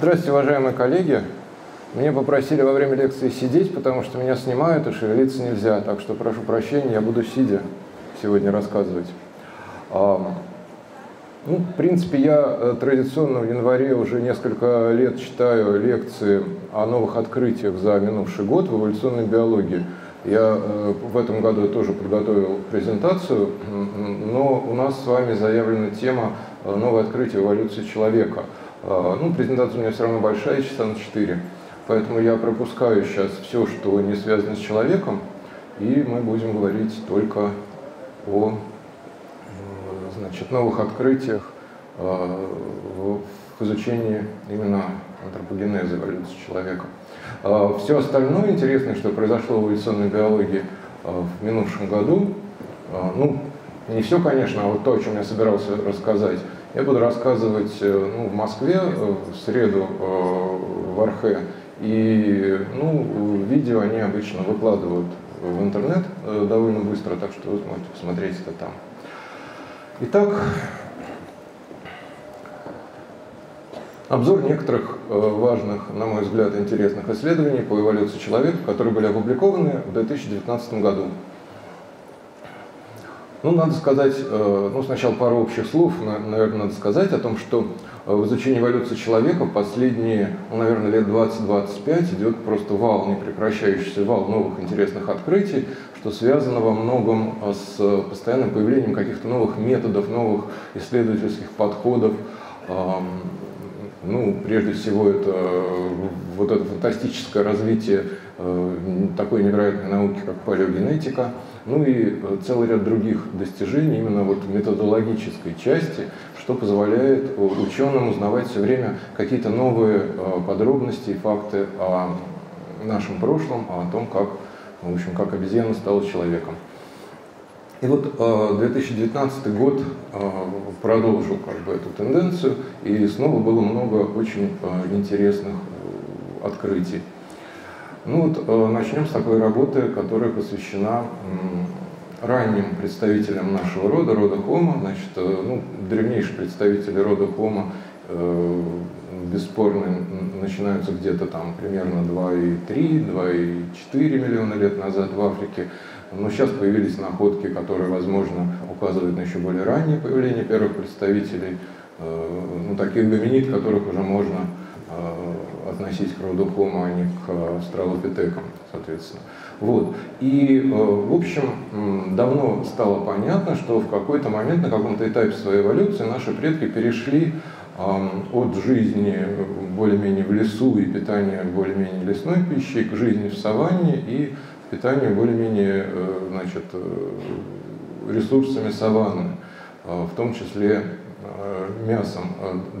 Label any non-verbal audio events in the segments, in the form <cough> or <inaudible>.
Здравствуйте, уважаемые коллеги. Меня попросили во время лекции сидеть, потому что меня снимают и шевелиться нельзя. Так что прошу прощения, я буду сидя сегодня рассказывать. Ну, в принципе, я э, традиционно в январе уже несколько лет читаю лекции о новых открытиях за минувший год в эволюционной биологии. Я э, в этом году тоже подготовил презентацию, но у нас с вами заявлена тема э, «Новое открытие эволюции человека». Ну, презентация у меня все равно большая, часа на 4, поэтому я пропускаю сейчас все, что не связано с человеком, и мы будем говорить только о значит, новых открытиях в изучении именно антропогенеза эволюции человека. А, Все остальное интересное, что произошло в эволюционной биологии а, в минувшем году, а, ну, не все, конечно, а вот то, о чем я собирался рассказать, я буду рассказывать э, ну, в Москве э, в среду э, в Архе, и ну, видео они обычно выкладывают в интернет довольно быстро, так что вы можете посмотреть это там. Итак, Обзор некоторых важных, на мой взгляд, интересных исследований по эволюции человека, которые были опубликованы в 2019 году. Ну, надо сказать, э, ну, сначала пару общих слов, наверное, надо сказать о том, что э, в изучении эволюции человека последние, ну, наверное, лет 20-25 идет просто вал, непрекращающийся вал новых интересных открытий, что связано во многом с постоянным появлением каких-то новых методов, новых исследовательских подходов, ну, прежде всего, это вот это фантастическое развитие э, такой невероятной науки, как палеогенетика, ну и целый ряд других достижений именно вот методологической части, что позволяет ученым узнавать все время какие-то новые э, подробности и факты о нашем прошлом, о том, как, в общем, как обезьяна стала человеком. И вот 2019 э, год э, продолжил как бы эту тенденцию, и снова было много очень э, интересных открытий. Ну вот начнем с такой работы, которая посвящена ранним представителям нашего рода, рода Homo. Значит, ну, древнейшие представители рода Homo бесспорно начинаются где-то там примерно 2,3-2,4 миллиона лет назад в Африке. Но сейчас появились находки, которые, возможно, указывают на еще более раннее появление первых представителей, э, ну, таких гоминид, которых уже можно э, относить к роду Homo, а не к австралопитекам, соответственно. Вот. И, э, в общем, давно стало понятно, что в какой-то момент, на каком-то этапе своей эволюции наши предки перешли от жизни более-менее в лесу и питания более-менее лесной пищей к жизни в саванне и питанию более-менее э, значит, э, ресурсами саванны, э, в том числе мясом,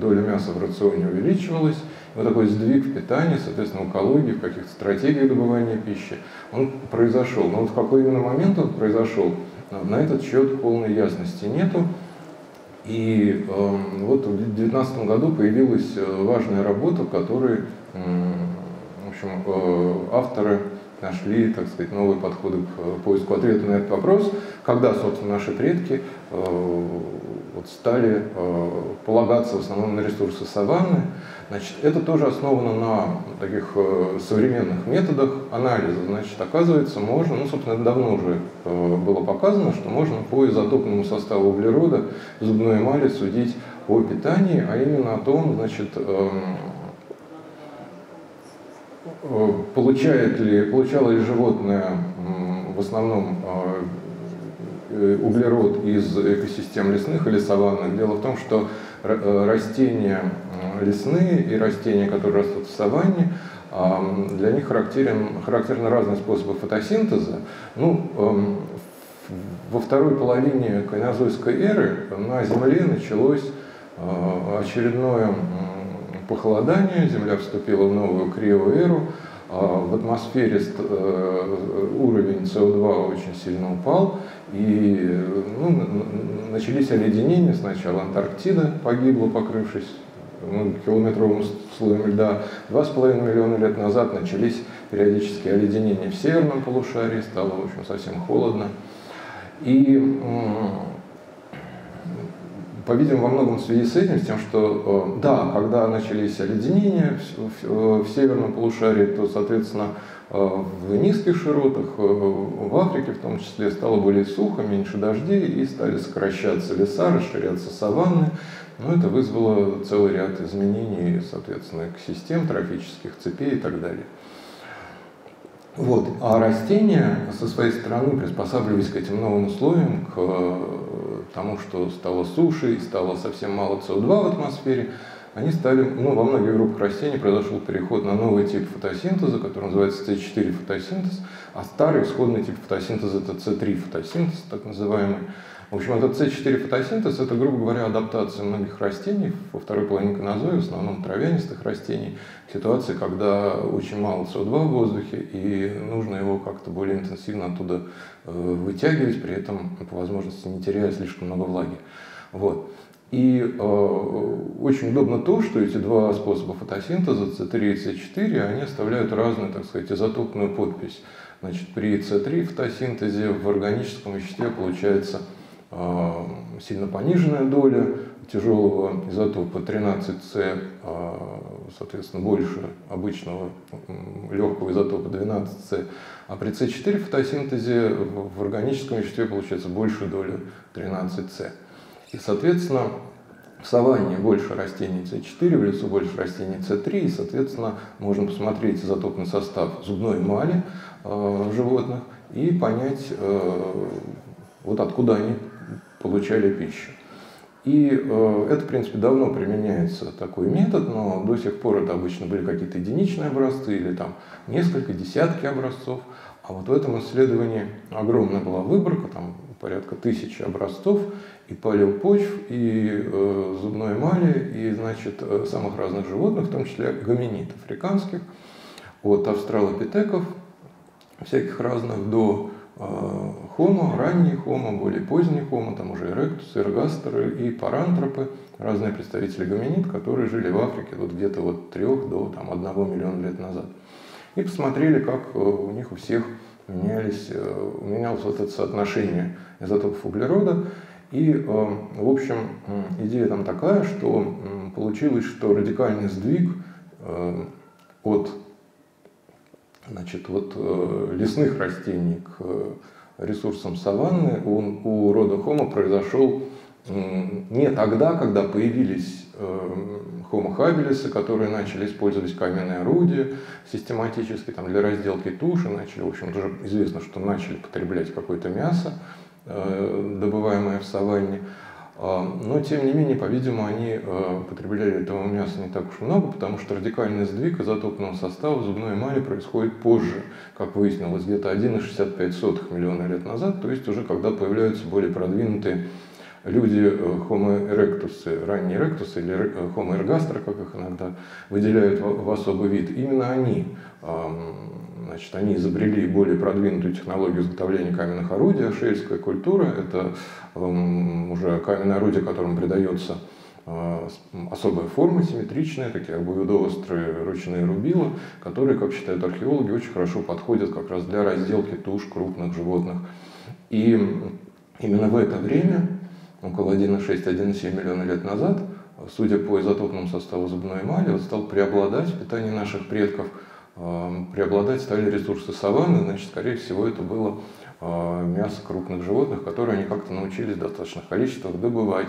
доля мяса в рационе увеличивалась. Вот такой сдвиг в питании, соответственно, в экологии, в каких-то стратегиях добывания пищи, он произошел. Но вот в какой именно момент он произошел, на этот счет полной ясности нету. И э, вот в 2019 году появилась важная работа, в которой э, в общем, э, авторы нашли, так сказать, новые подходы к э, поиску ответа на этот вопрос, когда, собственно, наши предки э, вот, стали э, полагаться в основном на ресурсы саванны. Значит, это тоже основано на таких э, современных методах анализа. Значит, оказывается, можно, ну, собственно, это давно уже э, было показано, что можно по изотопному составу углерода зубной эмали судить о питании, а именно о том, значит, э, Э, получает ли, получало ли животное в основном э, углерод из экосистем лесных или саванных. Дело в том, что растения лесные и растения, которые растут в саванне, для них характерен, характерны разные способы фотосинтеза. Ну, во второй половине кайнозойской эры на Земле началось очередное похолодание, Земля вступила в новую криоэру, а в атмосфере э, уровень СО2 очень сильно упал, и ну, начались оледенения, сначала Антарктида погибла, покрывшись километровым слоем льда. Два с половиной миллиона лет назад начались периодические оледенения в северном полушарии, стало, в общем, совсем холодно. И по-видимому, во многом в связи с этим, с тем, что, э, да, когда начались оледенения в, в, в северном полушарии, то, соответственно, э, в низких широтах, э, в Африке в том числе, стало более сухо, меньше дождей, и стали сокращаться леса, расширяться саванны. Но это вызвало целый ряд изменений, соответственно, экосистем, трофических цепей и так далее. Вот. А растения со своей стороны приспосабливались к этим новым условиям, к тому, что стало суше и стало совсем мало СО2 в атмосфере, они стали, ну, во многих группах растений произошел переход на новый тип фотосинтеза, который называется C4 фотосинтез, а старый исходный тип фотосинтеза это C3 фотосинтез, так называемый. В общем, этот C4 фотосинтез – это, грубо говоря, адаптация многих растений во второй половине канозоя, в основном травянистых растений, к ситуации, когда очень мало СО2 в воздухе, и нужно его как-то более интенсивно оттуда вытягивать, при этом, по возможности, не теряя слишком много влаги. Вот. И э, очень удобно то, что эти два способа фотосинтеза, C3 и C4, они оставляют разную, так сказать, изотопную подпись. Значит, при C3 фотосинтезе в органическом веществе получается а, сильно пониженная доля тяжелого изотопа 13С, а, соответственно, больше обычного легкого изотопа 12С, а при С4 фотосинтезе в органическом веществе получается больше доля 13С. И, соответственно, в саванне больше растений С4, в лесу больше растений С3, и, соответственно, можно посмотреть изотопный состав зубной эмали э, животных и понять, э, вот откуда они получали пищу. И э, это, в принципе, давно применяется такой метод, но до сих пор это обычно были какие-то единичные образцы или там несколько, десятки образцов. А вот в этом исследовании огромная была выборка, там порядка тысячи образцов и палеопочв, и э, зубной эмали, и, значит, э, самых разных животных, в том числе гоминид африканских, от австралопитеков всяких разных до хомо, ранний хомо, более поздний хомо, там уже эректус, эргастеры и парантропы, разные представители гоминид, которые жили в Африке вот где-то от 3 до там, 1 миллиона лет назад. И посмотрели, как э, у них у всех менялись, э, менялось вот это соотношение изотопов углерода. И, э, в общем, идея там такая, что получилось, что радикальный сдвиг от значит, вот, э, лесных растений к э, ресурсам саванны у, у рода Homo произошел не тогда, когда появились э, Homo habilis, которые начали использовать каменные орудия систематически там, для разделки туши, начали, в общем, уже известно, что начали потреблять какое-то мясо, добываемое в саванне. А, но, тем не менее, по-видимому, они а, потребляли этого мяса не так уж много, потому что радикальный сдвиг изотопного состава зубной эмали происходит позже, как выяснилось, где-то 1,65 миллиона лет назад, то есть уже когда появляются более продвинутые люди э, Homo erectus, ранние erectus или э, Homo ergaster, как их иногда выделяют в особый вид, именно они Значит, они изобрели более продвинутую технологию изготовления каменных орудий. Ашельская культура – это эм, уже каменное орудие, которому придается э, особая форма, симметричная, такие обоюдоострые ручные рубила, которые, как считают археологи, очень хорошо подходят как раз для разделки туш крупных животных. И именно в это время, около 1,6-1,7 миллиона лет назад, судя по изотопному составу зубной эмали, вот стал преобладать в питании наших предков – преобладать стали ресурсы саванны, значит, скорее всего, это было а, мясо крупных животных, которые они как-то научились в достаточных количествах добывать.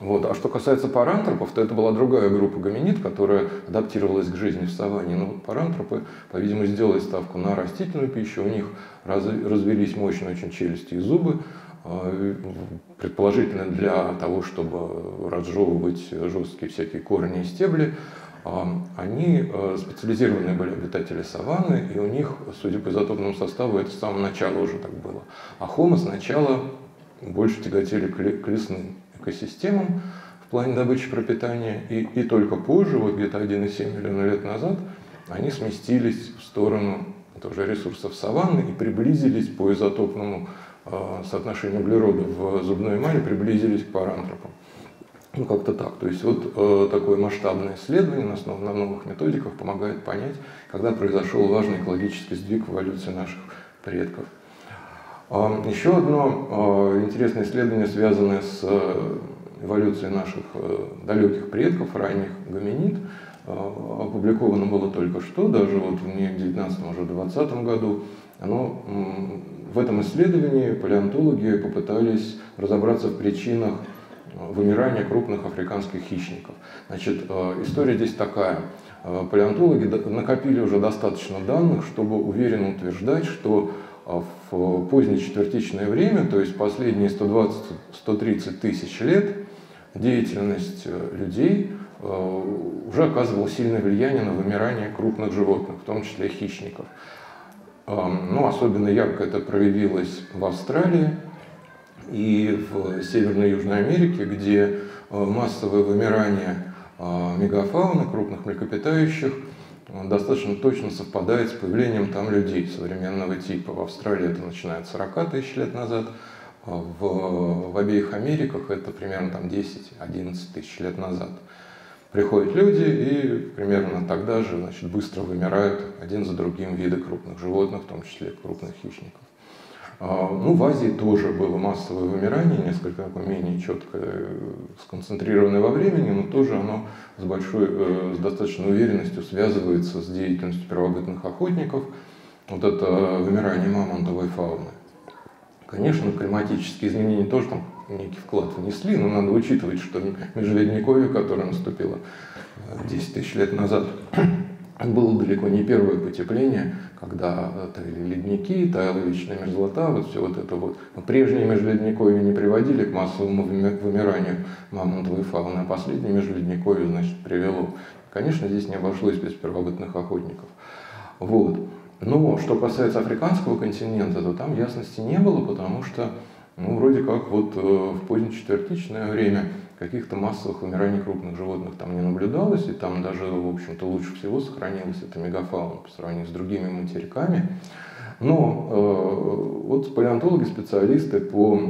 Вот. А что касается парантропов, то это была другая группа гоминид, которая адаптировалась к жизни в саванне. Но вот парантропы, по-видимому, сделали ставку на растительную пищу, у них раз, развелись мощные очень челюсти и зубы, а, предположительно для того, чтобы разжевывать жесткие всякие корни и стебли они э, специализированные были обитатели саванны, и у них, судя по изотопному составу, это с самого начала уже так было. А хомо сначала больше тяготели к лесным экосистемам в плане добычи пропитания, и, и только позже, вот где-то 1,7 миллиона лет назад, они сместились в сторону тоже ресурсов саванны и приблизились по изотопному э, соотношению углерода в зубной эмали, приблизились к парантропам. Ну, как-то так. То есть вот э, такое масштабное исследование на основе новых методиках помогает понять, когда произошел важный экологический сдвиг в эволюции наших предков. Э, еще одно э, интересное исследование, связанное с э, эволюции наших далеких предков, ранних гоминид, опубликовано было только что, даже вот в 19 уже 20 году, оно, в этом исследовании палеонтологи попытались разобраться в причинах вымирания крупных африканских хищников. Значит, история здесь такая. Палеонтологи накопили уже достаточно данных, чтобы уверенно утверждать, что в позднее четвертичное время, то есть последние 120-130 тысяч лет, деятельность э, людей э, уже оказывала сильное влияние на вымирание крупных животных, в том числе хищников. Ну, особенно ярко это проявилось в Австралии и в Северной и Южной Америке, где э, массовое вымирание мегафауны, крупных млекопитающих, достаточно точно совпадает с появлением там людей современного типа. В Австралии это начинает 40 тысяч лет назад, а в, в обеих Америках это примерно там 10-11 тысяч лет назад. Приходят люди и примерно тогда же значит, быстро вымирают один за другим виды крупных животных, в том числе крупных хищников. А, ну, в Азии тоже было массовое вымирание, несколько менее четко э, сконцентрированное во времени, но тоже оно с большой, э, с достаточной уверенностью связывается с деятельностью первобытных охотников. Вот это вымирание мамонтовой фауны. Конечно, климатические изменения тоже там некий вклад внесли, но надо учитывать, что межледниковье, которое наступило 10 э, тысяч лет назад, было далеко не первое потепление, когда таяли ледники, таяла вечная мерзлота, вот все вот это вот. Прежние межледниковья не приводили к массовому вымиранию мамонтовой фауны, а последнее межледниковье, значит, привело. Конечно, здесь не обошлось без первобытных охотников. Вот. Но что касается африканского континента, то там ясности не было, потому что, ну, вроде как вот э, в позднечетвертичное время каких-то массовых умираний крупных животных там не наблюдалось, и там даже, в общем-то, лучше всего сохранилась эта мегафауна по сравнению с другими материками. Но э, вот палеонтологи, специалисты по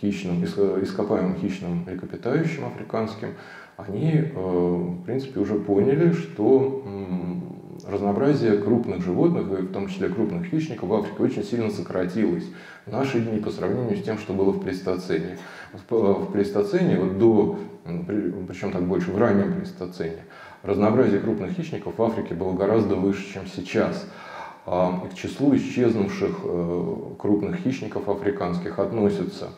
хищным, ископаемым хищным млекопитающим африканским, они, э, в принципе, уже поняли, что разнообразие крупных животных, и в том числе крупных хищников в Африке очень сильно сократилось в наши дни по сравнению с тем, что было в плейстоцене. В плейстоцене, вот до, причем так больше в раннем плейстоцене, разнообразие крупных хищников в Африке было гораздо выше, чем сейчас. А к числу исчезнувших э, крупных хищников африканских относятся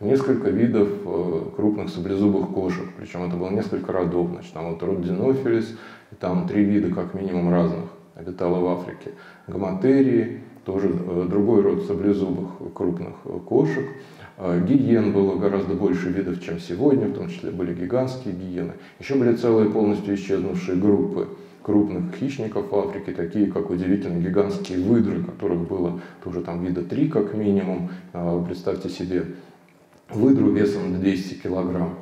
несколько видов э, крупных саблезубых кошек, причем это было несколько родов. Значит, там вот род Динофилис, там три вида как минимум разных обитало в Африке. Гомотерии, тоже э, другой род саблезубых крупных э, кошек. Гиен было гораздо больше видов, чем сегодня, в том числе были гигантские гиены. Еще были целые полностью исчезнувшие группы крупных хищников в Африке, такие как удивительно гигантские выдры, которых было тоже там вида три как минимум. Представьте себе выдру весом 200 килограмм.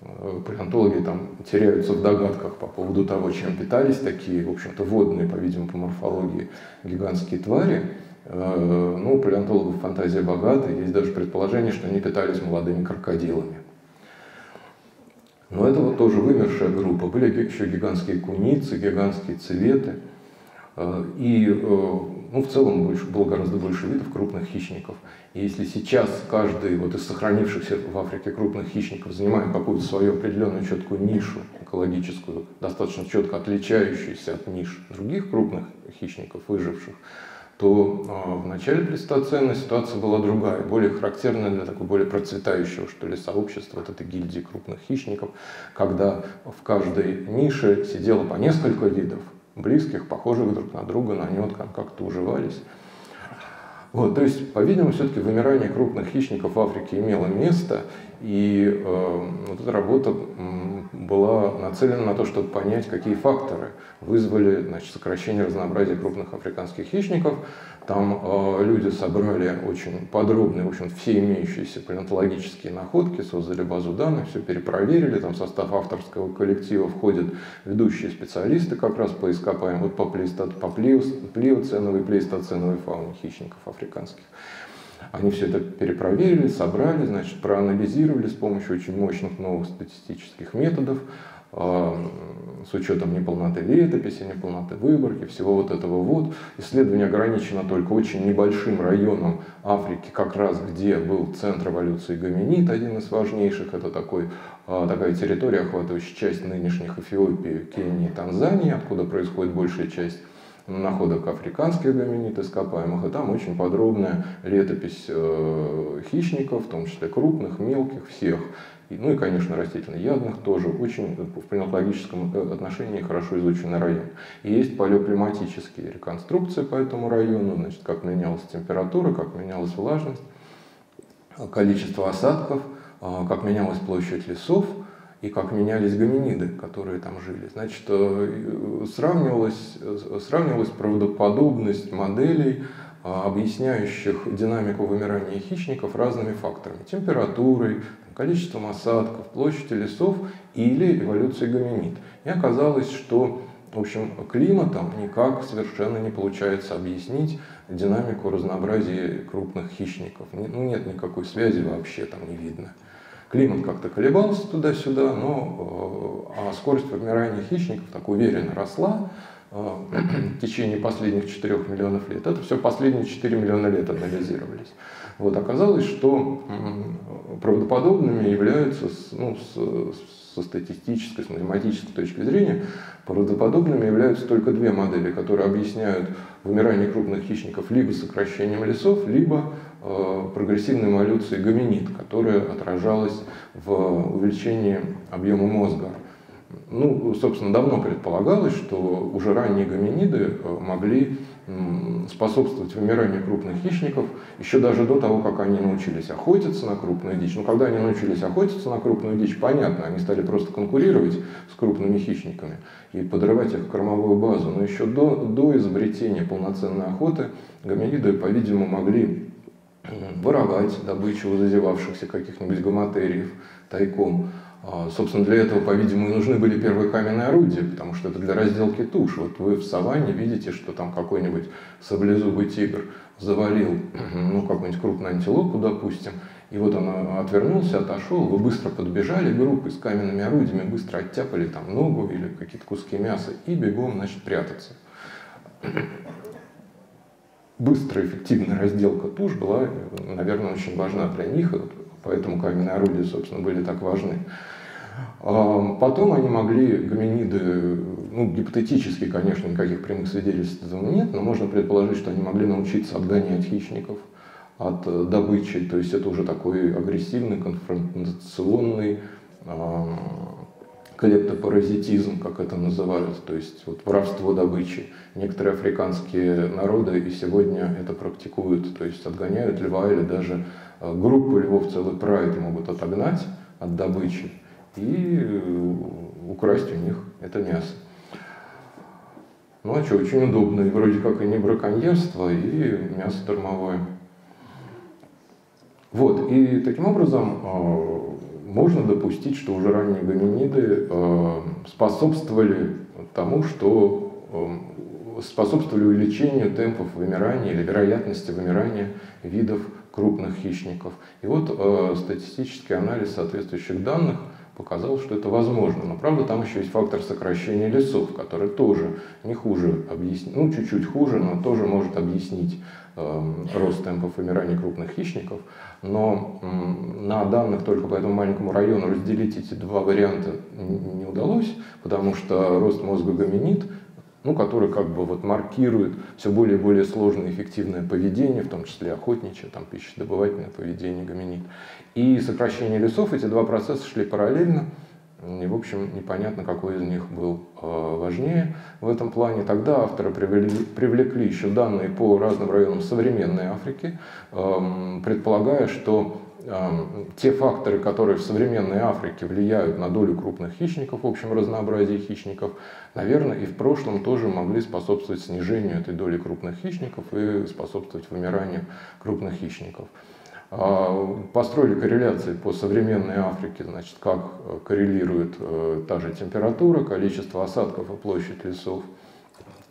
Э, палеонтологи там теряются в догадках по поводу того, чем питались такие, в общем-то, водные, по-видимому, по морфологии гигантские твари. Э, ну, у палеонтологов фантазия богата, есть даже предположение, что они питались молодыми крокодилами. Но это вот тоже вымершая группа. Были еще гигантские куницы, гигантские цветы. Э, и ну, в целом больше, было гораздо больше видов крупных хищников. И если сейчас каждый вот из сохранившихся в Африке крупных хищников занимает какую-то свою определенную четкую нишу экологическую, достаточно четко отличающуюся от ниш других крупных хищников, выживших, то э, в начале плейстоцена ситуация была другая, более характерная для такого более процветающего, что ли, сообщества, вот этой гильдии крупных хищников, когда в каждой нише сидело по несколько видов, близких, похожих друг на друга, на они вот как-то уживались. Вот, то есть, по-видимому, все-таки вымирание крупных хищников в Африке имело место, и э, вот эта работа была нацелена на то, чтобы понять, какие факторы вызвали значит, сокращение разнообразия крупных африканских хищников, там э, люди собрали очень подробные, в общем, все имеющиеся палеонтологические находки, создали базу данных, все перепроверили, там в состав авторского коллектива входят ведущие специалисты как раз по ископаемым, вот по, плейстат, по плиоценовой, плейстоценовой фауне хищников африканских. Они все это перепроверили, собрали, значит, проанализировали с помощью очень мощных новых статистических методов, с учетом неполноты летописи, неполноты выборки, всего вот этого вот. Исследование ограничено только очень небольшим районом Африки, как раз где был центр эволюции гоминид, один из важнейших. Это такой, а, такая территория, охватывающая часть нынешних Эфиопии, Кении, Танзании, откуда происходит большая часть находок африканских гоминид ископаемых, и там очень подробная летопись э, хищников, в том числе крупных, мелких, всех. Ну и, конечно, растительноядных тоже. Очень в принологическом э, отношении хорошо изученный район. И есть палеоклиматические реконструкции по этому району, значит, как менялась температура, как менялась влажность, количество осадков, как менялась площадь лесов и как менялись гоминиды, которые там жили. Значит, э, сравнивалась, сравнивалась правдоподобность моделей, а, объясняющих динамику вымирания хищников разными факторами. Температурой, количеством осадков, площадью лесов или эволюцией гоминид. И оказалось, что в общем, климатом никак совершенно не получается объяснить динамику разнообразия крупных хищников. Ну, нет никакой связи вообще там не видно. Климат как-то колебался туда-сюда, но э, а скорость формирования хищников так уверенно росла э, <clears throat> в течение последних 4 миллионов лет. Это все последние 4 миллиона лет анализировались. Вот, оказалось, что правдоподобными являются ну, с, со статистической, с математической точки зрения, правдоподобными являются только две модели, которые объясняют вымирание крупных хищников либо сокращением лесов, либо прогрессивной эволюцией гоминид, которая отражалась в увеличении объема мозга. Ну, собственно, давно предполагалось, что уже ранние гоминиды э, могли способствовать вымиранию крупных хищников еще даже до того, как они научились охотиться на крупную дичь. Но когда они научились охотиться на крупную дичь, понятно, они стали просто конкурировать с крупными хищниками и подрывать их кормовую базу. Но еще до, до изобретения полноценной охоты гоминиды, по-видимому, могли воровать добычу у зазевавшихся каких-нибудь гоматериев тайком, а, собственно, для этого, по-видимому, нужны были первые каменные орудия, потому что это для разделки туш. Вот вы в саванне видите, что там какой-нибудь саблезубый тигр завалил <clears throat> ну, какую-нибудь крупную антилопу, допустим, и вот он отвернулся, отошел, вы быстро подбежали группой с каменными орудиями, быстро оттяпали там ногу или какие-то куски мяса и бегом, значит, прятаться. Быстрая, эффективная разделка туш была, наверное, очень важна для них, поэтому каменные орудия, собственно, были так важны. Потом они могли, гоминиды, ну, гипотетически, конечно, никаких прямых свидетельств этого нет, но можно предположить, что они могли научиться отгонять хищников от э, добычи, то есть это уже такой агрессивный, конфронтационный коллектопаразитизм, как это называют, то есть вот воровство добычи. Некоторые африканские народы и сегодня это практикуют, то есть отгоняют льва или даже э, группу львов, целый прайд могут отогнать от добычи и э, украсть у них это мясо. Ну а что, очень удобно, и вроде как и не браконьерство, и мясо дармовое. Вот, и таким образом э, можно допустить, что уже ранние гоминиды э, способствовали тому, что способствовали увеличению темпов вымирания или вероятности вымирания видов крупных хищников. И вот статистический анализ соответствующих данных – показал, что это возможно. Но правда там еще есть фактор сокращения лесов, который тоже не хуже объяснить, ну чуть-чуть хуже, но тоже может объяснить э, рост темпов вымирания крупных хищников. Но э, на данных только по этому маленькому району разделить эти два варианта не удалось, потому что рост мозга гоминид ну, который как бы вот маркирует все более и более сложное эффективное поведение, в том числе охотничье, там, пищедобывательное поведение гоминид. И сокращение лесов, эти два процесса шли параллельно, и, в общем, непонятно, какой из них был э, важнее в этом плане. Тогда авторы привлекли, привлекли еще данные по разным районам современной Африки, эм, предполагая, что те факторы, которые в современной Африке влияют на долю крупных хищников, в общем разнообразии хищников, наверное, и в прошлом тоже могли способствовать снижению этой доли крупных хищников и способствовать вымиранию крупных хищников. А, построили корреляции по современной Африке, значит, как э, коррелирует э, та же температура, количество осадков и площадь лесов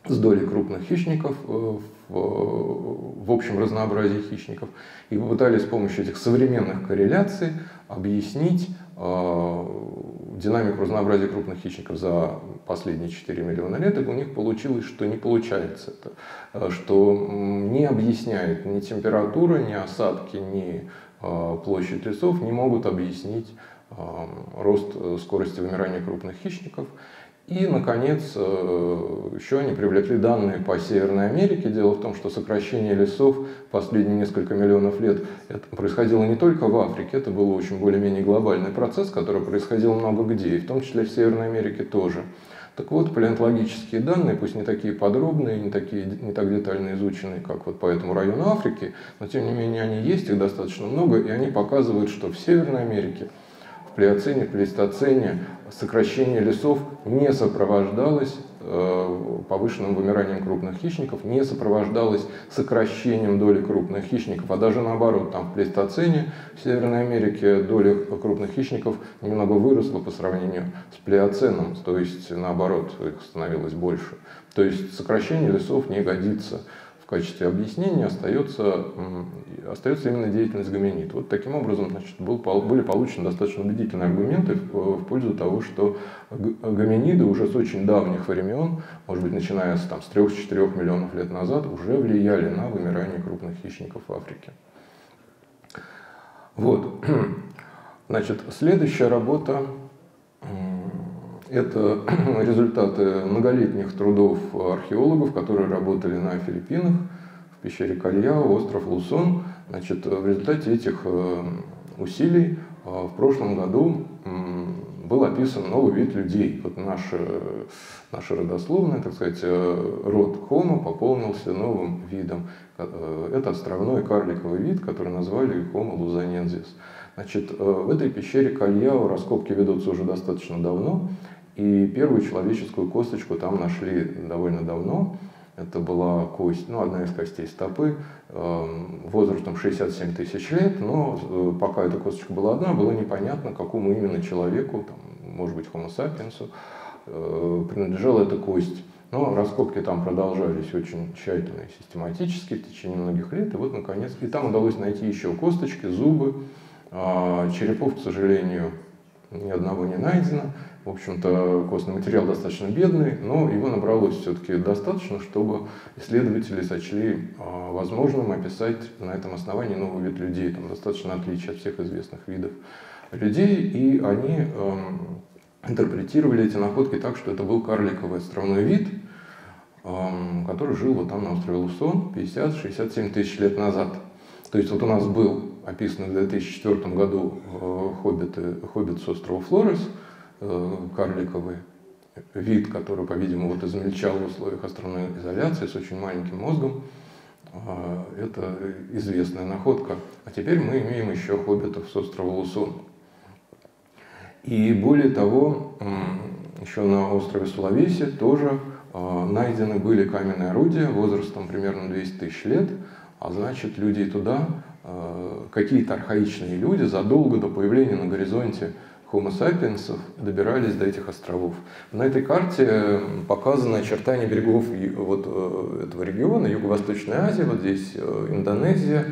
с долей крупных хищников э, в, в общем разнообразии хищников. И попытались с помощью этих современных корреляций объяснить э, динамику разнообразия крупных хищников за последние 4 миллиона лет, и у них получилось, что не получается это, э, что не объясняет ни температура, ни осадки, ни э, площадь лесов не могут объяснить рост скорости вымирания крупных хищников. И, наконец, э, еще они привлекли данные по Северной Америке. Дело в том, что сокращение лесов последние несколько миллионов лет это происходило не только в Африке, это был очень более-менее глобальный процесс, который происходил много где, и в том числе в Северной Америке тоже. Так вот, палеонтологические данные, пусть не такие подробные, не, такие, не так детально изученные, как вот по этому району Африки, но тем не менее они есть, их достаточно много, и они показывают, что в Северной Америке – плеоцене, плейстоцене сокращение лесов не сопровождалось э, повышенным вымиранием крупных хищников, не сопровождалось сокращением доли крупных хищников, а даже наоборот, там в плейстоцене в Северной Америке доля крупных хищников немного выросла по сравнению с плеоценом, то есть наоборот, их становилось больше. То есть сокращение лесов не годится в качестве объяснения остается, остается именно деятельность гоминид. Вот таким образом значит, был, были получены достаточно убедительные аргументы в, в пользу того, что гоминиды уже с очень давних времен, может быть, начиная с, там, с 3-4 миллионов лет назад, уже влияли на вымирание крупных хищников в Африке. Вот. <clears throat> Значит, следующая работа это <clears throat> результаты многолетних трудов археологов, которые работали на Филиппинах, в пещере Кальяо, остров Лусон. Значит, в результате этих э, усилий э, в прошлом году был описан новый вид людей. Вот наша, наша родословная, так сказать, э, род Homo пополнился новым видом. Это островной карликовый вид, который назвали Homo luzonensis. Значит, в этой пещере Кальяо раскопки ведутся уже достаточно давно. И первую человеческую косточку там нашли довольно давно. Это была кость, ну, одна из костей стопы, э, возрастом 67 тысяч лет, но э, пока эта косточка была одна, было непонятно, какому именно человеку, там, может быть, Homo sapiens, э, принадлежала эта кость. Но раскопки там продолжались очень тщательно и систематически в течение многих лет. И вот, наконец, и там удалось найти еще косточки, зубы. А, черепов, к сожалению, ни одного не найдено. В общем-то, костный материал достаточно бедный, но его набралось все-таки достаточно, чтобы исследователи сочли а, возможным описать на этом основании новый вид людей. Там достаточно отличий от всех известных видов людей, и они эм, интерпретировали эти находки так, что это был карликовый островной вид, эм, который жил вот там на острове Лусон 50-67 тысяч лет назад. То есть вот у нас был описан в 2004 году э, хоббиты, хоббит с острова Флорес – Э, карликовый вид, который, по-видимому, вот измельчал в условиях островной изоляции с очень маленьким мозгом. А, это известная находка. А теперь мы имеем еще хоббитов с острова Лусон. И более того, еще на острове Сулавеси тоже найдены были каменные орудия возрастом примерно 200 тысяч лет, а значит, люди туда, какие-то архаичные люди задолго до появления на горизонте Homo sapiens добирались до этих островов. На этой карте показаны очертания берегов вот э, этого региона, Юго-Восточной Азии, вот здесь э, Индонезия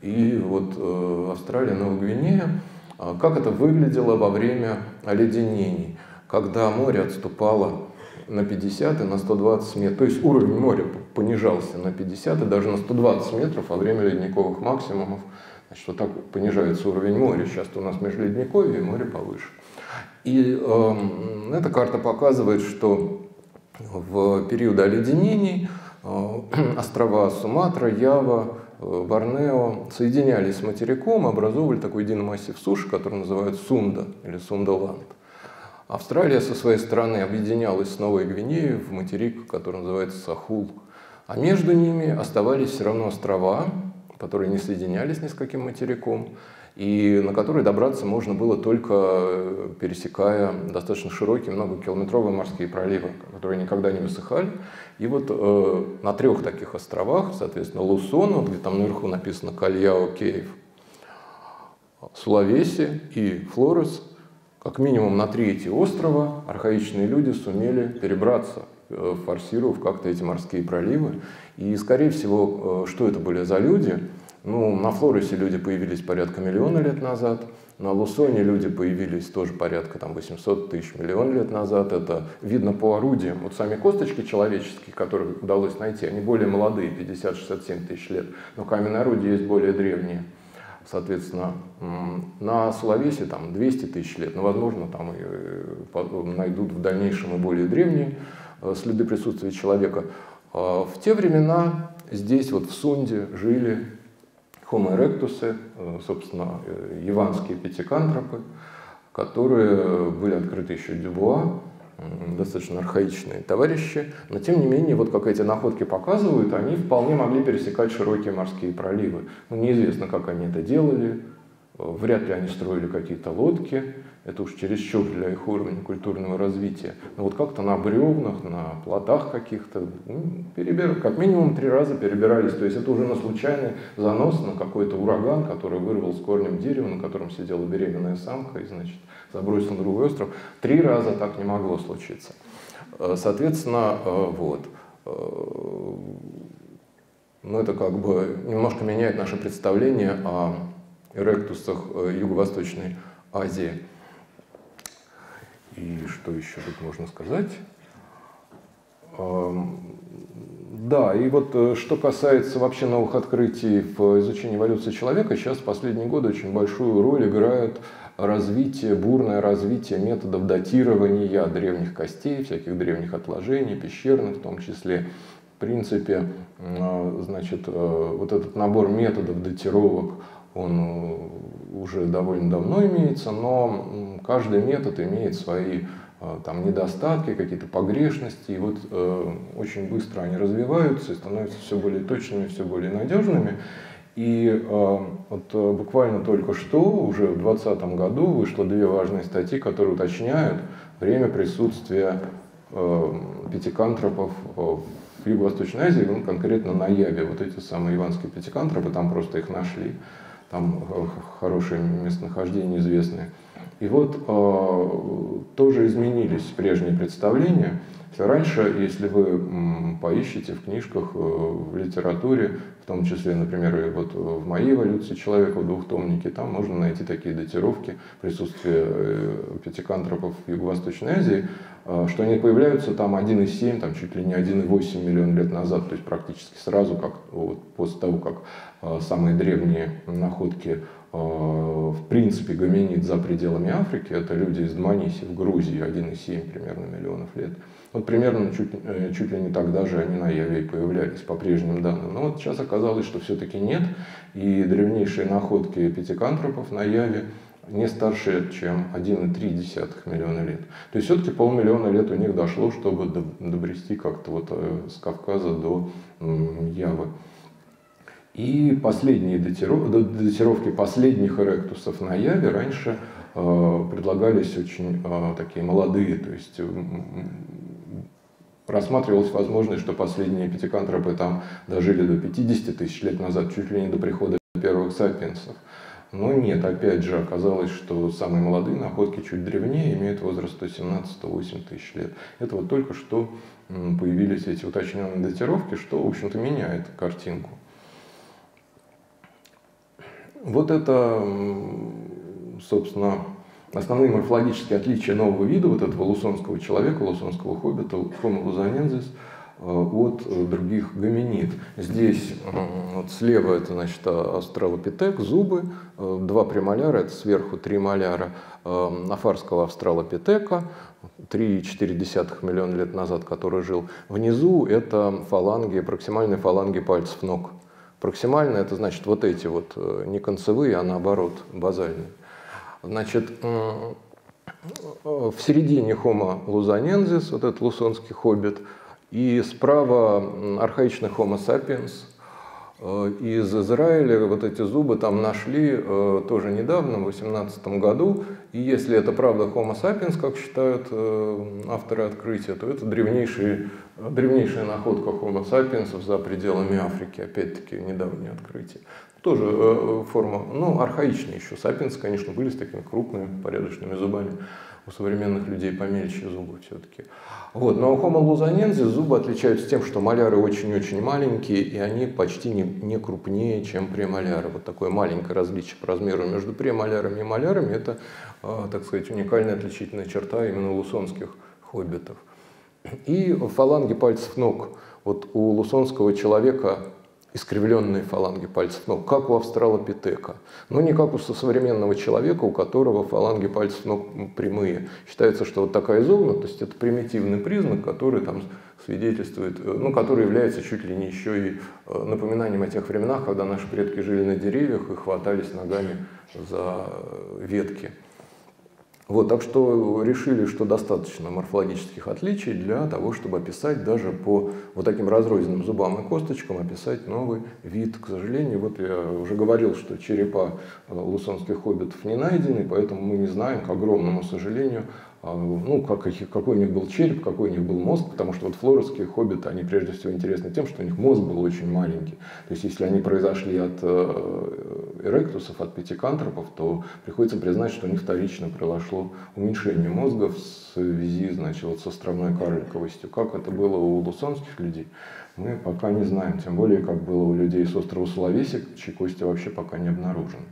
и вот э, Австралия, Новая Гвинея. А как это выглядело во время оледенений, когда море отступало на 50 и на 120 метров, то есть уровень моря понижался на 50 и даже на 120 метров во время ледниковых максимумов. Значит, вот так понижается уровень моря. Сейчас у нас межледниковье, море повыше. И э, эта карта показывает, что в период оледенений э, <clears throat> острова Суматра, Ява, э, Борнео соединялись с материком, образовывали такой единый массив суши, который называют Сунда или Сундаланд. Австралия со своей стороны объединялась с Новой Гвинеей в материк, который называется Сахул. А между ними оставались все равно острова, которые не соединялись ни с каким материком, и на которые добраться можно было только э, пересекая достаточно широкие, многокилометровые морские проливы, которые никогда не высыхали. И вот э, на трех таких островах, соответственно, Лусону, где там наверху написано Кальяо, Кейв, Сулавеси и Флорес, как минимум на эти острова архаичные люди сумели перебраться, э, форсировав как-то эти морские проливы. И, скорее всего, э, что это были за люди? Ну, на Флорисе люди появились порядка миллиона лет назад, на Лусоне люди появились тоже порядка там, 800 тысяч, миллион лет назад. Это видно по орудиям. Вот сами косточки человеческие, которые удалось найти, они более молодые, 50-67 тысяч лет. Но каменные орудия есть более древние. Соответственно, на Соловесе там 200 тысяч лет, но, возможно, там и э, найдут в дальнейшем и более древние э, следы присутствия человека. А в те времена здесь, вот в Сунде, жили Homo erectus, э, собственно, яванские пятикантропы, которые были открыты еще Дюбуа, достаточно архаичные товарищи, но тем не менее, вот как эти находки показывают, они вполне могли пересекать широкие морские проливы. Ну, неизвестно, как они это делали, вряд ли они строили какие-то лодки, это уж чересчур для их уровня культурного развития. Но вот как-то на бревнах, на плотах каких-то, ну, перебир... как минимум три раза перебирались. То есть это уже на случайный занос, на какой-то ураган, который вырвал с корнем дерево, на котором сидела беременная самка, и, значит, забросил на другой остров. Три раза так не могло случиться. Э, соответственно, э, вот. Э, ну, это как бы немножко меняет наше представление о эректусах Юго-Восточной Азии. И что еще тут можно сказать? Да, и вот что касается вообще новых открытий в изучении эволюции человека, сейчас в последние годы очень большую роль играют развитие, бурное развитие методов датирования древних костей, всяких древних отложений, пещерных в том числе. В принципе, значит, э, вот этот набор методов датировок, он э, уже довольно давно имеется, но каждый метод имеет свои э, там, недостатки, какие-то погрешности, и вот э, очень быстро они развиваются и становятся все более точными, все более надежными. И э, вот э, буквально только что, уже в 2020 году, вышло две важные статьи, которые уточняют время присутствия э, пятикантропов в Юго-Восточной Азии, ну, конкретно на Яве. Вот эти самые иванские пятикантропы, там просто их нашли, там хорошее местонахождение известное. И вот э, тоже изменились прежние представления. Раньше, если вы поищете в книжках, в литературе том числе, например, вот в моей эволюции человека в двухтомнике, там можно найти такие датировки присутствия э, пятикантропов в Юго-Восточной Азии, э, что они появляются там 1,7, там чуть ли не 1,8 миллион лет назад, то есть практически сразу, как вот после того, как э, самые древние находки в принципе гоминид за пределами Африки, это люди из Дманиси в Грузии, 1,7 примерно миллионов лет. Вот примерно чуть, э, чуть ли не тогда же они на Яве и появлялись, по прежним данным. Но вот сейчас оказалось, что все-таки нет, и древнейшие находки пятикантропов на Яве не старше, чем 1,3 миллиона лет. То есть все-таки полмиллиона лет у них дошло, чтобы добрести как-то вот э, с Кавказа до Явы. И последние датировки последних эректусов на Яве раньше э, предлагались очень такие молодые, то есть рассматривалась возможность, что последние пятикантропы там дожили до 50 тысяч лет назад, чуть ли не до прихода первых сапиенсов. Но нет, опять же, оказалось, что самые молодые находки чуть древнее, имеют возраст 117-108 тысяч лет. Это вот только что появились эти уточненные датировки, что, в общем-то, меняет картинку. Вот это, собственно, Основные морфологические отличия нового вида, вот этого лусонского человека, лусонского хоббита, Homo luzonensis, э, от других гоминид. Здесь э, вот слева это значит австралопитек, зубы, э, два премоляра, это сверху три моляра афарского австралопитека, 3,4 миллиона лет назад, который жил. Внизу это фаланги, проксимальные фаланги пальцев ног. Проксимальные это значит вот эти вот, не концевые, а наоборот, базальные. Значит, в середине Homo luzonensis, вот этот лусонский хоббит, и справа архаичный Homo sapiens. Э, из Израиля вот эти зубы там нашли э, тоже недавно, в 2018 году, И если это правда Homo sapiens, как считают э, авторы открытия, то это древнейший, древнейшая находка Homo sapiens за пределами Африки, опять-таки недавнее открытие. Тоже э, форма, ну, архаичная еще. Сапиенсы, конечно, были с такими крупными, порядочными зубами. У современных людей помельче зубы все-таки. Вот. Но у Homo luzonensis зубы отличаются тем, что маляры очень-очень маленькие, и они почти не, не крупнее, чем премоляры. Вот такое маленькое различие по размеру между премолярами и малярами – это, э, так сказать, уникальная отличительная черта именно лусонских хоббитов. И фаланги пальцев ног. Вот у лусонского человека искривленные фаланги пальцев ног, как у австралопитека, но не как у современного человека, у которого фаланги пальцев ног прямые. Считается, что вот такая изогнутость – это примитивный признак, который там свидетельствует, э, ну, который является чуть ли не еще и э, напоминанием о тех временах, когда наши предки жили на деревьях и хватались ногами за ветки. Вот, так что решили, что достаточно морфологических отличий для того, чтобы описать даже по вот таким разрозненным зубам и косточкам, описать новый вид. К сожалению, вот я уже говорил, что черепа э, лусонских хоббитов не найдены, поэтому мы не знаем, к огромному сожалению, ну, как, какой у них был череп, какой у них был мозг, потому что вот флоровские хоббиты, они прежде всего интересны тем, что у них мозг был очень маленький. То есть, если они произошли от э, эректусов, от пятикантропов, то приходится признать, что у них вторично произошло уменьшение мозга в связи, значит, вот с островной карликовостью. Как это было у лусонских людей, мы пока не знаем. Тем более, как было у людей с острова Сулавеси, чьи кости вообще пока не обнаружены.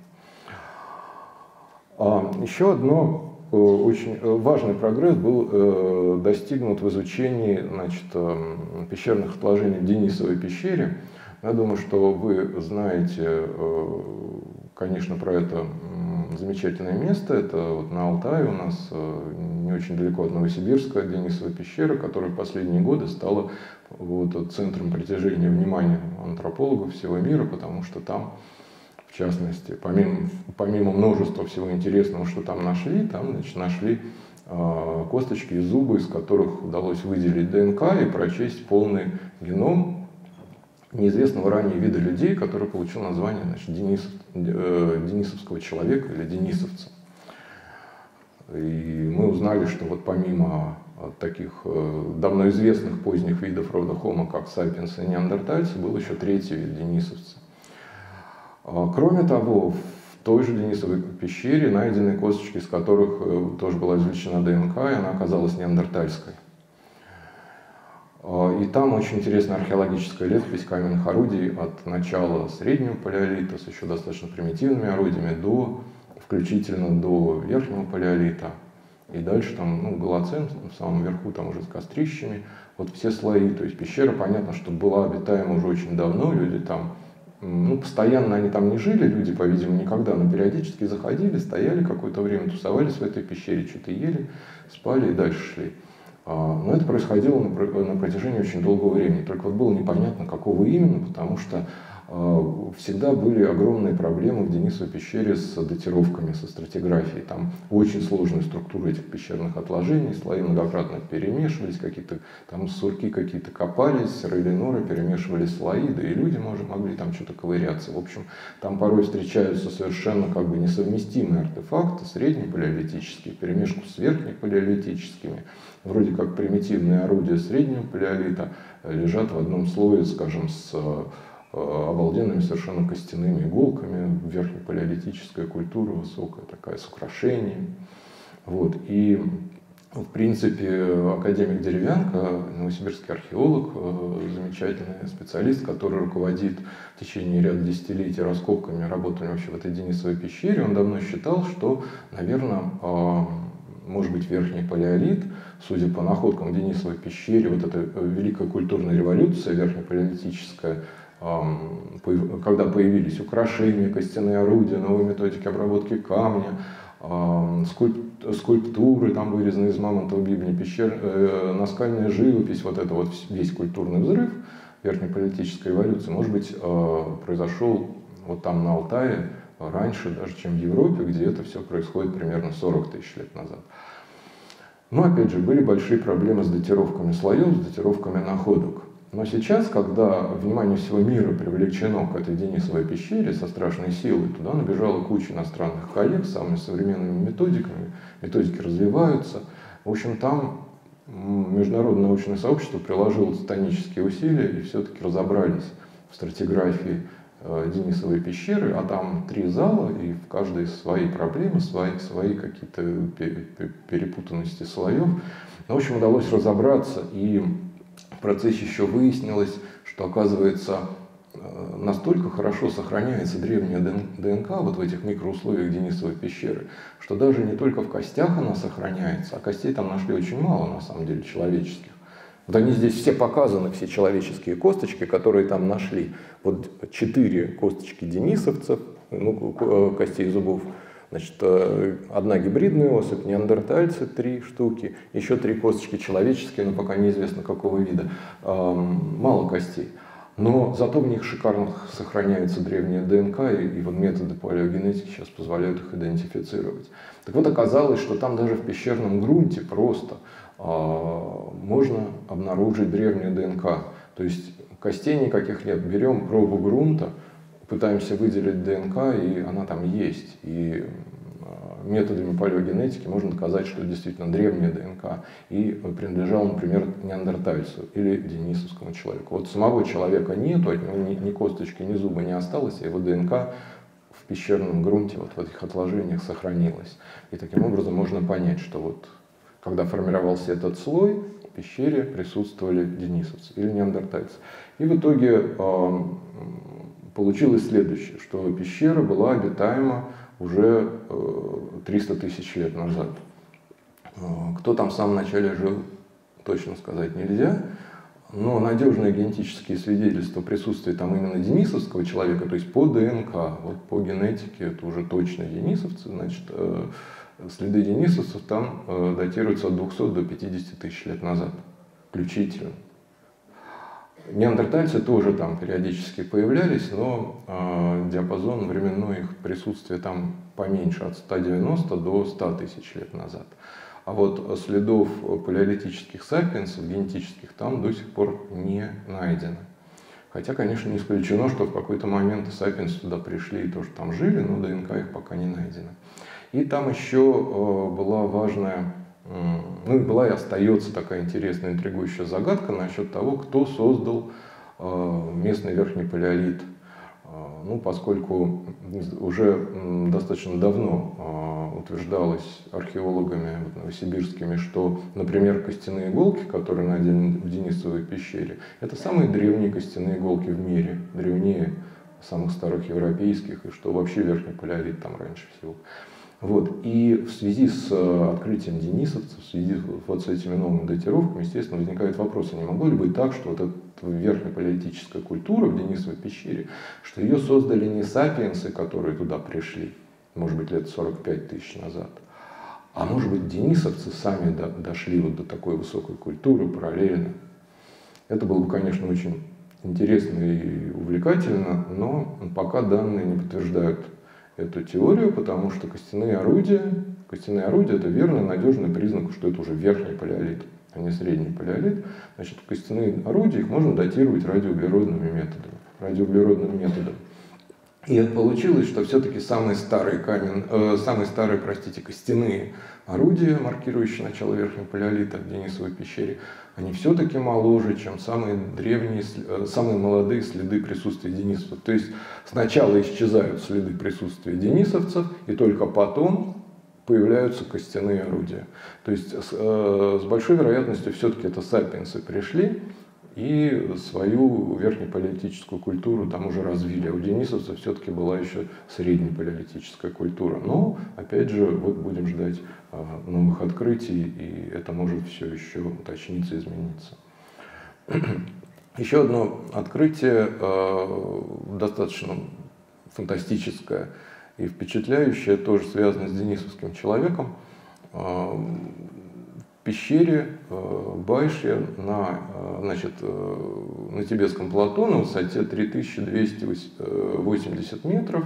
А, еще одно очень э, важный прогресс был э, достигнут в изучении значит, пещерных отложений в Денисовой пещере. Я думаю, что вы знаете, конечно, про это замечательное место. Это вот на Алтае у нас не очень далеко от Новосибирска, Денисова пещера, которая в последние годы стала вот, центром притяжения внимания антропологов всего мира, потому что там в частности, помимо, помимо множества всего интересного, что там нашли, там значит, нашли э, косточки и зубы, из которых удалось выделить ДНК и прочесть полный геном неизвестного ранее вида людей, который получил название значит, Денисов, э, денисовского человека или денисовца. И мы узнали, что вот помимо таких э, давно известных поздних видов рода Homo, как сапиенсы и неандертальцы, был еще третий вид денисовца. А, кроме того, в той же Денисовой пещере найдены косточки, из которых э, тоже была извлечена ДНК, и она оказалась неандертальской. А, и там очень интересная археологическая летопись каменных орудий от начала среднего палеолита с еще достаточно примитивными орудиями до, включительно до верхнего палеолита. И дальше там, ну, голоцен в самом верху, там уже с кострищами. Вот все слои. То есть пещера, понятно, что была обитаема уже очень давно, люди там ну, постоянно они там не жили, люди, по-видимому, никогда, но периодически заходили, стояли какое-то время, тусовались в этой пещере, что-то ели, спали и дальше шли. А, но это происходило на протяжении очень долгого времени. Только вот было непонятно, какого именно, потому что всегда были огромные проблемы в Денисовой пещере с датировками, со стратиграфией. Там очень сложная структура этих пещерных отложений, слои многократно перемешивались, какие-то там сурки какие-то копались, рыли норы, перемешивали слои, да и люди может, могли там что-то ковыряться. В общем, там порой встречаются совершенно как бы несовместимые артефакты, среднепалеолитические, перемешку с верхнепалеолитическими, вроде как примитивные орудия среднего палеолита лежат в одном слое, скажем, с Э, обалденными совершенно костяными иголками, верхнепалеолитическая культура высокая такая, с украшениями. Вот. И в принципе, академик Деревянко, новосибирский археолог, э, замечательный специалист, который руководит в течение ряда десятилетий раскопками, работами вообще в этой Денисовой пещере, он давно считал, что, наверное, э, может быть, верхний палеолит, судя по находкам в Денисовой пещере, вот эта великая культурная революция верхнепалеолитическая, когда появились украшения, костяные орудия, новые методики обработки камня, скульптуры, там вырезанные из мамонтового бибня, пещер, э, наскальная живопись, вот это вот весь культурный взрыв верхнеполитической эволюции, может быть, э, произошел вот там на Алтае раньше даже, чем в Европе, где это все происходит примерно 40 тысяч лет назад. Но, опять же, были большие проблемы с датировками слоев, с датировками находок. Но сейчас, когда внимание всего мира привлечено к этой Денисовой пещере со страшной силой, туда набежала куча иностранных коллег с самыми современными методиками, методики развиваются. В общем, там международное научное сообщество приложило титанические усилия и все-таки разобрались в стратиграфии э, Денисовой пещеры, а там три зала, и в каждой свои проблемы, свои, свои какие-то перепутанности слоев. Но, в общем, удалось разобраться, и в процессе еще выяснилось, что, оказывается, э, настолько хорошо сохраняется древняя ДНК вот в этих микроусловиях Денисовой пещеры, что даже не только в костях она сохраняется, а костей там нашли очень мало, на самом деле, человеческих. Вот они здесь все показаны, все человеческие косточки, которые там нашли. Вот четыре косточки денисовцев, ну, э, костей зубов, Значит, э, одна гибридная особь, неандертальцы три штуки, еще три косточки человеческие, но пока неизвестно какого вида. Мало костей. Но зато в них шикарно сохраняется древняя ДНК, и, и вот методы палеогенетики сейчас позволяют их идентифицировать. Так вот, оказалось, что там даже в пещерном грунте просто э, можно обнаружить древнюю ДНК. То есть костей никаких нет. Берем пробу грунта, пытаемся выделить ДНК, и она там есть. И а, методами палеогенетики можно доказать, что действительно древняя ДНК и принадлежал, например, неандертальцу или денисовскому человеку. Вот самого человека нету, от него ни, ни косточки, ни зуба не осталось, а его ДНК в пещерном грунте, вот в этих отложениях сохранилась. И таким образом можно понять, что вот когда формировался этот слой, в пещере присутствовали денисовцы или неандертальцы. И в итоге получилось следующее, что пещера была обитаема уже 300 э, тысяч лет назад. Э, кто там в самом начале жил, точно сказать нельзя, но надежные генетические свидетельства присутствия там именно денисовского человека, то есть по ДНК, вот по генетике это уже точно денисовцы, значит, э, следы денисовцев там датируются от 200 до 50 тысяч лет назад, включительно. Неандертальцы тоже там периодически появлялись, но э, диапазон временной их присутствия там поменьше, от 190 до 100 тысяч лет назад. А вот следов палеолитических сапиенсов, генетических, там до сих пор не найдено. Хотя, конечно, не исключено, что в какой-то момент сапиенсы туда пришли и тоже там жили, но ДНК их пока не найдено. И там еще э, была важная ну и была и остается такая интересная, интригующая загадка насчет того, кто создал э, местный верхний палеолит. Э, ну, поскольку уже достаточно давно э, утверждалось археологами новосибирскими, что, например, костяные иголки, которые найдены в Денисовой пещере, это самые древние костяные иголки в мире, древнее самых старых европейских, и что вообще верхний палеолит там раньше всего. Вот. И в связи с э, открытием денисовцев, в связи вот с этими новыми датировками, естественно, возникает вопрос, а не могло ли быть так, что вот эта верхнеполитическая культура в Денисовой пещере, что ее создали не сапиенсы, которые туда пришли, может быть, лет 45 тысяч назад, а может быть, денисовцы сами до, дошли вот до такой высокой культуры параллельно. Это было бы, конечно, очень интересно и увлекательно, но пока данные не подтверждают эту теорию, потому что костяные орудия, костяные орудия это верный, надежный признак, что это уже верхний палеолит, а не средний палеолит. Значит, костяные орудия их можно датировать радиоуглеродными методами. Радиоуглеродным методом. И получилось, что все-таки самые старые камень, э, самые старые, простите, костяные орудия, маркирующие начало верхнего палеолита в Денисовой пещере, они все-таки моложе, чем самые древние, э, самые молодые следы присутствия денисовцев. То есть сначала исчезают следы присутствия денисовцев, и только потом появляются костяные орудия. То есть с, э, с большой вероятностью все-таки это сапиенсы пришли, и свою верхнепалеолитическую культуру там уже развили. А у денисовцев все-таки была еще среднепалеолитическая культура. Но, опять же, вот будем ждать а, новых открытий, и это может все еще уточниться, измениться. <clears throat> Еще одно открытие а, достаточно фантастическое и впечатляющее, тоже связано с денисовским человеком. Пещере э, Байши на, э, значит, э, на Тибетском плато на высоте 3280 метров.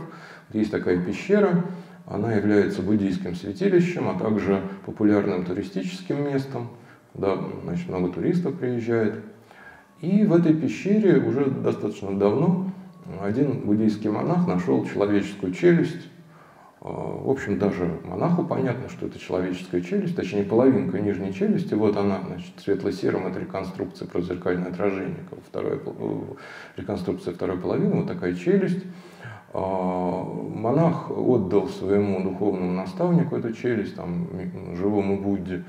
Есть такая пещера, она является буддийским святилищем, а также популярным туристическим местом, куда значит, много туристов приезжает. И в этой пещере уже достаточно давно один буддийский монах нашел человеческую челюсть. А, в общем, даже монаху понятно, что это человеческая челюсть, точнее половинка нижней челюсти. Вот она, значит, светло-серым, это реконструкция про зеркальное отражение. Вторая, э, реконструкция второй половины, вот такая челюсть. А, монах отдал своему духовному наставнику эту челюсть, там, живому Будде.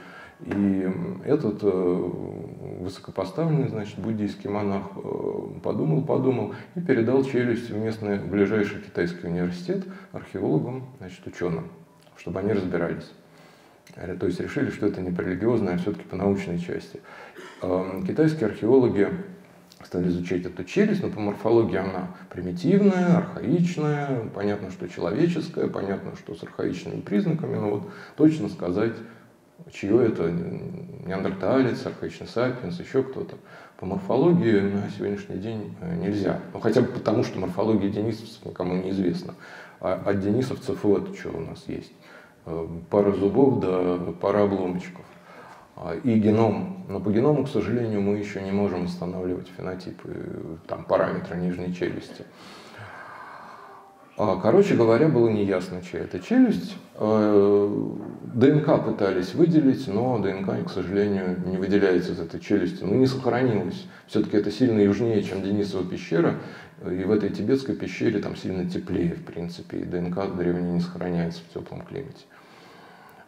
И этот э, высокопоставленный, значит, буддийский монах э, подумал, подумал и передал челюсть в местный ближайший китайский университет археологам, значит, ученым, чтобы они разбирались. То есть решили, что это не по религиозной, а все-таки по научной части. Китайские археологи стали изучать эту челюсть, но по морфологии она примитивная, архаичная, понятно, что человеческая, понятно, что с архаичными признаками, но вот точно сказать, чье это неандерталец, архаичный сапиенс, еще кто-то. По морфологии на сегодняшний день э, нельзя. Ну, хотя бы потому, что морфология денисовцев никому не известна. А от денисовцев вот что у нас есть. Э, пара зубов да пара обломочков. А, и геном. Но по геному, к сожалению, мы еще не можем устанавливать фенотипы, там, параметры нижней челюсти. А, короче говоря, было неясно, чья это челюсть. А, ДНК пытались выделить, но ДНК, к сожалению, не выделяется из этой челюсти. Ну, не сохранилось. Все-таки это сильно южнее, чем Денисова пещера. И в этой тибетской пещере там сильно теплее, в принципе. И ДНК древняя не сохраняется в теплом климате.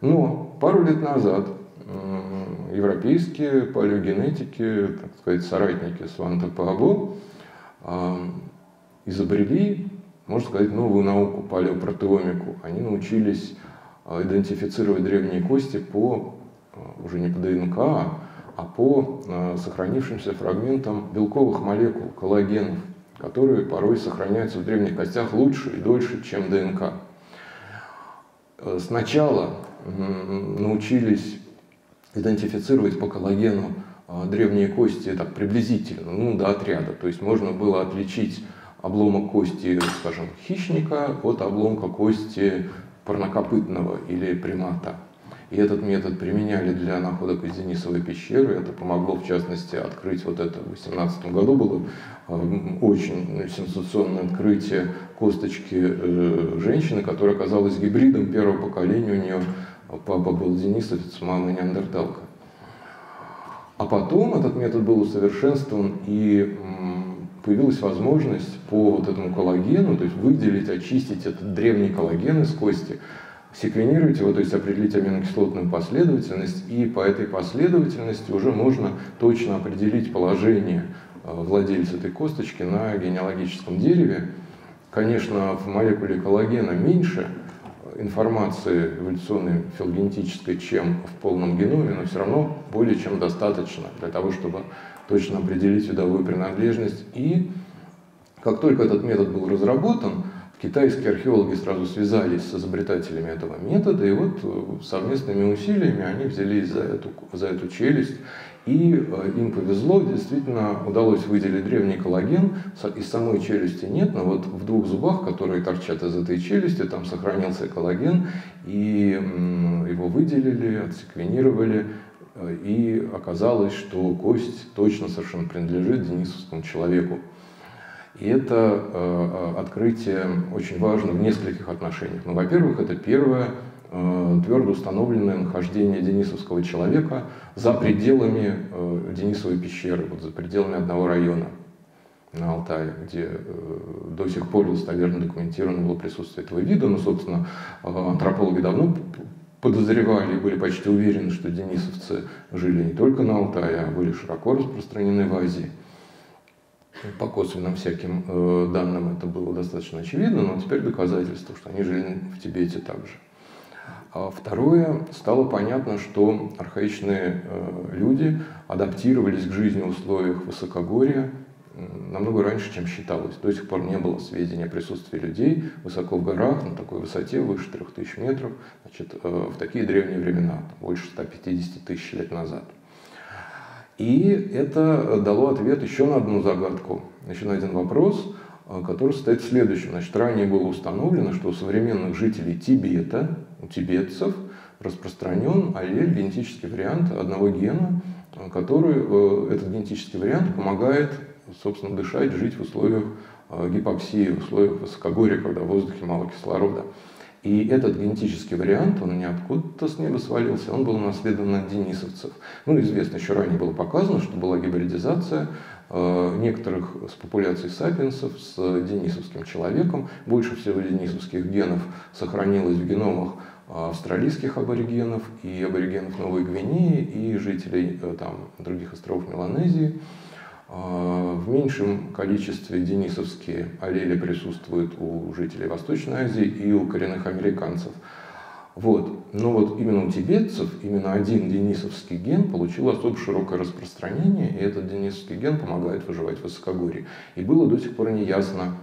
Но пару лет назад европейские палеогенетики, так сказать, соратники Сванта Паабо, изобрели, можно сказать, новую науку, палеопротеомику. Они научились а, идентифицировать древние кости по, а, уже не по ДНК, а по а, сохранившимся фрагментам белковых молекул, коллагенов, которые порой сохраняются в древних костях лучше и дольше, чем ДНК. Э, сначала научились идентифицировать по коллагену древние кости так приблизительно, ну, до отряда. То есть можно было отличить обломок кости, скажем, хищника от обломка кости парнокопытного или примата. И этот метод применяли для находок из Денисовой пещеры. Это помогло, в частности, открыть вот это в 18 году было а, очень сенсационное открытие косточки э, женщины, которая оказалась гибридом первого поколения. У нее Папа был денисовец, мама неандерталка. А потом этот метод был усовершенствован, и появилась возможность по вот этому коллагену, то есть выделить, очистить этот древний коллаген из кости, секвенировать его, то есть определить аминокислотную последовательность, и по этой последовательности уже можно точно определить положение э, владельца этой косточки на генеалогическом дереве. Конечно, в молекуле коллагена меньше информации эволюционной филогенетической, чем в полном геноме, но все равно более чем достаточно для того, чтобы точно определить видовую принадлежность. И как только этот метод был разработан, китайские археологи сразу связались с изобретателями этого метода, и вот э, совместными усилиями они взялись за эту, за эту челюсть и э, им повезло, действительно удалось выделить древний коллаген. Из самой челюсти нет, но вот в двух зубах, которые торчат из этой челюсти, там сохранился коллаген, и его выделили, отсеквенировали, и оказалось, что кость точно совершенно принадлежит денисовскому человеку. И это э, открытие очень важно в нескольких отношениях. Ну, во-первых, это первое Э, твердо установленное нахождение денисовского человека за пределами э, Денисовой пещеры, вот за пределами одного района на Алтае, где э, до сих пор достоверно документировано было присутствие этого вида. Но, собственно, антропологи давно подозревали и были почти уверены, что денисовцы жили не только на Алтае, а были широко распространены в Азии. По косвенным всяким данным это было достаточно очевидно, но теперь доказательство, что они жили в Тибете также. А второе, стало понятно, что архаичные э, люди адаптировались к жизни в условиях высокогорья намного раньше, чем считалось. До сих пор не было сведений о присутствии людей высоко в горах, на такой высоте, выше 3000 метров, значит, э, в такие древние времена, больше 150 тысяч лет назад. И это дало ответ еще на одну загадку, еще на один вопрос, э, который состоит в следующем. Значит, ранее было установлено, что у современных жителей Тибета, у тибетцев распространен аллель, генетический вариант одного гена, который, э, этот генетический вариант помогает, собственно, дышать, жить в условиях э, гипоксии, в условиях высокогорья, когда в воздухе мало кислорода. И этот генетический вариант, он не откуда-то с неба свалился, он был наследован от денисовцев. Ну, известно, еще ранее было показано, что была гибридизация э, некоторых с популяций сапиенсов с денисовским человеком. Больше всего денисовских генов сохранилось в геномах австралийских аборигенов и аборигенов Новой Гвинеи и жителей э, там, других островов Меланезии. А, в меньшем количестве денисовские аллели присутствуют у жителей Восточной Азии и у коренных американцев. Вот. Но вот именно у тибетцев именно один денисовский ген получил особо широкое распространение, и этот денисовский ген помогает выживать в высокогорье. И было до сих пор не ясно,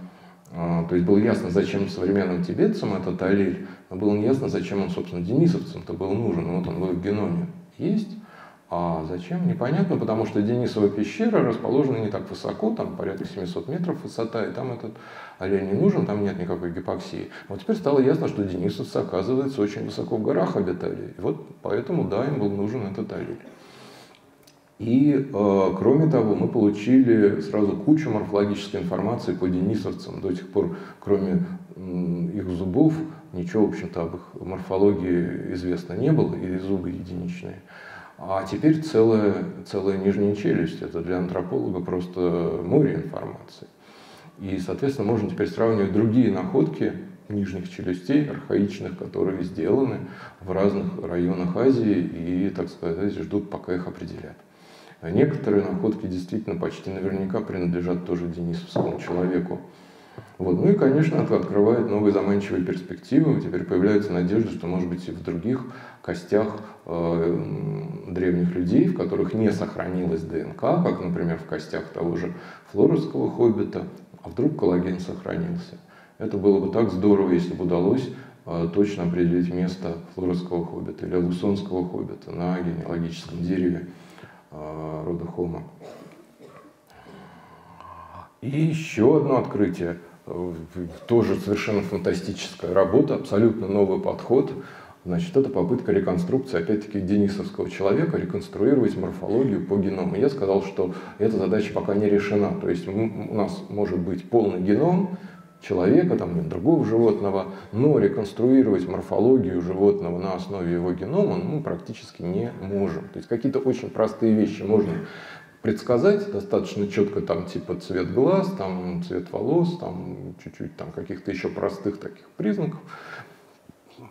а, то есть было ясно, зачем современным тибетцам этот аллель, но было неясно, зачем он, собственно, денисовцам-то был нужен. Вот он в их геноме есть, а зачем? Непонятно, потому что Денисова пещера расположена не так высоко, там порядка 700 метров высота, и там этот олень не нужен, там нет никакой гипоксии. Вот теперь стало ясно, что денисовцы, оказывается, очень высоко в горах обитали. И вот поэтому, да, им был нужен этот олень. И, э, кроме того, мы получили сразу кучу морфологической информации по денисовцам. До сих пор, кроме их зубов, ничего, в общем-то, об их морфологии известно не было, или зубы единичные. А теперь целая, целая нижняя челюсть. Это для антрополога просто море информации. И, соответственно, можно теперь сравнивать другие находки нижних челюстей, архаичных, которые сделаны в разных районах Азии и, так сказать, ждут, пока их определят. Некоторые находки действительно почти наверняка принадлежат тоже денисовскому человеку. Вот. Ну и, конечно, это открывает новые заманчивые перспективы. Теперь появляется надежда, что, может быть, и в других костях э, древних людей, в которых не сохранилась ДНК, как, например, в костях того же флоровского хоббита, а вдруг коллаген сохранился. Это было бы так здорово, если бы удалось э, точно определить место флоровского хоббита или лусонского хоббита на генеалогическом дереве э, рода Хома. И еще одно открытие, тоже совершенно фантастическая работа, абсолютно новый подход. Значит, это попытка реконструкции, опять-таки, денисовского человека, реконструировать морфологию по геному. Я сказал, что эта задача пока не решена. То есть у нас может быть полный геном человека, там, другого животного, но реконструировать морфологию животного на основе его генома мы практически не можем. То есть какие-то очень простые вещи можно предсказать достаточно четко, там типа цвет глаз, там цвет волос, там чуть-чуть там каких-то еще простых таких признаков.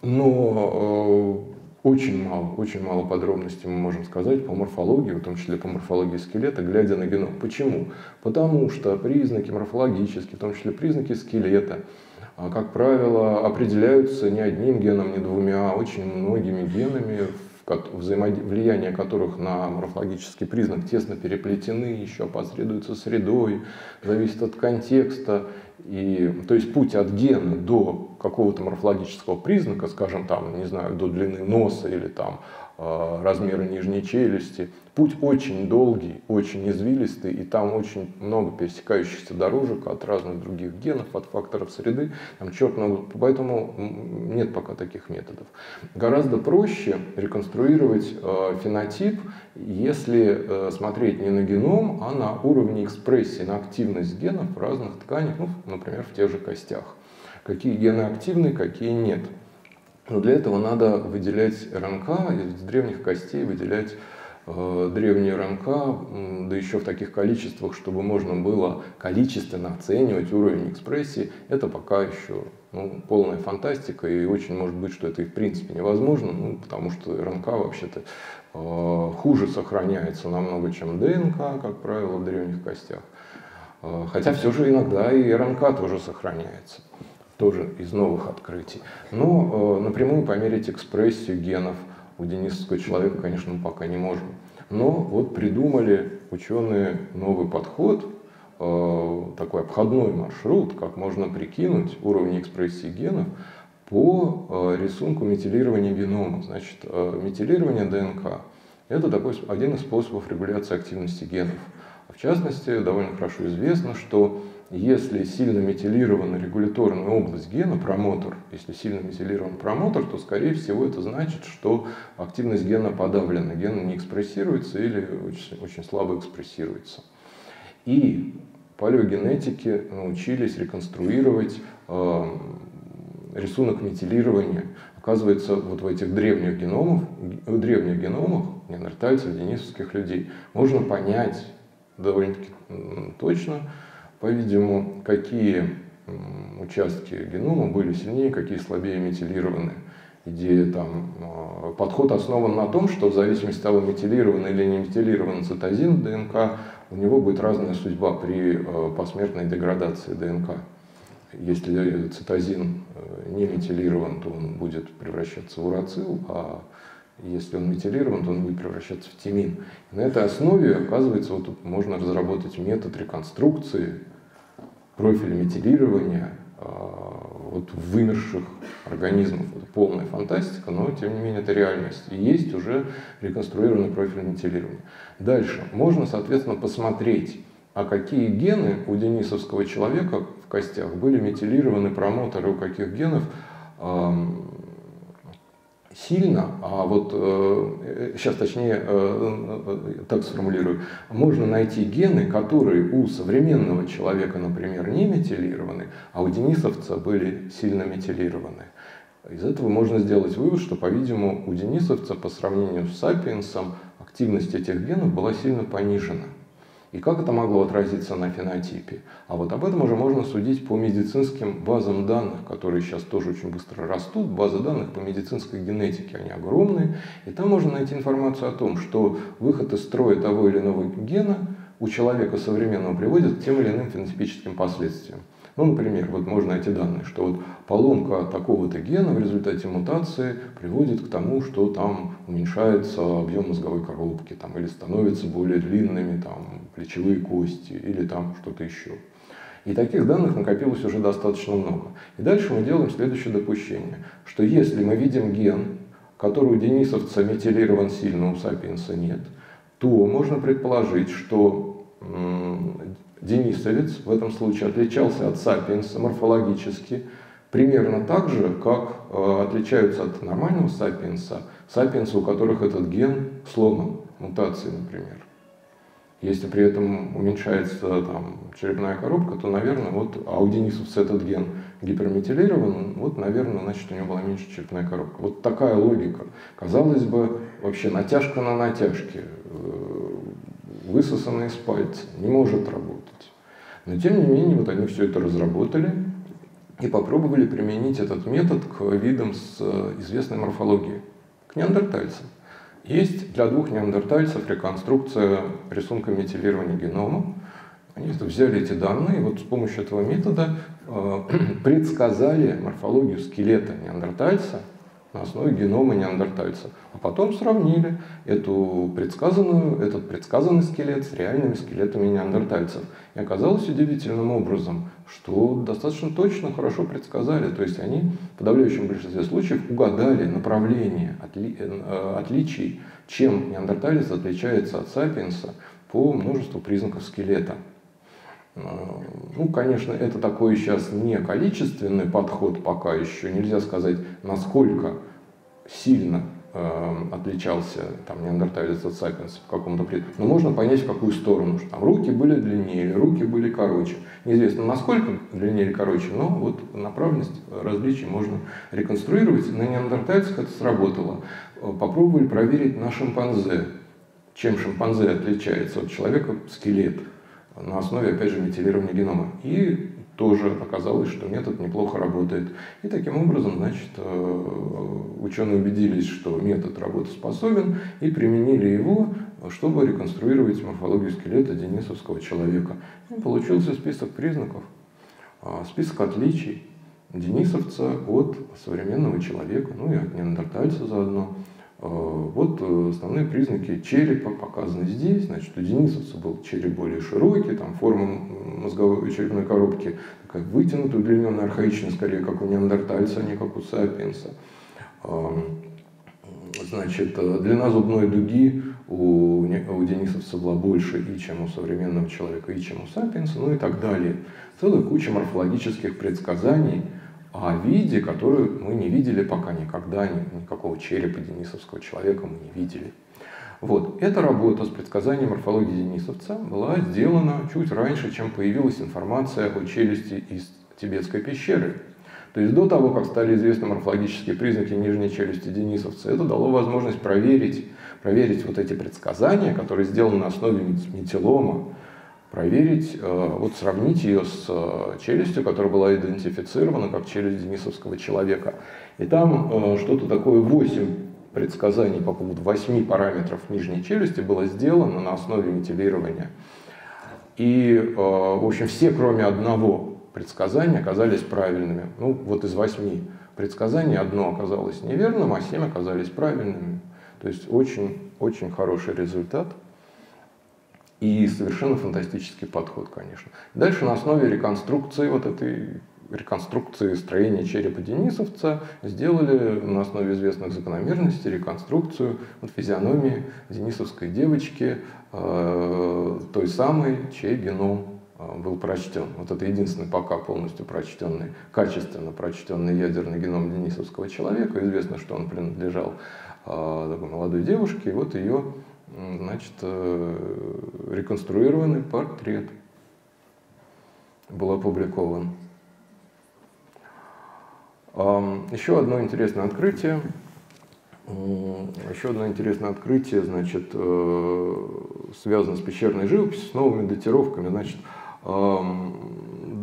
Но э, очень мало, очень мало подробностей мы можем сказать по морфологии, в том числе по морфологии скелета, глядя на геном. Почему? Потому что признаки морфологические, в том числе признаки скелета, а, как правило, определяются не одним геном, не двумя, а очень многими генами взаимовлияние которых на морфологический признак тесно переплетены, еще опосредуются средой, зависит от контекста. И, то есть путь от гена до какого-то морфологического признака, скажем, там, не знаю, до длины носа или там размера нижней челюсти. Путь очень долгий, очень извилистый, и там очень много пересекающихся дорожек от разных других генов, от факторов среды. Там черт много, поэтому нет пока таких методов. Гораздо проще реконструировать э, фенотип, если э, смотреть не на геном, а на уровне экспрессии, на активность генов в разных тканях, ну, например, в тех же костях. Какие гены активны, какие нет. Но для этого надо выделять РНК, из древних костей выделять э, древние РНК, да еще в таких количествах, чтобы можно было количественно оценивать уровень экспрессии. Это пока еще ну, полная фантастика, и очень может быть, что это и в принципе невозможно, ну, потому что РНК вообще-то э, хуже сохраняется намного, чем ДНК, как правило, в древних костях. Э, хотя все же иногда и РНК тоже сохраняется тоже из новых открытий. Но э, напрямую померить экспрессию генов у денисовского человека, конечно, мы пока не можем. Но вот придумали ученые новый подход, э, такой обходной маршрут, как можно прикинуть уровень экспрессии генов по э, рисунку метилирования генома. Значит, метилирование ДНК – это такой один из способов регуляции активности генов. В частности, довольно хорошо известно, что если сильно метилирована регуляторная область гена, промотор, если сильно метилирован промотор, то, скорее всего, это значит, что активность гена подавлена, ген не экспрессируется или очень, очень слабо экспрессируется. И палеогенетики научились реконструировать э, рисунок метилирования. Оказывается, вот в этих древних геномах, древних геномах неандертальцев, денисовских людей можно понять довольно-таки точно, по-видимому, какие участки генома были сильнее, какие слабее метилированы. Идея там, а, подход основан на том, что в зависимости от того, метилирован или не метилирован цитозин ДНК, у него будет разная судьба при а, посмертной деградации ДНК. Если цитозин э, не метилирован, то он будет превращаться в урацил, а если он метилирован, то он будет превращаться в тимин. На этой основе, оказывается, вот можно разработать метод реконструкции профиля метилирования а, вот вымерших организмов. Это полная фантастика, но тем не менее это реальность. И есть уже реконструированный профиль метилирования. Дальше. Можно, соответственно, посмотреть, а какие гены у денисовского человека в костях были метилированы, промоторы у каких генов сильно, а вот э, сейчас точнее э, э, так сформулирую, можно найти гены, которые у современного человека, например, не метилированы, а у денисовца были сильно метилированы. Из этого можно сделать вывод, что, по-видимому, у денисовца по сравнению с сапиенсом активность этих генов была сильно понижена. И как это могло отразиться на фенотипе? А вот об этом уже можно судить по медицинским базам данных, которые сейчас тоже очень быстро растут. Базы данных по медицинской генетике, они огромные. И там можно найти информацию о том, что выход из строя того или иного гена у человека современного приводит к тем или иным фенотипическим последствиям. Ну, например, вот можно найти данные, что вот поломка такого-то гена в результате мутации приводит к тому, что там уменьшается объем мозговой коробки, там, или становятся более длинными там, плечевые кости, или там что-то еще. И таких данных накопилось уже достаточно много. И дальше мы делаем следующее допущение, что если мы видим ген, который у денисовца метилирован сильно, у сапиенса нет, то можно предположить, что денисовец в этом случае отличался от сапиенса морфологически примерно так же, как э, отличаются от нормального сапиенса сапиенсы, у которых этот ген сломан, мутации, например. Если при этом уменьшается там, черепная коробка, то, наверное, вот, а у денисовца этот ген гиперметилирован, вот, наверное, значит, у него была меньше черепная коробка. Вот такая логика. Казалось бы, вообще натяжка на натяжке, э, высосанная из пальца, не может работать. Но тем не менее, вот они все это разработали и попробовали применить этот метод к видам с э, известной морфологией, к неандертальцам. Есть для двух неандертальцев реконструкция рисунка метилирования генома. Они взяли эти данные и вот с помощью этого метода э, <clears throat> предсказали морфологию скелета неандертальца – на основе генома неандертальца. А потом сравнили эту предсказанную, этот предсказанный скелет с реальными скелетами неандертальцев. И оказалось удивительным образом, что достаточно точно, хорошо предсказали. То есть они в подавляющем большинстве случаев угадали направление отли, э, отличий, чем неандерталец отличается от сапиенса по множеству признаков скелета. Э, ну, конечно, это такой сейчас не количественный подход пока еще. Нельзя сказать, насколько сильно э, отличался там, неандерталец от сапиенса в каком-то признаке. Но можно понять, в какую сторону. Что там руки были длиннее или руки были короче. Неизвестно, насколько длиннее или короче, но вот направленность различий можно реконструировать. На неандертальцах это сработало. Э, попробовали проверить на шимпанзе. Чем шимпанзе отличается от человека скелет на основе, опять же, метилирования генома. И тоже оказалось, что метод неплохо работает. И таким образом, значит, э, ученые убедились, что метод работоспособен и применили его, чтобы реконструировать морфологию скелета денисовского человека. И получился список признаков, а, список отличий денисовца от современного человека, ну и от неандертальца заодно. А, вот э, основные признаки черепа показаны здесь. Значит, у денисовца был череп более широкий, там форма мозговой черепной коробки такая вытянутая, удлиненная, архаичная, скорее, как у неандертальца, а не как у сапиенса. значит, длина зубной дуги у, у денисовца была больше и чем у современного человека, и чем у сапиенса, ну и так далее. Целая куча морфологических предсказаний о виде, которую мы не видели пока никогда, никакого черепа денисовского человека мы не видели. Вот. Эта работа с предсказанием морфологии денисовца была сделана чуть раньше, чем появилась информация о челюсти из тибетской пещеры. То есть до того, как стали известны морфологические признаки нижней челюсти денисовца, это дало возможность проверить, проверить вот эти предсказания, которые сделаны на основе метилома, проверить, э, вот сравнить ее с э, челюстью, которая была идентифицирована как челюсть денисовского человека. И там э, что-то такое 8 предсказаний по поводу восьми параметров нижней челюсти было сделано на основе метилирования. И, в общем, все, кроме одного предсказания, оказались правильными. Ну, вот из восьми предсказаний одно оказалось неверным, а семь оказались правильными. То есть очень, очень хороший результат и совершенно фантастический подход, конечно. Дальше на основе реконструкции вот этой реконструкции строения черепа Денисовца сделали на основе известных закономерностей реконструкцию вот, физиономии денисовской девочки, э, той самой, чей геном э, был прочтен. Вот это единственный пока полностью прочтенный, качественно прочтенный ядерный геном денисовского человека. Известно, что он принадлежал э, такой молодой девушке, и вот ее значит, э, реконструированный портрет был опубликован. Еще одно интересное открытие. Еще одно интересное открытие, значит, э, связано с пещерной живописью, с новыми датировками. Значит,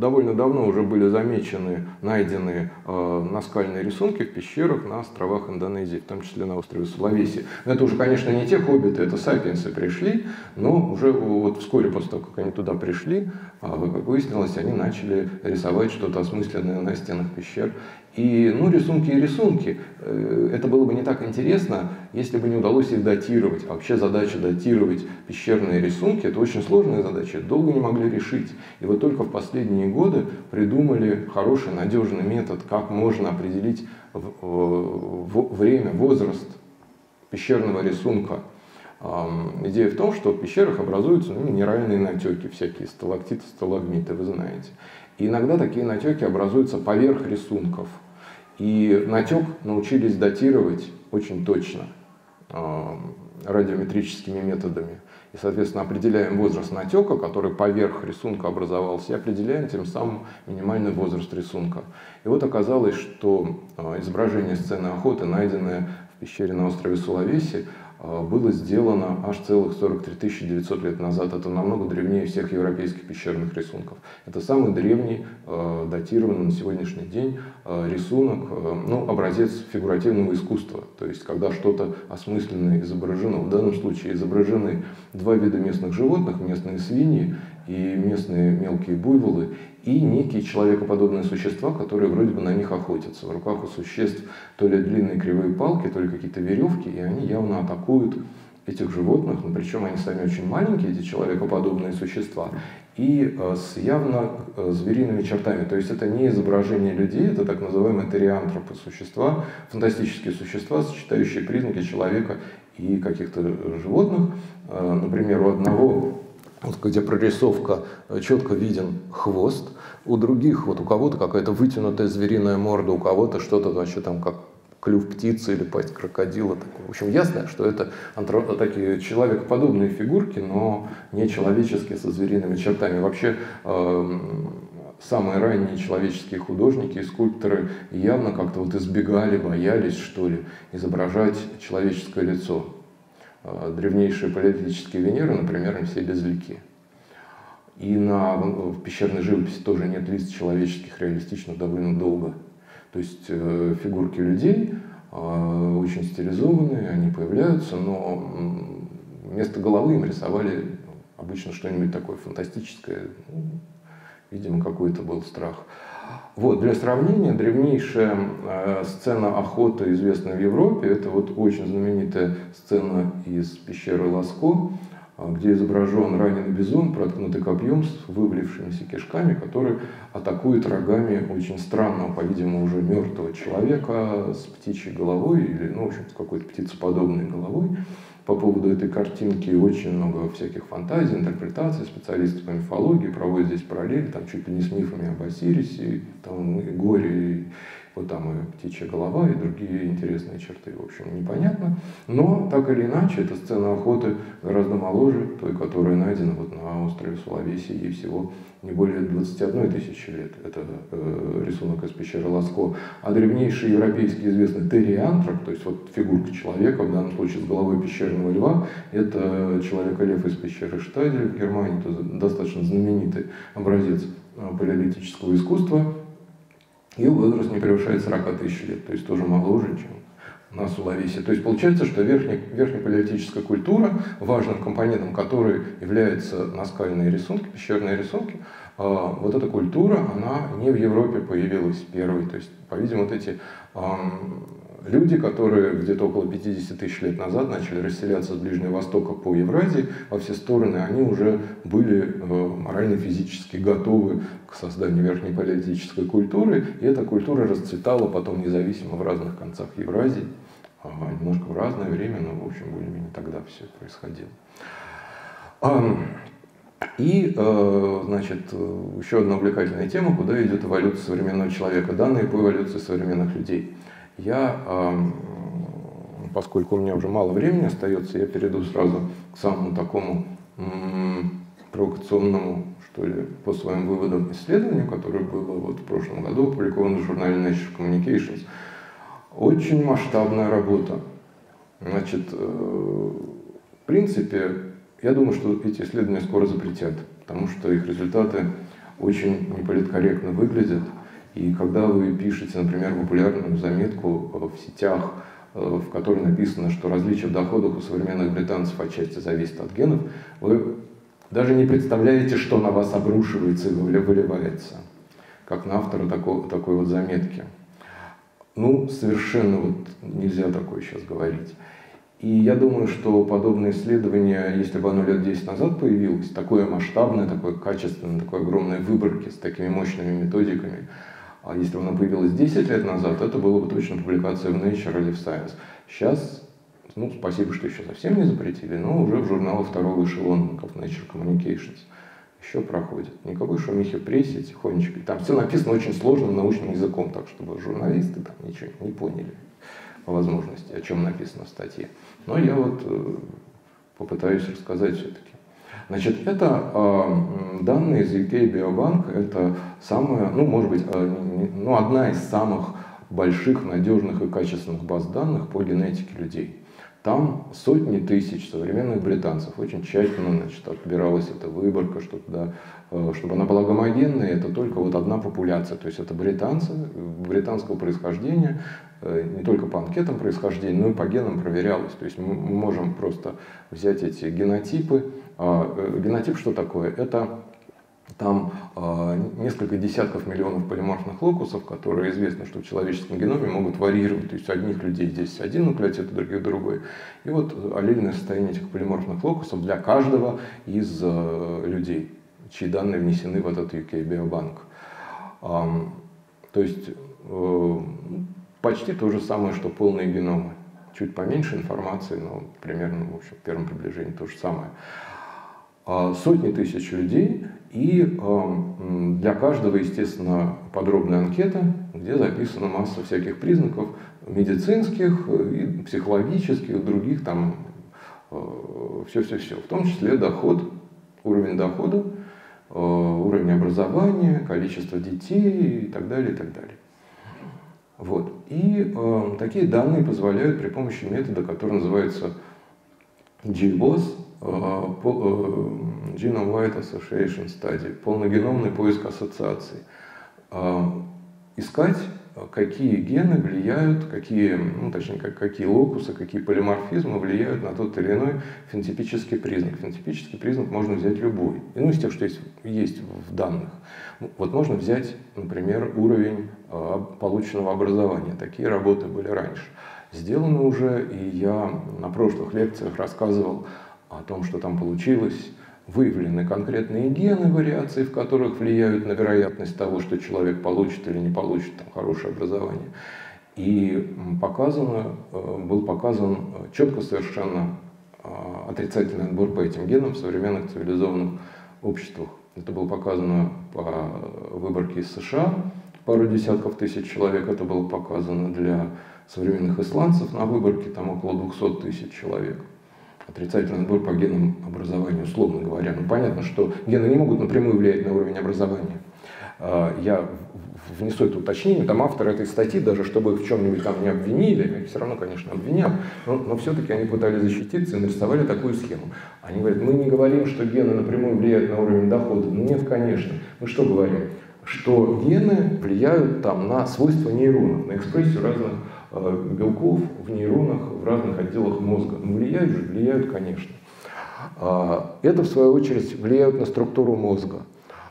довольно давно уже были замечены, найдены э, наскальные рисунки в пещерах на островах Индонезии, в том числе на острове Сулавеси. Но это уже, конечно, не те хоббиты, это сапиенсы пришли, но уже вот вскоре после того, как они туда пришли, э, как выяснилось, они начали рисовать что-то осмысленное на стенах пещер. И, ну, рисунки и рисунки. Э, это было бы не так интересно, если бы не удалось их датировать. А вообще задача датировать пещерные рисунки – это очень сложная задача, долго не могли решить. И вот только в последние годы придумали хороший, надежный метод, как можно определить время, возраст пещерного рисунка. Идея в том, что в пещерах образуются ну, минеральные натеки, всякие сталактиты, сталагмиты, вы знаете. И иногда такие натеки образуются поверх рисунков. И натек научились датировать очень точно радиометрическими методами. И, соответственно, определяем возраст натека, который поверх рисунка образовался, и определяем тем самым минимальный возраст рисунка. И вот оказалось, что а, изображение сцены охоты, найденное в пещере на острове Сулавеси, было сделано аж целых 43 900 лет назад. Это намного древнее всех европейских пещерных рисунков. Это самый древний, а, датированный на сегодняшний день а, рисунок, ну, образец фигуративного искусства. То есть, когда что-то осмысленное изображено. В данном случае изображены два вида местных животных, местные свиньи и местные мелкие буйволы и некие человекоподобные существа, которые вроде бы на них охотятся. В руках у существ то ли длинные кривые палки, то ли какие-то веревки, и они явно атакуют этих животных, ну, причем они сами очень маленькие, эти человекоподобные существа, и э, с явно э, звериными чертами. То есть это не изображение людей, это так называемые териантропы, существа, фантастические существа, сочетающие признаки человека и каких-то животных. Э, например, у одного вот где прорисовка, э, четко виден хвост, у других, вот у кого-то какая-то вытянутая звериная морда, у кого-то что-то вообще там как клюв птицы или пасть крокодила. Такое. В общем, ясно, что это антро... такие человекоподобные фигурки, но не человеческие со звериными чертами. Вообще, э, самые ранние человеческие художники и скульпторы явно как-то вот избегали, боялись, что ли, изображать человеческое лицо. Э, древнейшие палеолитические Венеры, например, все безлики. И на, в пещерной живописи тоже нет лиц человеческих реалистичных довольно долго. То есть э, фигурки людей э, очень стилизованные, они появляются, но вместо головы им рисовали обычно что-нибудь такое фантастическое. Ну, видимо, какой-то был страх. Вот, для сравнения, древнейшая э, сцена охоты, известная в Европе, это вот очень знаменитая сцена из пещеры Ласко, а, где изображен раненый бизон, проткнутый копьем с вывалившимися кишками, который атакует рогами очень странного, по-видимому, уже мертвого человека с птичьей головой, или, ну, в общем, с какой-то птицеподобной головой. По поводу этой картинки очень много всяких фантазий, интерпретаций, специалисты по мифологии проводят здесь параллели, там чуть ли не с мифами об Осирисе, там и горе, вот там и птичья голова, и другие интересные черты, в общем, непонятно. Но, так или иначе, эта сцена охоты гораздо моложе той, которая найдена вот на острове Сулавеси, ей всего не более 21 тысячи лет. Это э, рисунок из пещеры Ласко. А древнейший европейский известный териантроп, то есть вот фигурка человека, в данном случае с головой пещерного льва, это человека-лев из пещеры Штадель в Германии, это достаточно знаменитый образец э, палеолитического искусства. Ее возраст не превышает 40 тысяч лет, то есть тоже моложе, чем на Сулавесе. То есть получается, что верхняя, верхнепалеолитическая культура, важным компонентом которой являются наскальные рисунки, пещерные рисунки, а, вот эта культура, она не в Европе появилась первой. То есть, по-видимому, вот эти люди, которые где-то около 50 тысяч лет назад начали расселяться с Ближнего Востока по Евразии во все стороны, они уже были э, морально-физически готовы к созданию верхней политической культуры, и эта культура расцветала потом независимо в разных концах Евразии, немножко в разное время, но, в общем, более-менее тогда все происходило. И, э, значит, еще одна увлекательная тема, куда идет эволюция современного человека, данные по эволюции современных людей – я, поскольку у меня уже мало времени остается, я перейду сразу к самому такому провокационному, что ли, по своим выводам исследованию, которое было вот в прошлом году опубликовано в журнале Nature Communications. Очень масштабная работа. Значит, э, в принципе, я думаю, что эти исследования скоро запретят, потому что их результаты очень неполиткорректно выглядят. И когда вы пишете, например, популярную заметку в сетях, э, в которой написано, что различия в доходах у современных британцев отчасти зависят от генов, вы даже не представляете, что на вас обрушивается и выливается, как на автора такой, такой вот заметки. Ну, совершенно вот нельзя такое сейчас говорить. И я думаю, что подобное исследование, если бы оно лет 10 назад появилось, такое масштабное, такое качественное, такой огромной выборки с такими мощными методиками, а если бы она появилась 10 лет назад, это было бы точно публикация в Nature или в Science. Сейчас, ну, спасибо, что еще совсем не запретили, но уже в журналах второго эшелона, как Nature Communications, еще проходит. Никакой шумихи в прессе, тихонечко. Там все написано очень сложным научным языком, так чтобы журналисты там ничего не поняли по возможности, о чем написано в статье. Но я вот э, попытаюсь рассказать все-таки. Значит, это э, данные из UK Biobank, это самая, ну, может быть, э, ну, одна из самых больших, надежных и качественных баз данных по генетике людей. Там сотни тысяч современных британцев. Очень тщательно значит, отбиралась эта выборка, что туда, э, чтобы она была гомогенной. Это только вот одна популяция. То есть это британцы британского происхождения, э, не только по анкетам происхождения, но и по генам проверялось. То есть мы можем просто взять эти генотипы, а, э, генотип что такое? Это там э, несколько десятков миллионов полиморфных локусов, которые известно, что в человеческом геноме могут варьировать. То есть у одних людей здесь один нуклеотид, у других другой. И вот аллельное состояние этих полиморфных локусов для каждого из э, людей, чьи данные внесены в этот UK Biobank. Э, то есть э, почти то же самое, что полные геномы. Чуть поменьше информации, но примерно в, общем, в первом приближении то же самое. А, сотни тысяч людей, и а, для каждого, естественно, подробная анкета, где записана масса всяких признаков медицинских, и психологических, других, там, все-все-все, а, в том числе доход, уровень дохода, уровень образования, количество детей и так далее, и так далее. Вот. И э, такие данные позволяют при помощи метода, который называется GBOS, Genome Wide Association Study, полногеномный поиск ассоциаций. Э, искать, какие гены влияют, какие, ну, точнее, какие локусы, какие полиморфизмы влияют на тот или иной фенотипический признак. Фенотипический признак можно взять любой, ну, из тех, что есть, есть в данных. Вот можно взять, например, уровень полученного образования. Такие работы были раньше. Сделаны уже, и я на прошлых лекциях рассказывал о том, что там получилось, выявлены конкретные гены, вариации в которых влияют на вероятность того, что человек получит или не получит там, хорошее образование. И показано, э, был показан четко совершенно э, отрицательный отбор по этим генам в современных цивилизованных обществах. Это было показано по выборке из США, пару десятков тысяч человек. Это было показано для современных исландцев на выборке, там около 200 тысяч человек. Отрицательный отбор по генам образования, условно говоря. Ну, понятно, что гены не могут напрямую влиять на уровень образования. А, я внесу это уточнение, там автор этой статьи, даже чтобы их в чем-нибудь там не обвинили, их все равно, конечно, обвинят, но, но все-таки они пытались защититься и нарисовали такую схему. Они говорят, мы не говорим, что гены напрямую влияют на уровень дохода. Ну нет, конечно. Мы что говорим? Что гены влияют там на свойства нейронов, на экспрессию разных э, белков в нейронах в разных отделах мозга. Ну, влияют же? Влияют, конечно. А, это, в свою очередь, влияет на структуру мозга.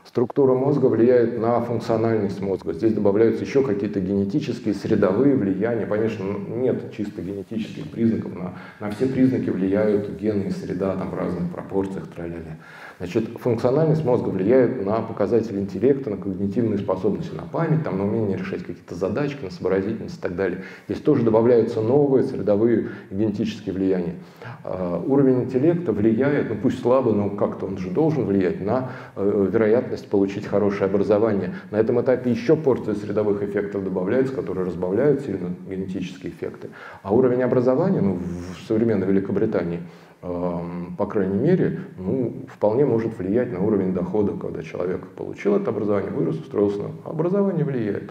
Структура мозга влияет на функциональность мозга. Здесь добавляются еще какие-то генетические, средовые влияния. Конечно, нет чисто генетических признаков. На, на все признаки влияют гены и среда там, в разных пропорциях. Траля-ля. Значит, функциональность мозга влияет на показатели интеллекта, на когнитивные способности, на память, там, на умение решать какие-то задачки, на сообразительность и так далее. Здесь тоже добавляются новые средовые генетические влияния. Uh, уровень интеллекта влияет, ну пусть слабо, но как-то он же должен влиять на uh, вероятность получить хорошее образование. На этом этапе еще порция средовых эффектов добавляется, которые разбавляют сильно генетические эффекты. А уровень образования ну, в современной Великобритании по крайней мере, ну, вполне может влиять на уровень дохода, когда человек получил это образование, вырос, устроился на образование влияет.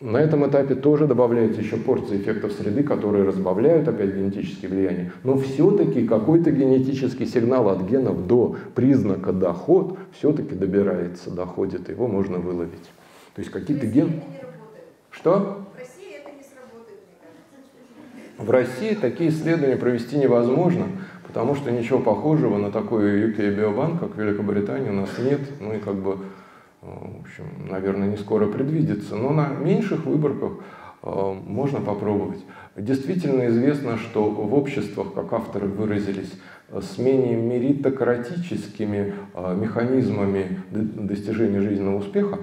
На этом этапе тоже добавляется еще порция эффектов среды, которые разбавляют опять генетические влияния. Но все-таки какой-то генетический сигнал от генов до признака доход все-таки добирается, доходит, его можно выловить. То есть какие-то гены... Что? В России такие исследования провести невозможно, потому что ничего похожего на такой UK биобанк, как Великобритания, у нас нет, ну и как бы, э, в общем, наверное, не скоро предвидится, но на меньших выборках э, можно попробовать. Действительно известно, что в обществах, как авторы выразились, с менее меритократическими э, механизмами достижения жизненного успеха,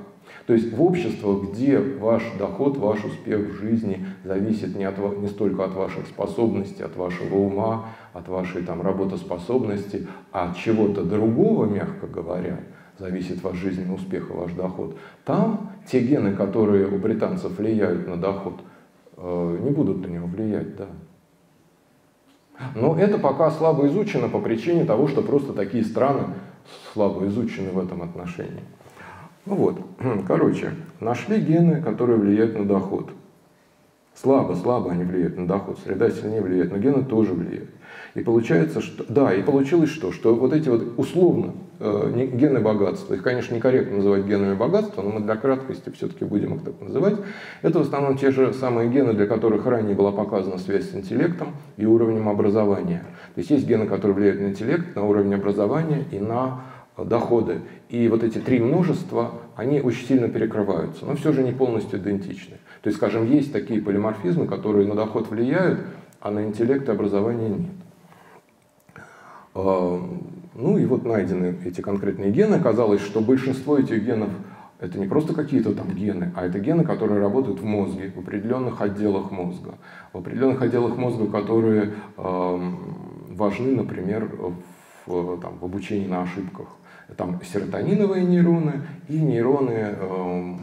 то есть в обществах, где ваш доход, ваш успех в жизни зависит не, от, не столько от ваших способностей, от вашего ума, от вашей там, работоспособности, а от чего-то другого, мягко говоря, зависит ваш жизненный успех и ваш доход, там те гены, которые у британцев влияют на доход, э, не будут на него влиять, да. Но это пока слабо изучено по причине того, что просто такие страны слабо изучены в этом отношении. Ну вот, <clears throat> короче, нашли гены, которые влияют на доход. Слабо, слабо они влияют на доход, среда сильнее влияет, но гены тоже влияют. И получается, что, да, и получилось что? Что вот эти вот условно э, гены богатства, их, конечно, некорректно называть генами богатства, но мы для краткости все-таки будем их так называть, это в основном те же самые гены, для которых ранее была показана связь с интеллектом и уровнем образования. То есть есть гены, которые влияют на интеллект, на уровень образования и на доходы. И вот эти три множества, они очень сильно перекрываются, но все же не полностью идентичны. То есть, скажем, есть такие полиморфизмы, которые на доход влияют, а на интеллект и образование нет. А, ну и вот найдены эти конкретные гены. Оказалось, что большинство этих генов это не просто какие-то там гены, а это гены, которые работают в мозге, в определенных отделах мозга. В определенных отделах мозга, которые э, важны, например, в, там, в обучении на ошибках. Там серотониновые нейроны и нейроны, эм,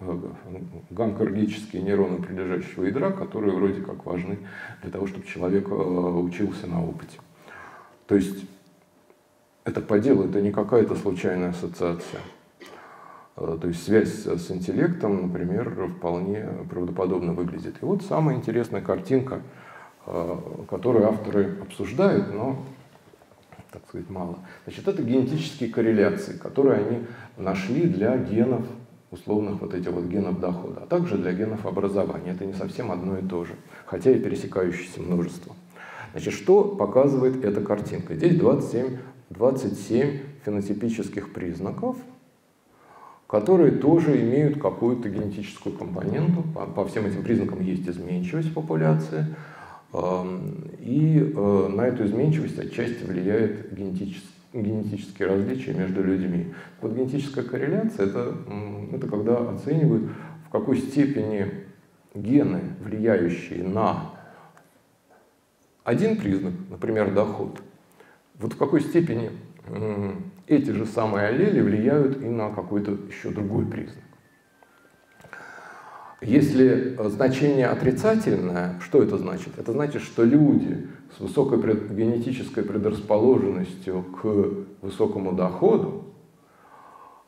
э, гамкоргические нейроны прилежащего ядра, которые вроде как важны для того, чтобы человек э, учился на опыте. То есть это по делу, это не какая-то случайная ассоциация. Э, то есть связь с интеллектом, например, вполне правдоподобно выглядит. И вот самая интересная картинка, которую авторы обсуждают, но так сказать, мало. Значит, это генетические корреляции, которые они нашли для генов, условных вот этих вот генов дохода, а также для генов образования. Это не совсем одно и то же, хотя и пересекающееся множество. Значит, что показывает эта картинка? Здесь 27, 27 фенотипических признаков, которые тоже имеют какую-то генетическую компоненту. По, по всем этим признакам есть изменчивость популяции. И на эту изменчивость отчасти влияет генетически генетические различия между людьми. Вот генетическая корреляция это, это когда оценивают, в какой степени гены, влияющие на один признак, например, доход, вот в какой степени эти же самые аллели влияют и на какой-то еще другой признак. Если значение отрицательное, что это значит? Это значит, что люди с высокой генетической предрасположенностью к высокому доходу,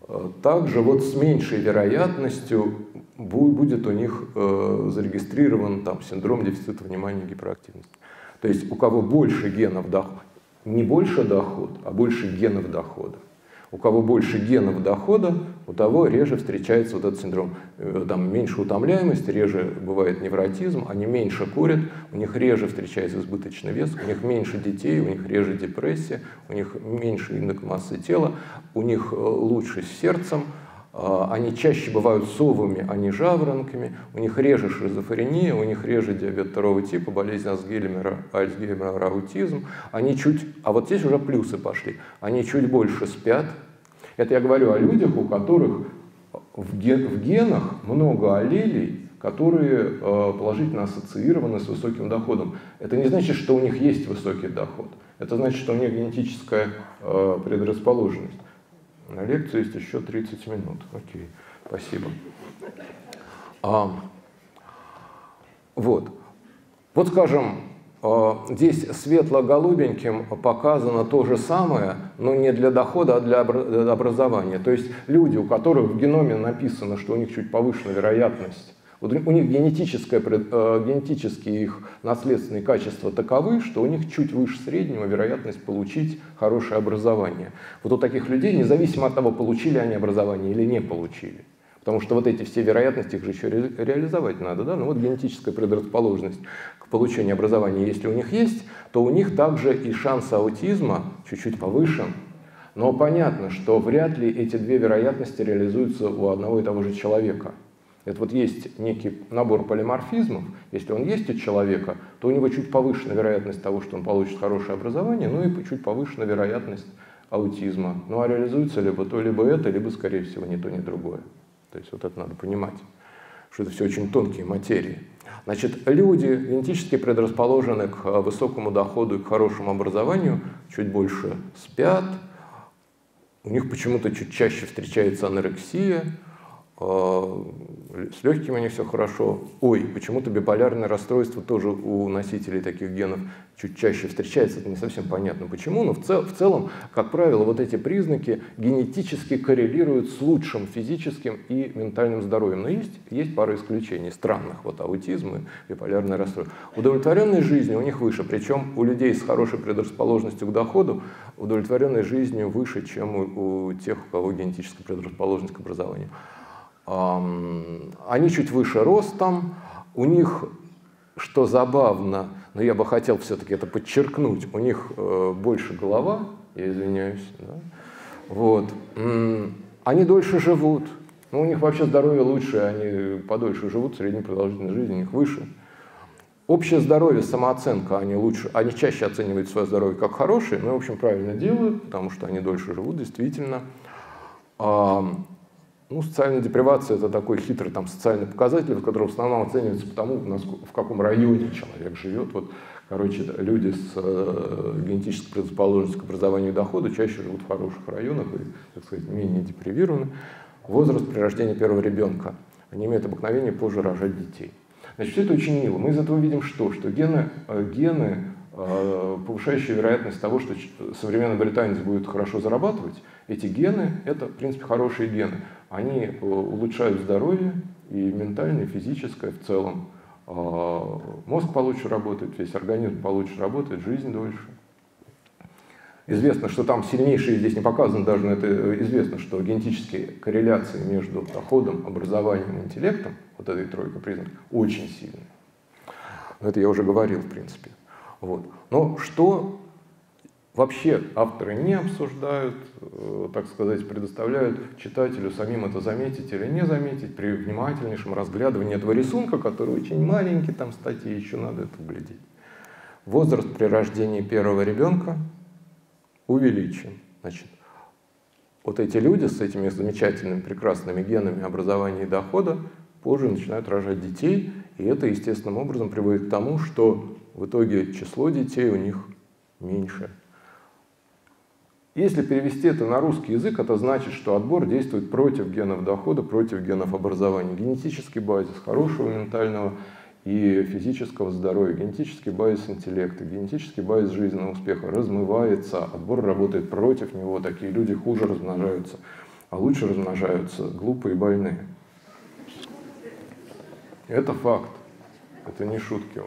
э, также вот с меньшей вероятностью будет у них э, зарегистрирован там, синдром дефицита внимания и гиперактивности. То есть у кого больше генов дохода, не больше доход, а больше генов дохода, у кого больше генов дохода, у того реже встречается вот этот синдром, э, там меньше утомляемость, реже бывает невротизм, они меньше курят, у них реже встречается избыточный вес, у них меньше детей, у них реже депрессия, у них меньше индекс массы тела, у них э, лучше с сердцем, а, они чаще бывают совами, а не жаворонками, у них реже шизофрения, у них реже диабет второго типа, болезнь Альцгеймера, Альцгеймера, аутизм. Они чуть, а вот здесь уже плюсы пошли, они чуть больше спят. Это я говорю о людях, у которых в, ген, в генах много аллелей, которые э, положительно ассоциированы с высоким доходом. Это не значит, что у них есть высокий доход. Это значит, что у них генетическая э, предрасположенность. На лекцию есть еще 30 минут. Окей, спасибо. А, вот. Вот, скажем, здесь светло-голубеньким показано то же самое, но не для дохода, а для образования. То есть люди, у которых в геноме написано, что у них чуть повышена вероятность вот у них генетическое, э, генетические их наследственные качества таковы, что у них чуть выше среднего вероятность получить хорошее образование. Вот у таких людей, независимо от того, получили они образование или не получили, Потому что вот эти все вероятности, их же еще ре реализовать надо. Да? Ну вот генетическая предрасположенность к получению образования, если у них есть, то у них также и шанс аутизма чуть-чуть повышен. Но понятно, что вряд ли эти две вероятности реализуются у одного и того же человека. Это вот есть некий набор полиморфизмов. Если он есть у человека, то у него чуть повышена вероятность того, что он получит хорошее образование, ну и чуть повышена вероятность аутизма. Ну а реализуется либо то, либо это, либо, скорее всего, ни то, ни другое. То есть вот это надо понимать, что это все очень тонкие материи. Значит, люди генетически предрасположены к высокому доходу и к хорошему образованию, чуть больше спят, у них почему-то чуть чаще встречается анорексия, с легкими у них все хорошо. Ой, почему-то биполярное расстройство тоже у носителей таких генов чуть чаще встречается. Это не совсем понятно почему, но в, цел, в целом, как правило, вот эти признаки генетически коррелируют с лучшим физическим и ментальным здоровьем. Но есть, есть пара исключений странных. Вот аутизм и биполярное расстройство. Удовлетворенность жизнью у них выше. Причем у людей с хорошей предрасположенностью к доходу удовлетворенность жизнью выше, чем у, у тех, у кого генетическая предрасположенность к образованию. Они чуть выше ростом, у них, что забавно, но я бы хотел все-таки это подчеркнуть, у них э, больше голова, я извиняюсь, да? вот. Они дольше живут, ну, у них вообще здоровье лучше, они подольше живут, средняя продолжительность жизни у них выше. Общее здоровье, самооценка, они лучше, они чаще оценивают свое здоровье как хорошее, но, в общем, правильно делают, потому что они дольше живут, действительно. Ну, социальная депривация – это такой хитрый там, социальный показатель, который в основном оценивается по тому, в каком районе человек живет. Вот, короче, люди с э, генетической предрасположенностью к образованию дохода чаще живут в хороших районах и, так сказать, менее депривированы. Возраст при рождении первого ребенка. Они имеют обыкновение позже рожать детей. Значит, все это очень мило. Мы из этого видим что? Что гены, э, гены э, повышающие вероятность того, что современный британец будет хорошо зарабатывать, эти гены – это, в принципе, хорошие гены они э, улучшают здоровье и ментальное, и физическое в целом. А, мозг получше работает, весь организм получше работает, жизнь дольше. Известно, что там сильнейшие, здесь не показано даже, но это э, известно, что генетические корреляции между доходом, образованием и интеллектом, вот этой тройка признаков, очень сильные. Это я уже говорил, в принципе. Вот. Но что Вообще авторы не обсуждают, э, так сказать, предоставляют читателю самим это заметить или не заметить при внимательнейшем разглядывании этого рисунка, который очень маленький, там статьи еще надо это глядеть. возраст при рождении первого ребенка увеличен. Значит, вот эти люди с этими замечательными, прекрасными генами образования и дохода позже начинают рожать детей, и это естественным образом приводит к тому, что в итоге число детей у них меньше. Если перевести это на русский язык, это значит, что отбор действует против генов дохода, против генов образования. Генетический базис хорошего ментального и физического здоровья, генетический базис интеллекта, генетический базис жизненного успеха размывается, отбор работает против него, такие люди хуже размножаются, а лучше размножаются глупые и больные. Это факт, это не шутки.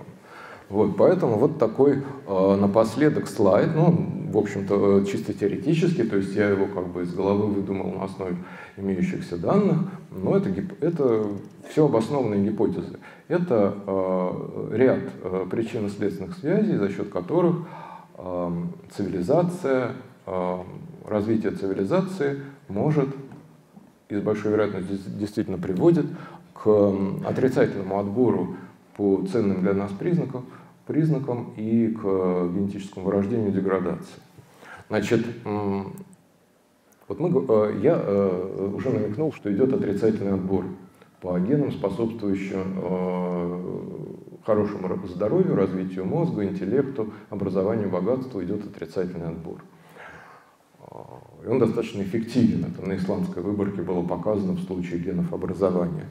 Вот, поэтому вот такой э, напоследок слайд, ну, в общем-то, э, чисто теоретически, то есть я его как бы из головы выдумал на основе имеющихся данных, но это, это все обоснованные гипотезы. Это э, ряд э, причинно-следственных связей, за счет которых э, цивилизация, э, развитие цивилизации может и с большой вероятностью действительно приводит к отрицательному отбору по ценным для нас признакам, признакам и к генетическому вырождению деградации. Значит, вот мы, э, я э, уже намекнул, что идет отрицательный отбор по генам, способствующим э, хорошему здоровью, развитию мозга, интеллекту, образованию, богатству, идет отрицательный отбор. И он достаточно эффективен. Это на исламской выборке было показано в случае генов образования.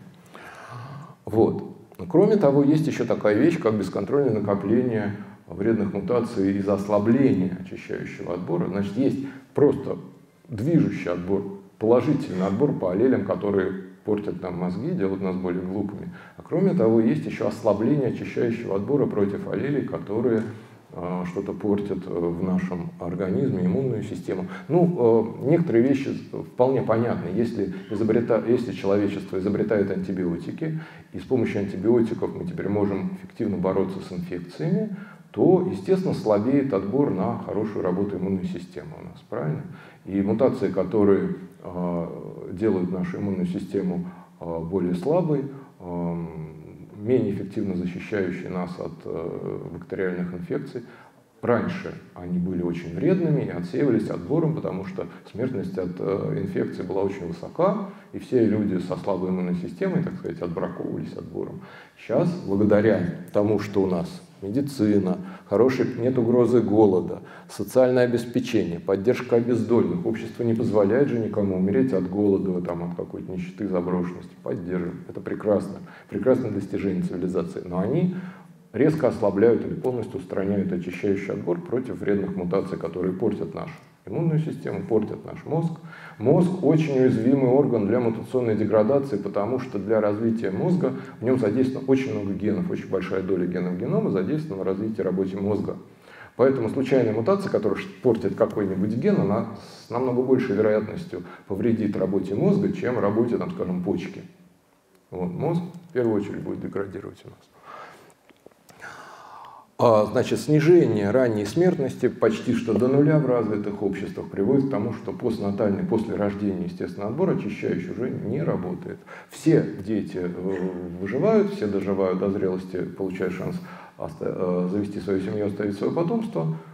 Вот. Кроме того, есть еще такая вещь, как бесконтрольное накопление вредных мутаций из-за ослабления очищающего отбора. Значит, есть просто движущий отбор, положительный отбор по аллелям, которые портят нам мозги, делают нас более глупыми. А кроме того, есть еще ослабление очищающего отбора против аллелей, которые что-то портят э, в нашем организме, иммунную систему. Ну, э, некоторые вещи вполне понятны. Если, изобрета... Если человечество изобретает антибиотики, и с помощью антибиотиков мы теперь можем эффективно бороться с инфекциями, то, естественно, слабеет отбор на хорошую работу иммунной системы у нас, правильно? И мутации, которые э, делают нашу иммунную систему э, более слабой, э, менее эффективно защищающей нас от э, бактериальных инфекций, раньше они были очень вредными и отсеивались отбором, потому что смертность от э, инфекции была очень высока, и все люди со слабой иммунной системой, так сказать, отбраковывались отбором. Сейчас, благодаря тому, что у нас медицина, хороший, нет угрозы голода, социальное обеспечение, поддержка обездольных. Общество не позволяет же никому умереть от голода, там, от какой-то нищеты, заброшенности. Поддержим. Это прекрасно. Прекрасное достижение цивилизации. Но они резко ослабляют или полностью устраняют очищающий отбор против вредных мутаций, которые портят нашу иммунную систему, портят наш мозг. Мозг очень уязвимый орган для мутационной деградации, потому что для развития мозга в нем задействовано очень много генов, очень большая доля генов генома задействована в развитии работы мозга. Поэтому случайная мутация, которая портит какой-нибудь ген, она с намного большей вероятностью повредит работе мозга, чем работе, там, скажем, почки. Вот, мозг в первую очередь будет деградировать у нас. А, значит, снижение ранней смертности почти что до нуля в развитых обществах приводит к тому, что постнатальный, после рождения, естественно, отбор очищающий уже не работает. Все дети э, выживают, все доживают до зрелости, получают шанс э, завести свою семью, оставить свое потомство –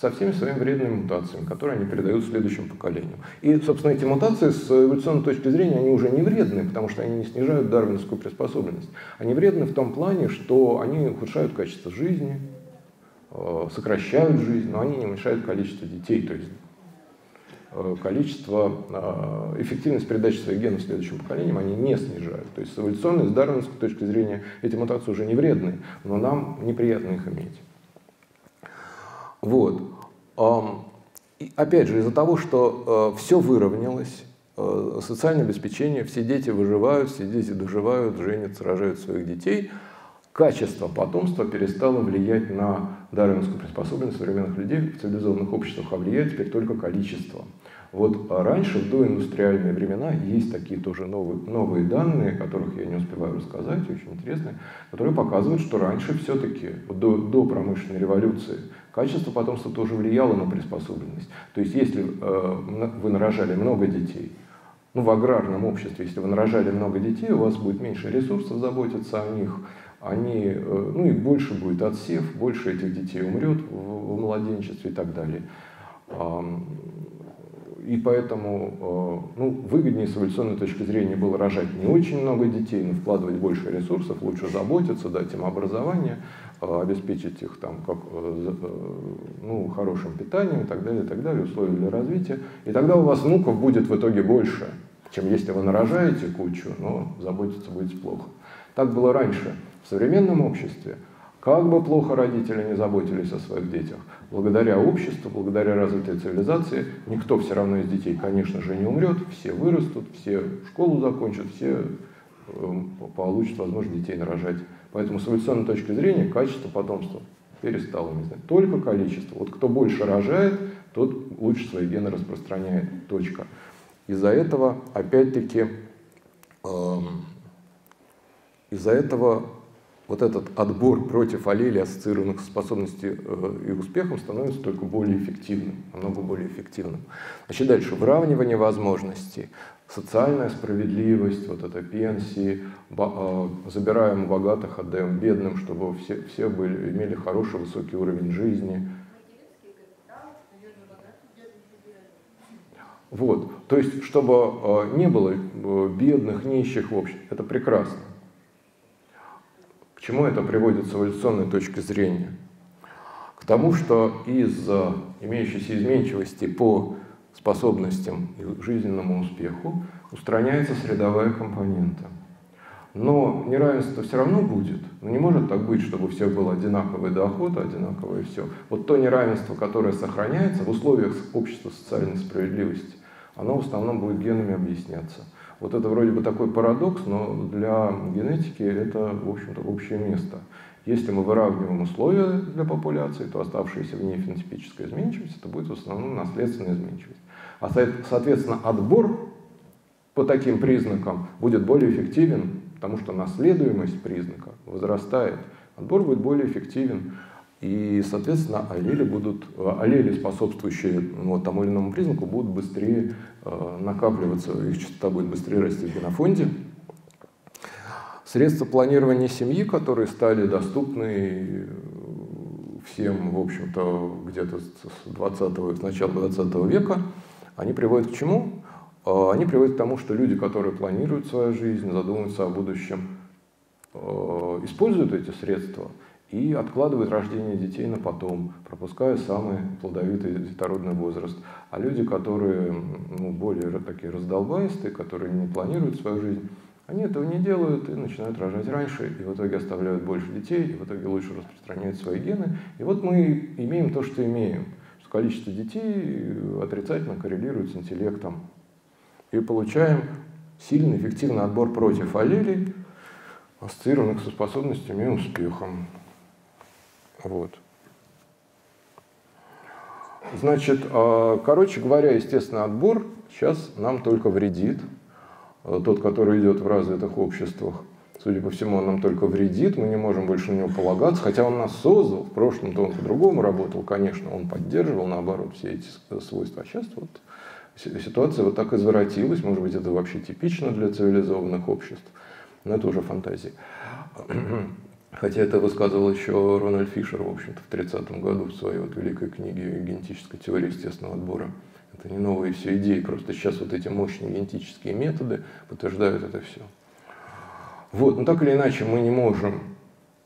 со всеми своими вредными мутациями, которые они передают следующим поколениям. И, собственно, эти мутации с эволюционной точки зрения, они уже не вредны, потому что они не снижают дарвинскую приспособленность. Они вредны в том плане, что они ухудшают качество жизни, э, сокращают жизнь, но они не уменьшают количество детей, то есть э, количество, э, эффективность передачи своих генов следующим поколениям они не снижают. То есть с эволюционной, с дарвинской точки зрения эти мутации уже не вредны, но нам неприятно их иметь. Вот. И опять же, из-за того, что э, все выровнялось, э, социальное обеспечение, все дети выживают, все дети доживают, женятся, рожают своих детей, качество потомства перестало влиять на дарвинскую приспособленность современных людей в цивилизованных обществах, а влияет теперь только количество. Вот раньше, в доиндустриальные времена, есть такие тоже новые, новые данные, которых я не успеваю рассказать, очень интересные, которые показывают, что раньше все-таки, до, до промышленной революции, качество потомства тоже влияло на приспособленность. То есть, если э, вы нарожали много детей, ну, в аграрном обществе, если вы нарожали много детей, у вас будет меньше ресурсов заботиться о них, они, э, ну и больше будет отсев, больше этих детей умрет в, в младенчестве и так далее. И поэтому э, ну, выгоднее с эволюционной точки зрения было рожать не очень много детей, но вкладывать больше ресурсов, лучше заботиться, дать им образование, обеспечить их там, как, ну, хорошим питанием и так далее, и так далее, условия для развития. И тогда у вас внуков будет в итоге больше, чем если вы нарожаете кучу, но заботиться будете плохо. Так было раньше. В современном обществе, как бы плохо родители не заботились о своих детях, благодаря обществу, благодаря развитой цивилизации, никто все равно из детей, конечно же, не умрет, все вырастут, все школу закончат, все получат возможность детей нарожать. Поэтому с эволюционной точки зрения качество потомства перестало знать. Только количество. Вот кто больше рожает, тот лучше свои гены распространяет. Точка. Из-за этого, опять-таки, эм, из-за этого вот этот отбор против аллелей, ассоциированных с способностью э, и успехом, становится только более эффективным, намного более эффективным. Значит, дальше выравнивание возможностей, социальная справедливость, вот это пенсии, э, забираем богатых, отдаем бедным, чтобы все, все были, имели хороший высокий уровень жизни. Вот, то есть, чтобы э, не было бедных, нищих в общем, это прекрасно чему это приводит с эволюционной точки зрения? К тому, что из имеющейся изменчивости по способностям и жизненному успеху устраняется средовая компонента. Но неравенство все равно будет. Но не может так быть, чтобы у всех был одинаковый доход, одинаковое все. Вот то неравенство, которое сохраняется в условиях общества социальной справедливости, оно в основном будет генами объясняться. Вот это вроде бы такой парадокс, но для генетики это, в общем-то, общее место. Если мы выравниваем условия для популяции, то оставшаяся в ней фенотипическая изменчивость, это будет в основном наследственная изменчивость. А соответственно отбор по таким признакам будет более эффективен, потому что наследуемость признака возрастает. Отбор будет более эффективен. И, соответственно, аллели, будут, аллели способствующие ну, тому или иному признаку, будут быстрее э, накапливаться, их частота будет быстрее расти в генофонде. Средства планирования семьи, которые стали доступны всем, в общем-то, где-то с 20 с начала 20 века, они приводят к чему? Э, они приводят к тому, что люди, которые планируют свою жизнь, задумываются о будущем, э, используют эти средства – и откладывают рождение детей на потом, пропуская самый плодовитый детородный возраст. А люди, которые ну, более такие раздолбаистые, которые не планируют свою жизнь, они этого не делают и начинают рожать раньше, и в итоге оставляют больше детей, и в итоге лучше распространяют свои гены. И вот мы имеем то, что имеем. Что количество детей отрицательно коррелирует с интеллектом. И получаем сильный, эффективный отбор против аллелей, ассоциированных со способностями и успехом. Вот. Значит, а, короче говоря, естественно, отбор сейчас нам только вредит. А, тот, который идет в развитых обществах, судя по всему, он нам только вредит, мы не можем больше на него полагаться, хотя он нас создал, в прошлом-то он по-другому работал, конечно, он поддерживал, наоборот, все эти свойства. А сейчас вот ситуация вот так извратилась, может быть, это вообще типично для цивилизованных обществ, но это уже фантазия. <clears throat> Хотя это высказывал еще Рональд Фишер, в общем-то, в 30 году в своей вот великой книге «Генетическая теория естественного отбора». Это не новые все идеи, просто сейчас вот эти мощные генетические методы подтверждают это все. Вот, но так или иначе мы не можем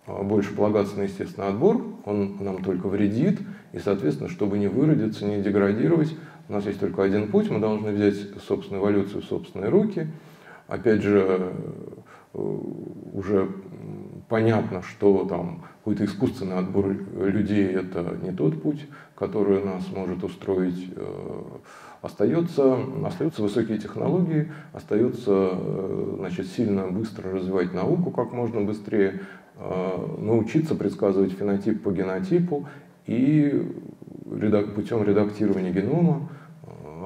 а, больше полагаться на естественный отбор, он нам только вредит, и, соответственно, чтобы не выродиться, не деградировать, у нас есть только один путь, мы должны взять собственную эволюцию в собственные руки. Опять же, э, уже понятно, что там какой-то искусственный отбор людей – это не тот путь, который нас может устроить. Э, остается, остаются высокие технологии, остается э, значит, сильно быстро развивать науку как можно быстрее, э, научиться предсказывать фенотип по генотипу и путем редактирования генома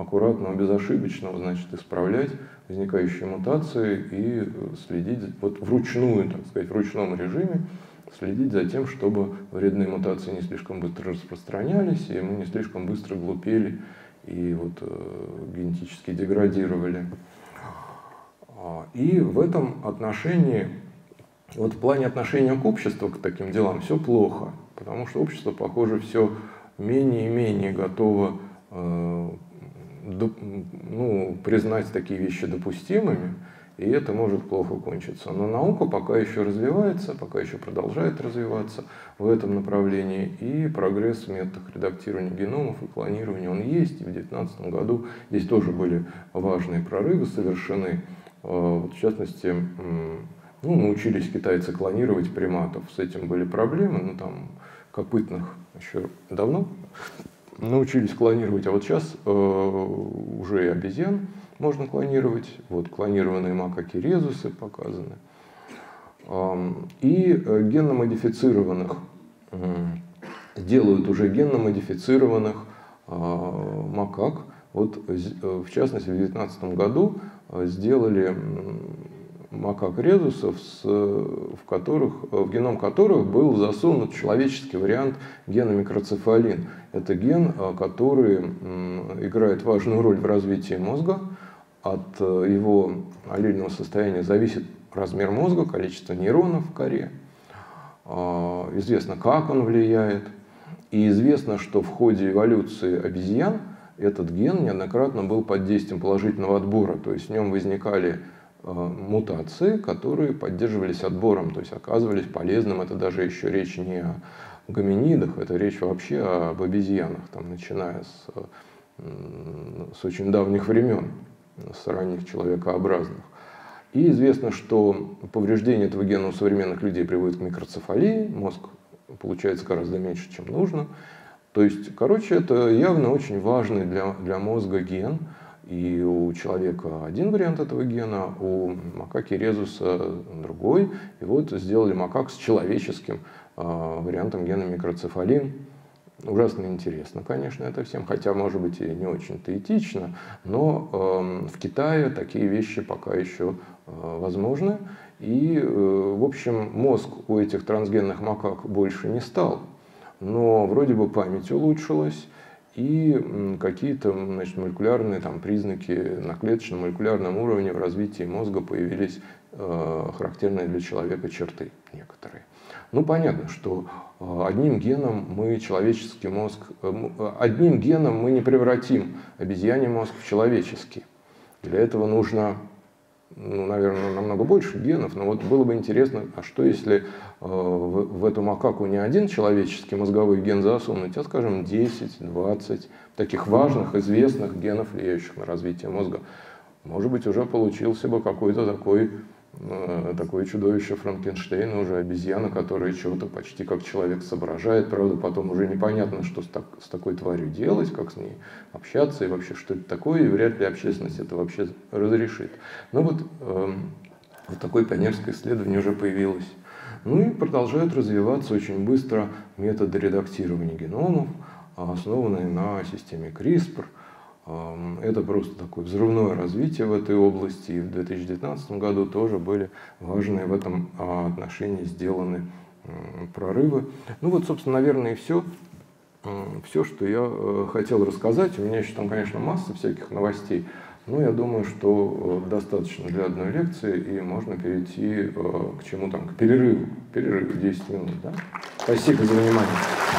аккуратного, безошибочного, значит, исправлять возникающие мутации и следить вот вручную, так сказать, в ручном режиме, следить за тем, чтобы вредные мутации не слишком быстро распространялись, и мы не слишком быстро глупели и вот, э, генетически деградировали. А, и в этом отношении Вот в плане отношения к обществу, к таким делам, все плохо, потому что общество, похоже, все менее и менее готово э, ну, признать такие вещи допустимыми, и это может плохо кончиться. Но наука пока еще развивается, пока еще продолжает развиваться в этом направлении, и прогресс в методах редактирования геномов и клонирования он есть, и в 2019 году здесь тоже были важные прорывы совершены. Э, в частности, ну, научились китайцы клонировать приматов, с этим были проблемы, ну там копытных еще давно научились клонировать, а вот сейчас э, уже и обезьян можно клонировать. Вот клонированные макаки резусы показаны. И э, генно-модифицированных, делают уже генно-модифицированных а, макак. Вот э, в частности в 2019 году э, сделали макак резусов, в, которых, в геном которых был засунут человеческий вариант гена микроцефалин. Это ген, который играет важную роль в развитии мозга, от э, его аллельного состояния зависит размер мозга, количество нейронов в коре. А, известно, как он влияет. И известно, что в ходе эволюции обезьян этот ген неоднократно был под действием положительного отбора. То есть в нем возникали э, мутации, которые поддерживались отбором, то есть оказывались полезным. Это даже еще речь не о гоминидах, это речь вообще об обезьянах, там, начиная с, с очень давних времен с ранних человекообразных. И известно, что повреждение этого гена у современных людей приводит к микроцефалии, мозг получается гораздо меньше, чем нужно. То есть, короче, это явно очень важный для, для мозга ген. И у человека один вариант этого гена, у макаки резуса другой. И вот сделали макак с человеческим э, вариантом гена микроцефалин. Ужасно интересно, конечно, это всем, хотя, может быть, и не очень-то этично, но э, в Китае такие вещи пока еще э, возможны. И, э, в общем, мозг у этих трансгенных макак больше не стал, но вроде бы память улучшилась, и какие-то значит, молекулярные там, признаки на клеточном молекулярном уровне в развитии мозга появились э, характерные для человека черты некоторые. Ну, понятно, что э, одним геном мы человеческий мозг, э, э, одним геном мы не превратим обезьяний мозг в человеческий. Для этого нужно, ну, наверное, намного больше генов, но вот было бы интересно, а что если в, в эту макаку не один человеческий мозговой ген засунуть, а, скажем, 10-20 таких важных, известных генов, влияющих на развитие мозга. Может быть, уже получился бы какой-то такой Э, такое чудовище Франкенштейна, уже обезьяна, которая чего-то почти как человек соображает. Правда, потом уже непонятно, что с, так, с такой тварью делать, как с ней общаться и вообще что это такое, и вряд ли общественность это вообще разрешит. Но вот, э, вот такое пионерское исследование уже появилось. Ну и продолжают развиваться очень быстро методы редактирования геномов, основанные на системе CRISPR – это просто такое взрывное развитие в этой области. И в 2019 году тоже были важные в этом а, отношении сделаны прорывы. Ну вот, собственно, наверное, и все. Все, что я э, хотел рассказать. У меня еще там, конечно, масса всяких новостей. Но я думаю, что э, достаточно для одной лекции, и можно перейти э, к чему там, к перерыву. Перерыв 10 минут. Да? Спасибо за внимание.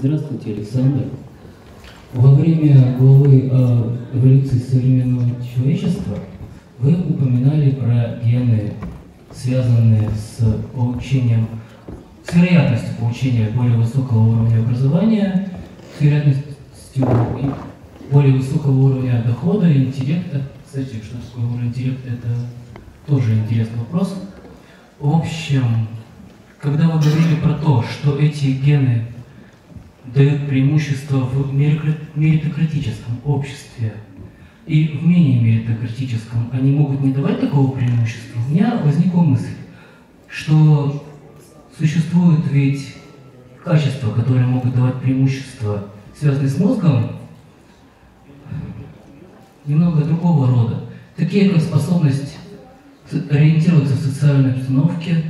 Здравствуйте, Александр. Во время главы о эволюции современного человечества вы упоминали про гены, связанные с получением, с вероятностью получения более высокого уровня образования, с вероятностью более высокого уровня дохода, интеллекта. Кстати, что такое уровень интеллекта, это тоже интересный вопрос. В общем, когда вы говорили про то, что эти гены дают преимущество в меритократическом обществе. И в менее меритократическом они могут не давать такого преимущества, у меня возникла мысль, что существуют ведь качества, которые могут давать преимущество, связанные с мозгом, немного другого рода. Такие как способность ориентироваться в социальной обстановке,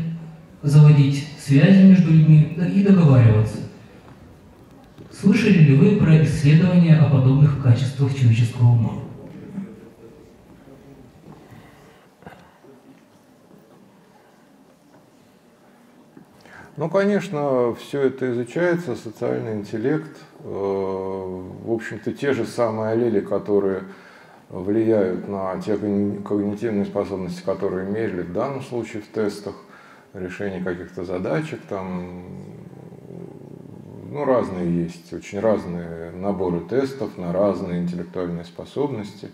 заводить связи между людьми и договариваться Слышали ли вы про исследования о подобных качествах человеческого ума? Ну, конечно, все это изучается, социальный интеллект. Э, в общем-то, те же самые аллели, которые влияют на те когнитивные способности, которые мерили в данном случае в тестах, решение каких-то задачек, там, ну, разные есть, очень разные наборы тестов на разные интеллектуальные способности.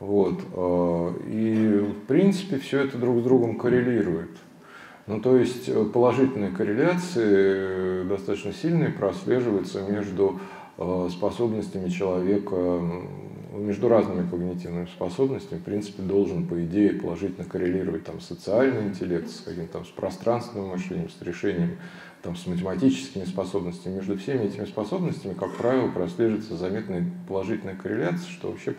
Вот. Э, и, в принципе, все это друг с другом коррелирует. Ну, то есть э, положительные корреляции э, достаточно сильные прослеживаются между способностями человека, между разными когнитивными способностями, в принципе, должен, по идее, положительно коррелировать там, социальный интеллект с каким-то с пространственным мышлением, с решением, там, с математическими способностями. Между всеми этими способностями, как правило, прослеживается заметная положительная корреляция, что вообще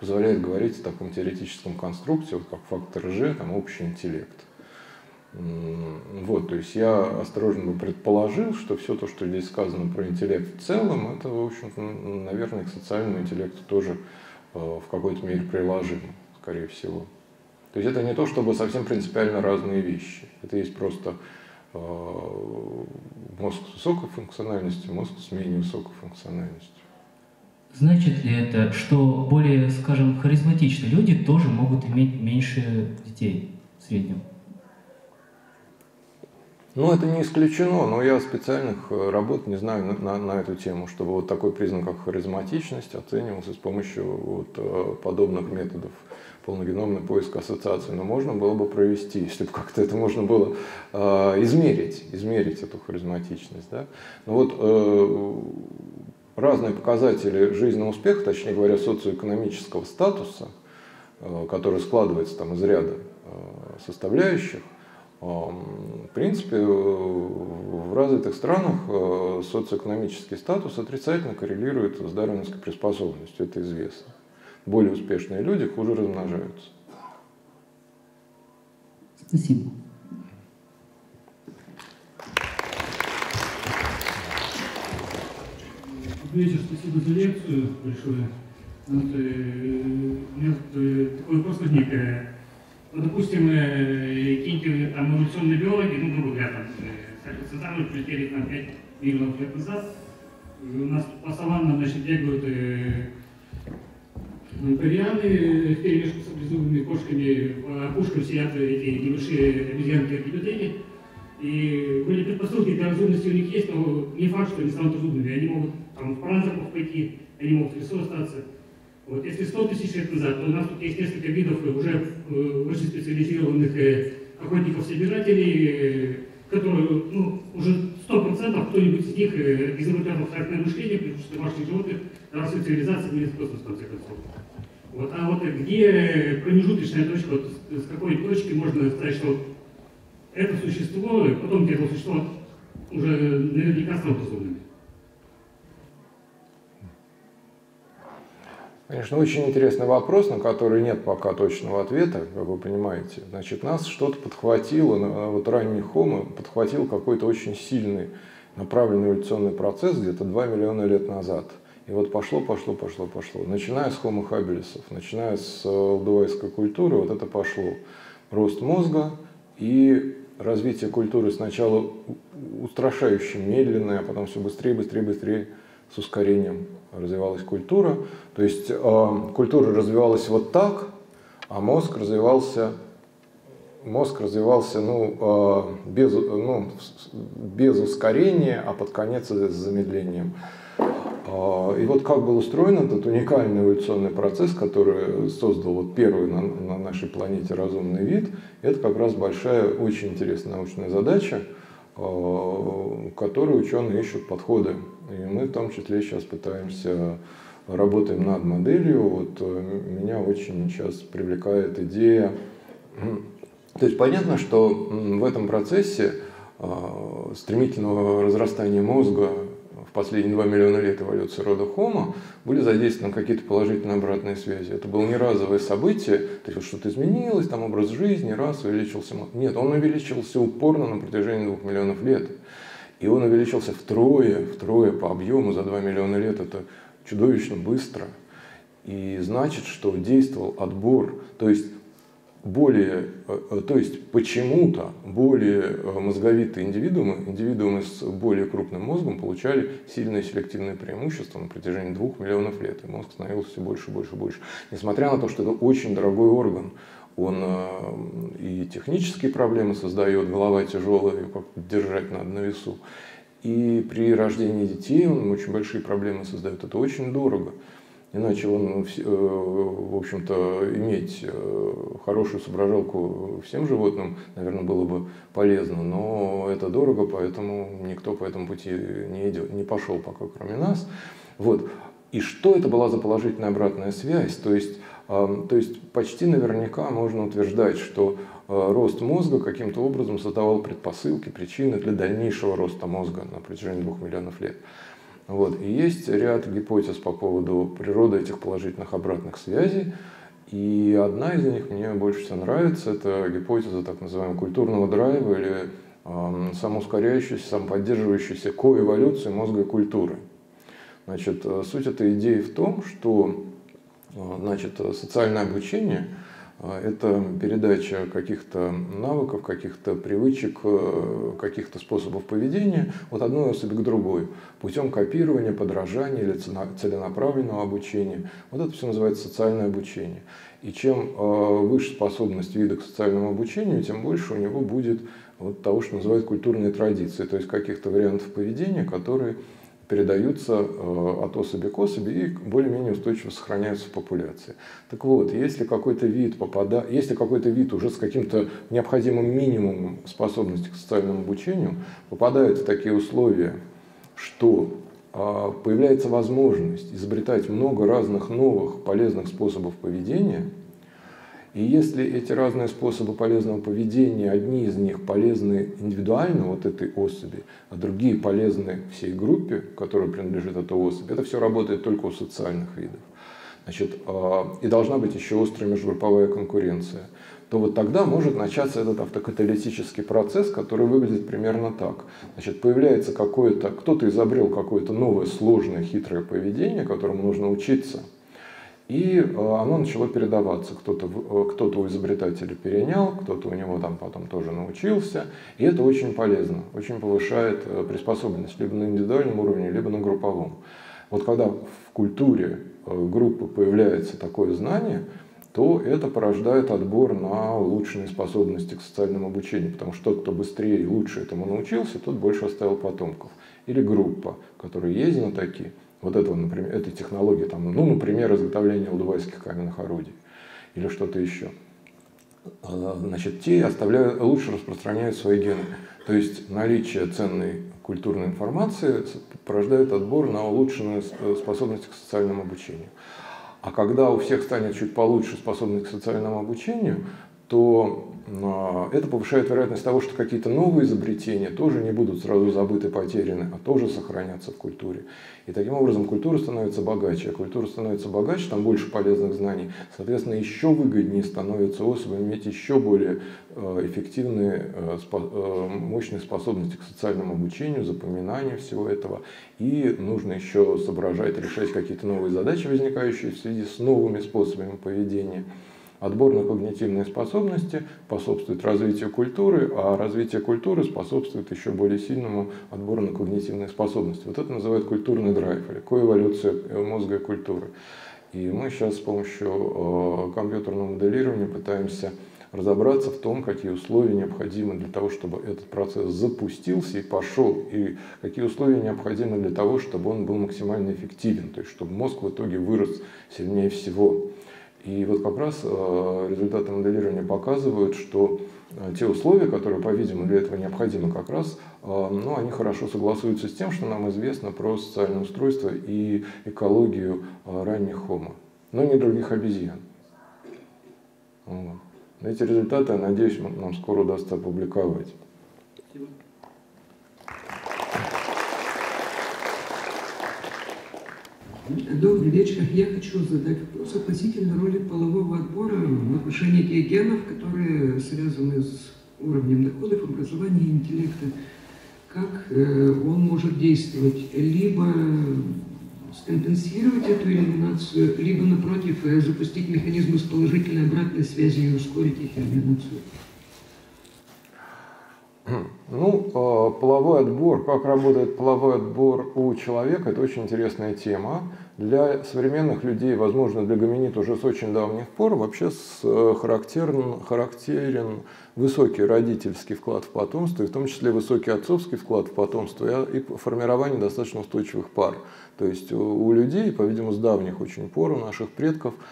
позволяет говорить о таком теоретическом конструкте, вот как фактор G, там, общий интеллект. Вот, то есть я осторожно бы предположил, что все то, что здесь сказано про интеллект в целом, это, в общем-то, наверное, к социальному интеллекту тоже э, в какой-то мере приложимо, скорее всего. То есть это не то, чтобы совсем принципиально разные вещи. Это есть просто мозг с высокой функциональностью, мозг с менее высокой функциональностью. Значит ли это, что более, скажем, харизматичные люди тоже могут иметь меньше детей в среднем? Ну, это не исключено, но я специальных э, работ не знаю на, на, на эту тему, чтобы вот такой признак, как харизматичность, оценивался с помощью вот э, подобных методов полногеномный поиск ассоциаций, но можно было бы провести, <laughs> если бы как-то это можно было э, измерить, измерить эту харизматичность. Да? Но вот э, разные показатели жизненного успеха, точнее говоря, социоэкономического статуса, э, который складывается там из ряда э, составляющих, в принципе, в развитых странах э, социоэкономический статус отрицательно коррелирует с дарвиновской приспособленностью, это известно. Более успешные люди хуже размножаются. Спасибо. Вечер, спасибо за лекцию большое. Вот, э, у меня э, такой вопрос возник. Ну, допустим, э, какие-нибудь там эволюционные биологи, ну, грубо говоря, там, э, Центавры прилетели к нам 5 миллионов лет назад, у нас по саваннам, значит, бегают э, парианы в перемешку с обрезованными кошками, по опушкам сидят эти небольшие обезьянки орхидотеки, и были предпосылки для разумности у них есть, но не факт, что они станут разумными. Они могут там в пранзаков пойти, они могут в лесу остаться. Вот если 100 тысяч лет назад, то у нас тут есть несколько видов уже э, очень специализированных э, охотников-собирателей, э, которые, ну, уже 100% кто-нибудь из них изобретал абстрактное мышление, потому что домашних животных расы цивилизации были способны, в конце концов. Вот, а вот где промежуточная точка, вот с какой точки можно сказать, что это существо, потом где-то существо уже наверняка стало разумными? Конечно, очень интересный вопрос, на который нет пока точного ответа, как вы понимаете. Значит, нас что-то подхватило, вот ранний Homo подхватил какой-то очень сильный направленный эволюционный процесс где-то 2 миллиона лет назад. И вот пошло, пошло, пошло, пошло. Начиная с Homo habilis, начиная с алдуайской культуры, вот это пошло. Рост мозга и развитие культуры сначала устрашающе медленное, а потом все быстрее, быстрее, быстрее с ускорением развивалась культура. То есть э, культура развивалась вот так, а мозг развивался, мозг развивался ну, э, без, ну, без ускорения, а под конец с замедлением. Э, и вот как был устроен этот уникальный эволюционный процесс, который создал вот первый на, на нашей планете разумный вид, это как раз большая, очень интересная научная задача, э, которой ученые ищут подходы и мы в том числе сейчас пытаемся работаем над моделью. Вот э, меня очень сейчас привлекает идея. То есть понятно, что в этом процессе э, стремительного разрастания мозга последние 2 миллиона лет эволюции рода Homo были задействованы какие-то положительные обратные связи. Это было не разовое событие, то есть что-то изменилось, там образ жизни, раз увеличился. Нет, он увеличился упорно на протяжении двух миллионов лет. И он увеличился втрое, втрое по объему за 2 миллиона лет. Это чудовищно быстро. И значит, что действовал отбор. То есть более, э, э, то есть почему-то более э, мозговитые индивидуумы, индивидуумы с более крупным мозгом получали сильное селективное преимущество на протяжении двух миллионов лет. И мозг становился все больше, больше, больше. Несмотря на то, что это очень дорогой орган, он и технические проблемы создает, голова тяжелая, ее как держать надо на весу. И при рождении детей он очень большие проблемы создает. Это очень дорого. Иначе он, э, в общем-то, иметь э, хорошую соображалку всем животным, наверное, было бы полезно, но это дорого, поэтому никто по этому пути не, идет, не пошел пока, кроме нас. Вот. И что это была за положительная обратная связь? То есть, то есть почти наверняка можно утверждать, что э, рост мозга каким-то образом создавал предпосылки, причины для дальнейшего роста мозга на протяжении двух миллионов лет. Вот. И есть ряд гипотез по поводу природы этих положительных обратных связей. И одна из них мне больше всего нравится, это гипотеза так называемого культурного драйва или э, самоускоряющейся, самоподдерживающейся коэволюции мозга и культуры. Значит, э, суть этой идеи в том, что э, значит, социальное обучение – это передача каких-то навыков, каких-то привычек, э, каких-то способов поведения от одной особи к другой путем копирования, подражания или целенаправленного обучения. Вот это все называется социальное обучение. И чем э, выше способность вида к социальному обучению, тем больше у него будет вот того, что называют культурные традиции, то есть каких-то вариантов поведения, которые передаются э, от особи к особи и более-менее устойчиво сохраняются в популяции. Так вот, если какой-то вид попада... если какой-то вид уже с каким-то необходимым минимумом способности к социальному обучению попадает в такие условия, что а, появляется возможность изобретать много разных новых полезных способов поведения – и если эти разные способы полезного поведения, одни из них полезны индивидуально вот этой особи, а другие полезны всей группе, которой принадлежит эта особь, это все работает только у социальных видов. Значит, а, и должна быть еще острая межгрупповая конкуренция то вот тогда может начаться этот автокаталитический процесс, который выглядит примерно так. Значит, появляется какое-то, кто-то изобрел какое-то новое сложное хитрое поведение, которому нужно учиться – и э, оно начало передаваться. Кто-то э, кто у изобретателя перенял, кто-то у него там потом тоже научился. И это очень полезно, очень повышает э, приспособленность либо на индивидуальном уровне, либо на групповом. Вот когда в культуре группы появляется такое знание, то это порождает отбор на улучшенные способности к социальному обучению, потому что тот, кто быстрее и лучше этому научился, тот больше оставил потомков. Или группа, которая есть знатоки, вот этого, например, этой технологии, там, ну, например, изготовления алдувайских каменных орудий или что-то еще. А, значит, те оставляют, лучше распространяют свои гены. То есть наличие ценной культурной информации порождает отбор на улучшенную способность к социальному обучению. А когда у всех станет чуть получше способность к социальному обучению, то а, это повышает вероятность того, что какие-то новые изобретения тоже не будут сразу забыты, потеряны, а тоже сохранятся в культуре. И таким образом культура становится богаче. А культура становится богаче, там больше полезных знаний. Соответственно, еще выгоднее становится особям иметь еще более а, эффективные, а, мощные способности к социальному обучению, запоминанию всего этого. И нужно еще соображать, решать какие-то новые задачи, возникающие в связи с новыми способами поведения. Отбор на когнитивные способности способствует развитию культуры, а развитие культуры способствует еще более сильному отбору на когнитивные способности. Вот это называют культурный драйв или коэволюция мозга и культуры. И мы сейчас с помощью э, компьютерного моделирования пытаемся разобраться в том, какие условия необходимы для того, чтобы этот процесс запустился и пошел, и какие условия необходимы для того, чтобы он был максимально эффективен, то есть чтобы мозг в итоге вырос сильнее всего. И вот как раз э, результаты моделирования показывают, что э, те условия, которые, по-видимому, для этого необходимы, как раз, э, ну, они хорошо согласуются с тем, что нам известно про социальное устройство и экологию ранних хомо, но не других обезьян. Вот. Эти результаты, надеюсь, нам скоро удастся опубликовать. Спасибо. Добрый вечер. Я хочу задать вопрос относительно роли полового отбора в отношении тех генов, которые связаны с уровнем доходов, образования и интеллекта. как э, он может действовать? Либо скомпенсировать эту элиминацию, либо, напротив, э, запустить механизмы с положительной обратной связи и ускорить их элиминацию? Ну, э, половой отбор, как работает половой отбор у человека, это очень интересная тема. Для современных людей, возможно, для гоминид уже с очень давних пор вообще э, характерен, характерен высокий родительский вклад в потомство, и в том числе высокий отцовский вклад в потомство и формирование достаточно устойчивых пар. То есть у людей, по-видимому, с давних очень пор, у наших предков, а,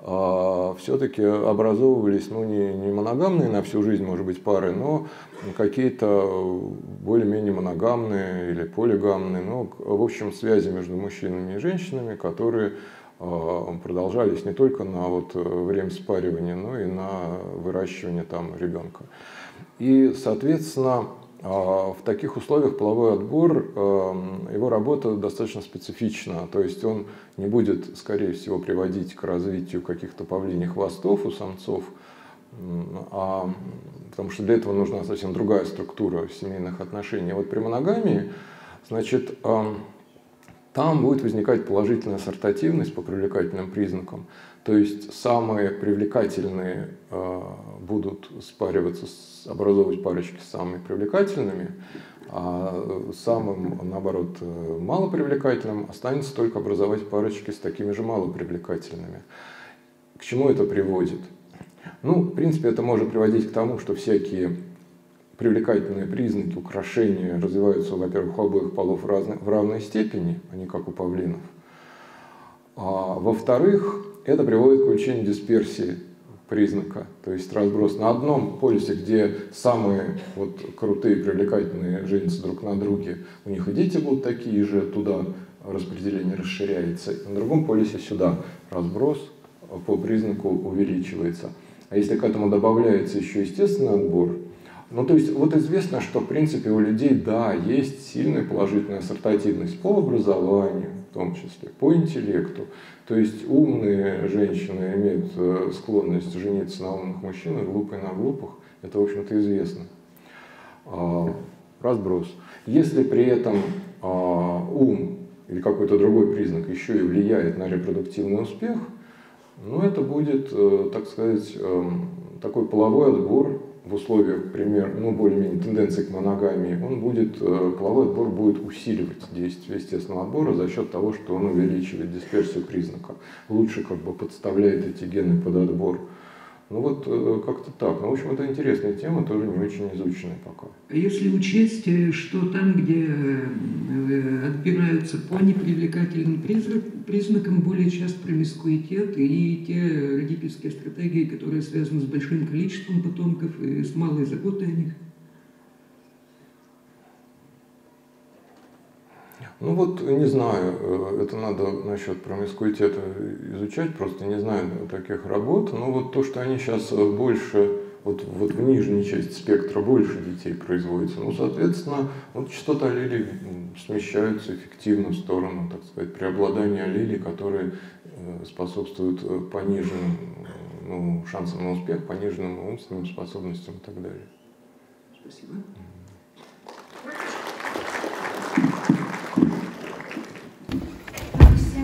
все-таки образовывались ну, не, не моногамные на всю жизнь, может быть, пары, но какие-то более-менее моногамные или полигамные, но, в общем, связи между мужчинами и женщинами, которые а, продолжались не только на вот время спаривания, но и на выращивание там ребенка. И, соответственно, а, в таких условиях половой отбор, эм, его работа достаточно специфична. То есть он не будет, скорее всего, приводить к развитию каких-то павлиних хвостов у самцов, а, потому что для этого нужна совсем другая структура семейных отношений. Вот при моногамии, значит, эм, там будет возникать положительная ассортативность по привлекательным признакам. То есть самые привлекательные э, будут спариваться, образовывать парочки с самыми привлекательными, а самым, наоборот, э, малопривлекательным останется только образовать парочки с такими же малопривлекательными. К чему это приводит? Ну, в принципе, это может приводить к тому, что всякие привлекательные признаки, украшения развиваются, во-первых, у обоих полов в равной степени, а не как у павлинов. А, во-вторых, это приводит к увеличению дисперсии признака. То есть разброс на одном полюсе, где самые вот крутые, привлекательные женятся друг на друге, у них и дети будут такие же, туда распределение расширяется. На другом полюсе сюда разброс по признаку увеличивается. А если к этому добавляется еще естественный отбор, ну, то есть, вот известно, что, в принципе, у людей, да, есть сильная положительная ассортативность по образованию, в том числе, по интеллекту. То есть, умные женщины имеют э, склонность жениться на умных мужчинах, глупые на глупых. Это, в общем-то, известно. А, разброс. Если при этом а, ум или какой-то другой признак еще и влияет на репродуктивный успех, ну, это будет, э, так сказать, эм, такой половой отбор в условиях, пример, ну, более-менее тенденции к моногамии, он будет, э, половой отбор будет усиливать действие естественного отбора за счет того, что он увеличивает дисперсию признака, лучше как бы подставляет эти гены под отбор. Ну вот э, как-то так. Ну, в общем, это интересная тема, тоже не очень изученная пока. Если учесть, э, что там, где э, отбираются по непривлекательным признакам, более часто промискуитет и те родительские стратегии, которые связаны с большим количеством потомков и с малой заботой о них? Ну вот, не знаю, э, это надо насчет промискуитета изучать, просто не знаю таких работ. Но вот то, что они сейчас больше, вот, вот в нижней части спектра больше детей производится, ну, соответственно, вот частота аллелей смещаются эффективно в сторону, так сказать, преобладания аллелей, которые э, способствуют э, пониженным ну, шансам на успех, пониженным умственным способностям и так далее. Спасибо.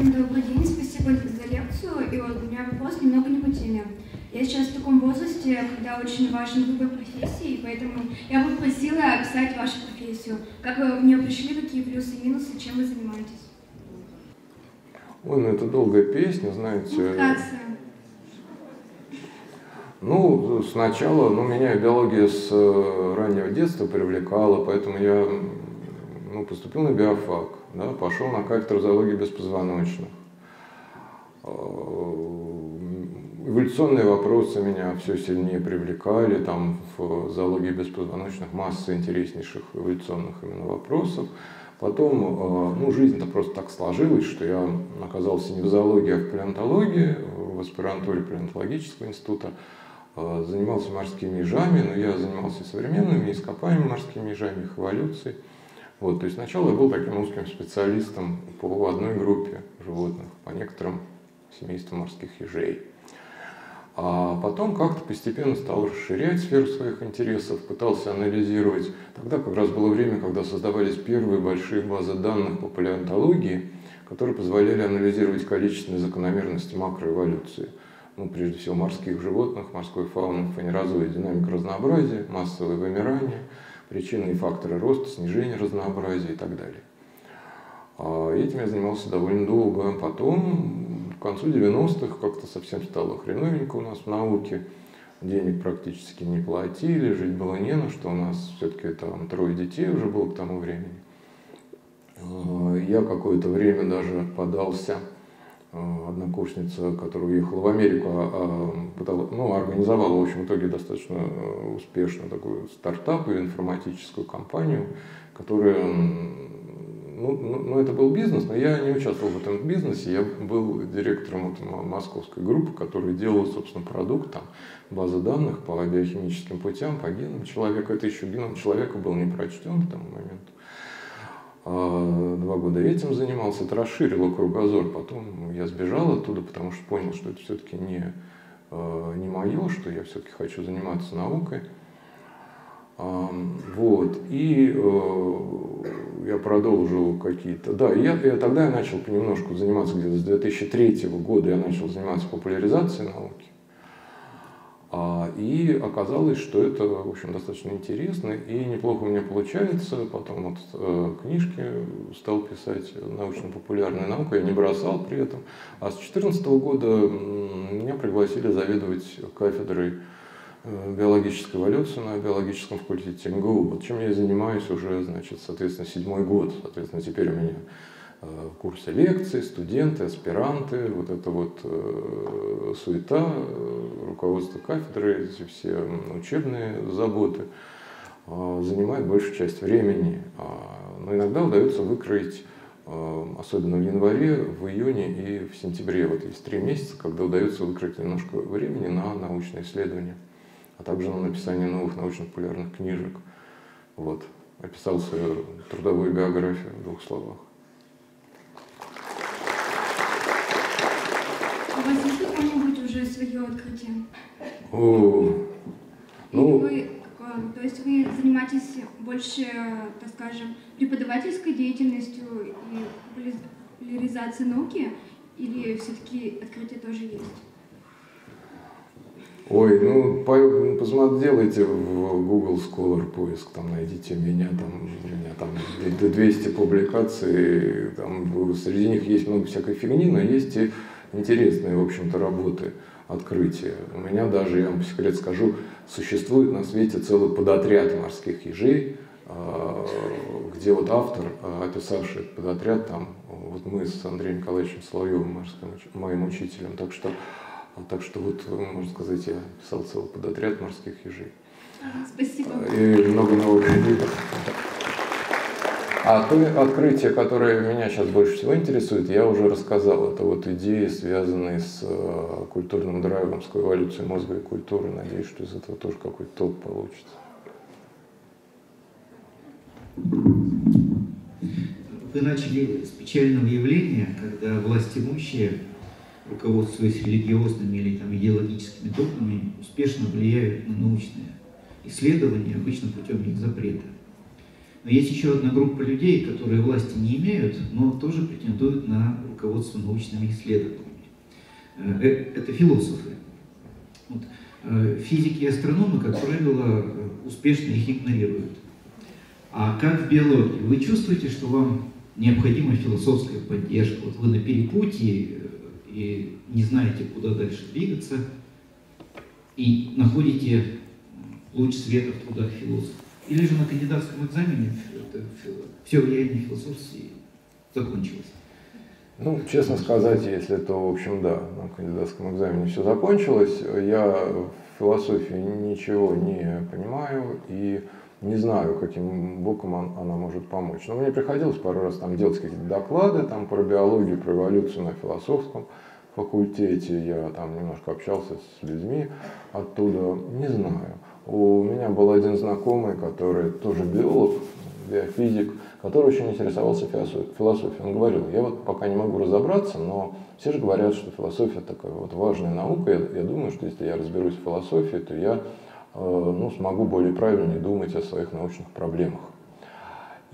Добрый спасибо за лекцию. И вот у меня вопрос немного не по теме. Я сейчас в таком возрасте, когда очень важен выбор профессии, поэтому я бы просила описать вашу профессию. Как вы в нее пришли, какие плюсы и минусы, чем вы занимаетесь? Ой, ну это долгая песня, знаете. Ну, вкратце. Ну, сначала, ну, меня биология с э, раннего детства привлекала, поэтому я ну, поступил на биофак, да, пошел на кафедру зоологии беспозвоночных. Э, эволюционные вопросы меня все сильнее привлекали, там в зоологии беспозвоночных масса интереснейших эволюционных именно вопросов. Потом, э, ну, жизнь-то просто так сложилась, что я оказался не в зоологии, а в палеонтологии, в аспирантуре палеонтологического института. Э, занимался морскими ежами, но я занимался современными ископаемыми морскими ежами, их эволюцией. Вот, то есть сначала я был таким узким специалистом по одной группе животных, по некоторым семействам морских ежей. А потом как-то постепенно стал расширять сферу своих интересов, пытался анализировать. Тогда как раз было время, когда создавались первые большие базы данных по палеонтологии, которые позволяли анализировать количественные закономерности макроэволюции. Ну, прежде всего, морских животных, морской фауны, фанеразовая динамика разнообразия, массовое вымирание, причины и факторы роста, снижения разнообразия и так далее. А этим я занимался довольно долго. Потом, к концу 90-х, как-то совсем стало хреновенько у нас в науке. Денег практически не платили, жить было не на что. У нас все-таки там трое детей уже было к тому времени. А, я какое-то время даже подался а, однокурсница, которая уехала в Америку, пыталась, ну, организовала, в общем, в итоге достаточно э, успешно такую стартап и информатическую компанию, которая ну, ну, ну, это был бизнес, но я не участвовал в этом бизнесе. Я был директором вот, московской группы, которая делала, собственно, продукт, там, базы данных по биохимическим путям, по генам человека. Это еще геном человека был не прочтен к тому моменту. А, два года этим занимался, это расширило кругозор. Потом я сбежал оттуда, потому что понял, что это все-таки не, а, не мое, что я все-таки хочу заниматься наукой. Вот. И э, я продолжил какие-то... Да, я, я, тогда я начал понемножку заниматься, где-то с 2003 года я начал заниматься популяризацией науки. А, и оказалось, что это, в общем, достаточно интересно и неплохо у меня получается. Потом вот э, книжки стал писать научно-популярную науку, я не бросал при этом. А с 2014 года меня пригласили заведовать кафедрой биологической эволюции на биологическом факультете МГУ. Вот чем я занимаюсь уже, значит, соответственно, седьмой год. Соответственно, теперь у меня э, курсы лекций, студенты, аспиранты, вот это вот э, суета, э, руководство кафедры, эти все учебные заботы э, занимает большую часть времени. А, но иногда удается выкроить, э, особенно в январе, в июне и в сентябре. Вот есть три месяца, когда удается выкроить немножко времени на научные исследования а также на написание новых научно-популярных книжек. Вот. Описал свою трудовую биографию в двух словах. У вас есть какое-нибудь уже свое открытие? О, ну, вы, то есть вы занимаетесь больше, так скажем, преподавательской деятельностью и популяризацией науки, или все-таки открытие тоже есть? Ой, ну, по, посмотрите, делайте в Google Scholar поиск, там найдите меня, там, у меня там 200 публикаций, там, среди них есть много всякой фигни, но есть и интересные, в общем-то, работы, открытия. У меня даже, я вам по секрету скажу, существует на свете целый подотряд морских ежей, а, где вот автор, а, описавший этот подотряд, там, вот мы с Андреем Николаевичем Соловьевым, моим учителем, так что так что вот, можно сказать, я писал целый подотряд морских ежей. Спасибо. И много новых видов. А то открытие, которое меня сейчас больше всего интересует, я уже рассказал. Это вот идеи, связанные с э, культурным драйвом, с эволюцией мозга и культуры. Надеюсь, что из этого тоже какой-то толк получится. Вы начали с печального явления, когда власть имущие руководствуясь религиозными или там, идеологическими догмами, успешно влияют на научные исследования, обычно путем их запрета. Но есть еще одна группа людей, которые власти не имеют, но тоже претендуют на руководство научными исследованиями. Э, э, это философы. Вот. Э, физики и астрономы, как правило, успешно их игнорируют. А как в биологии? Вы чувствуете, что вам необходима философская поддержка? Вот вы на перепутье и не знаете, куда дальше двигаться, и находите луч света в трудах философов. Или же на кандидатском экзамене все влияние философии закончилось. Ну, честно сказать, если то, в общем, да, на кандидатском экзамене все закончилось. Я в философии ничего не понимаю и не знаю, каким боком она может помочь. Но мне приходилось пару раз там делать какие-то доклады там, про биологию, про эволюцию на философском факультете, я там немножко общался с людьми оттуда, не знаю. У меня был один знакомый, который тоже биолог, биофизик, который очень интересовался философией. Он говорил, я вот пока не могу разобраться, но все же говорят, что философия такая вот важная наука. Я, я думаю, что если я разберусь в философии, то я ну, смогу более правильно думать о своих научных проблемах.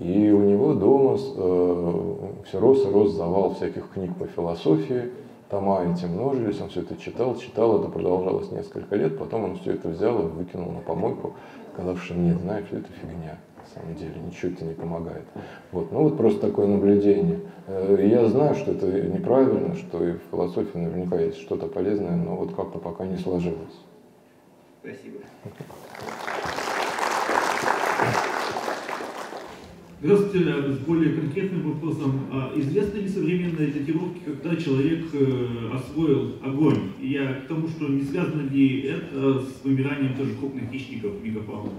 И у него дома э, все рос и рос завал всяких книг по философии, тома эти множились, он все это читал, читал, это продолжалось несколько лет, потом он все это взял и выкинул на помойку, сказав, что нет, знаешь, это фигня, на самом деле, ничего это не помогает. Вот, ну вот просто такое наблюдение. Э, я знаю, что это неправильно, что и в философии наверняка есть что-то полезное, но вот как-то пока не сложилось. Спасибо. Здравствуйте, с более конкретным вопросом. А известны ли современные датировки, когда человек э, освоил огонь? И я к тому, что не связано ли это с вымиранием тоже крупных хищников мегафауны?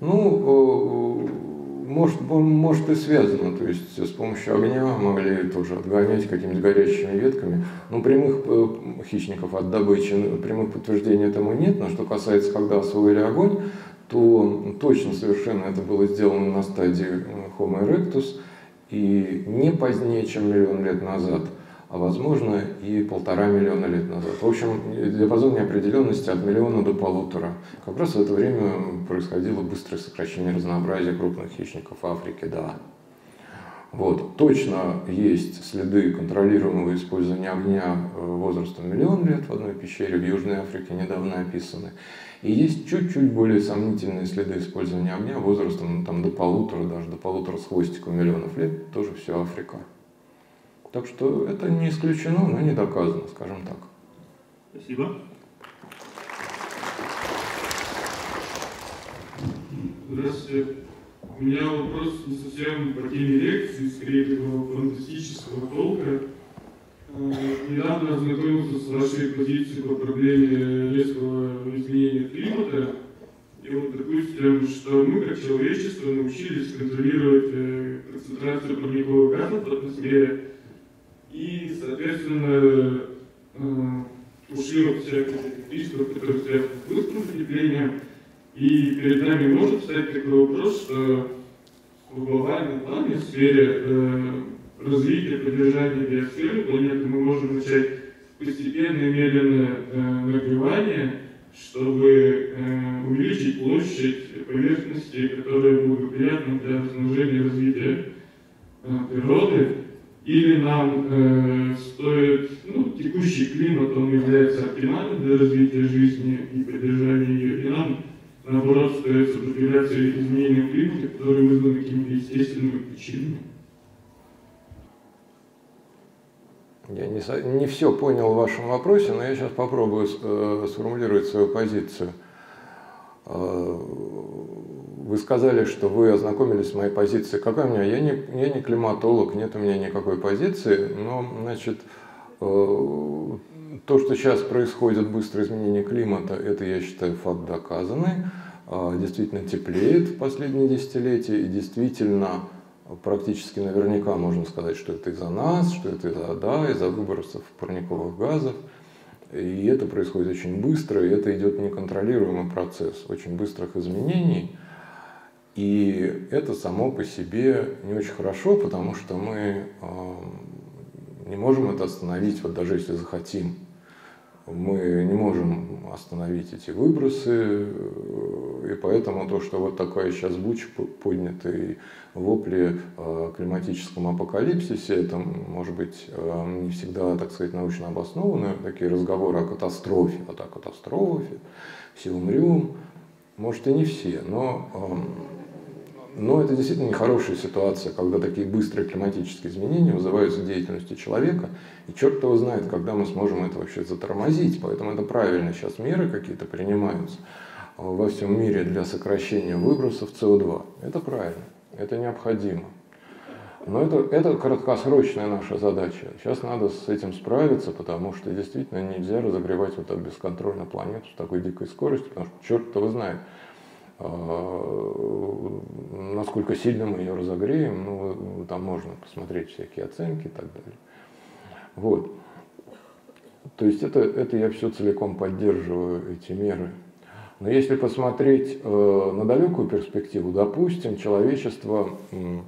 Ну, может, может и связано, то есть с помощью огня могли тоже отгонять какими-то горящими ветками. Но прямых э, хищников от добычи, прямых подтверждений этому нет. Но что касается, когда освоили огонь, то точно совершенно это было сделано на стадии э, Homo erectus и не позднее, чем миллион лет назад, а возможно и полтора миллиона лет назад. В общем, диапазон неопределенности от миллиона до полутора. Как раз в это время происходило быстрое сокращение разнообразия крупных хищников Африки, да. Вот. Точно есть следы контролируемого использования огня э, возрастом миллион лет в одной пещере в Южной Африке недавно описаны. И есть чуть-чуть более сомнительные следы использования огня возрастом там, до полутора, даже до полутора с хвостиком миллионов лет, тоже все Африка. Так что это не исключено, но не доказано, скажем так. Спасибо. Здравствуйте. У меня вопрос не совсем по теме лекции, скорее такого фантастического толка. Э, недавно ознакомился с вашей позицией по проблеме резкого изменения климата. И вот, допустим, что мы, как человечество, научились контролировать э, концентрацию парниковых газов в атмосфере и, соответственно, э, ушли от всяких рисков, которые связаны с быстрым потеплением. И перед нами может встать такой вопрос, что в глобальном плане, в сфере развития, поддержания биосферы планеты мы можем начать постепенное медленное э, нагревание, чтобы э, увеличить площадь поверхности, которая благоприятна для размножения и развития э, природы, или нам э, стоит, ну, текущий климат, он является оптимальным для развития жизни и поддержания ее, и нам, наоборот, стоит сопротивляться изменениям климата, которые вызваны какими-то естественными причинами. Я не, не все понял в вашем вопросе, но я сейчас попробую э, сформулировать свою позицию. Вы сказали, что вы ознакомились с моей позицией. Какая у меня? Я не, я не климатолог, нет у меня никакой позиции, но, значит, э, то, что сейчас происходит быстрое изменение климата, это, я считаю, факт доказанный. Э, действительно теплеет в последние десятилетия и действительно практически наверняка можно сказать, что это из-за нас, что это из-за да, из-за выбросов парниковых газов. И это происходит очень быстро, и это идет неконтролируемый процесс очень быстрых изменений. И это само по себе не очень хорошо, потому что мы не можем это остановить, вот даже если захотим. Мы не можем остановить эти выбросы, и поэтому то, что вот такая сейчас буч поднятая вопли о климатическом апокалипсисе, это, может быть, э, не всегда, так сказать, научно обоснованные такие разговоры о катастрофе, вот о катастрофе, все умрем, может и не все, но, эм, но это действительно нехорошая ситуация, когда такие быстрые климатические изменения вызываются деятельностью человека, и черт его знает, когда мы сможем это вообще затормозить, поэтому это правильно, сейчас меры какие-то принимаются во всем мире для сокращения выбросов СО2. Это правильно. Это необходимо. Но это, это краткосрочная наша задача. Сейчас надо с этим справиться, потому что действительно нельзя разогревать вот так бесконтрольно планету с такой дикой скоростью, потому что черт его знает, насколько сильно мы ее разогреем, ну, там можно посмотреть всякие оценки и так далее. Вот. То есть это, это я все целиком поддерживаю, эти меры. Но если посмотреть э, на далекую перспективу, допустим, человечество э,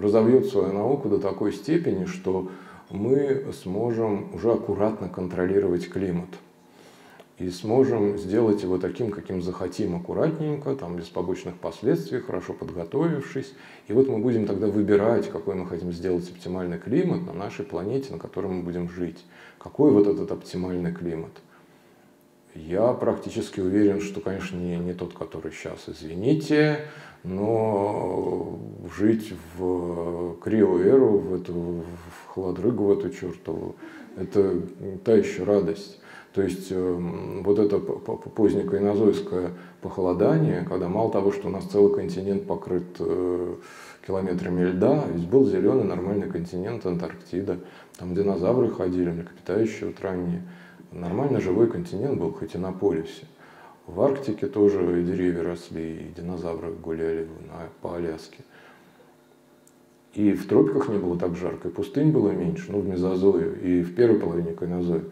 разовьет свою науку до такой степени, что мы сможем уже аккуратно контролировать климат и сможем сделать его таким, каким захотим, аккуратненько, там, без побочных последствий, хорошо подготовившись. И вот мы будем тогда выбирать, какой мы хотим сделать оптимальный климат на нашей планете, на которой мы будем жить. Какой вот этот оптимальный климат? Я практически уверен, что, конечно, не, не тот, который сейчас, извините, но жить в криоэру, в эту в холодрыгу, в эту чертову, это та еще радость. То есть эм, вот это позднее кайнозойское похолодание, когда мало того, что у нас целый континент покрыт э, километрами льда, ведь был зеленый нормальный континент Антарктида, там динозавры ходили, млекопитающие вот ранние. Нормально живой континент был, хоть и на полюсе. В Арктике тоже деревья росли, и динозавры гуляли на, по Аляске. И в тропиках не было так жарко, и пустынь было меньше, ну, в мезозое, и в первой половине кайнозоя.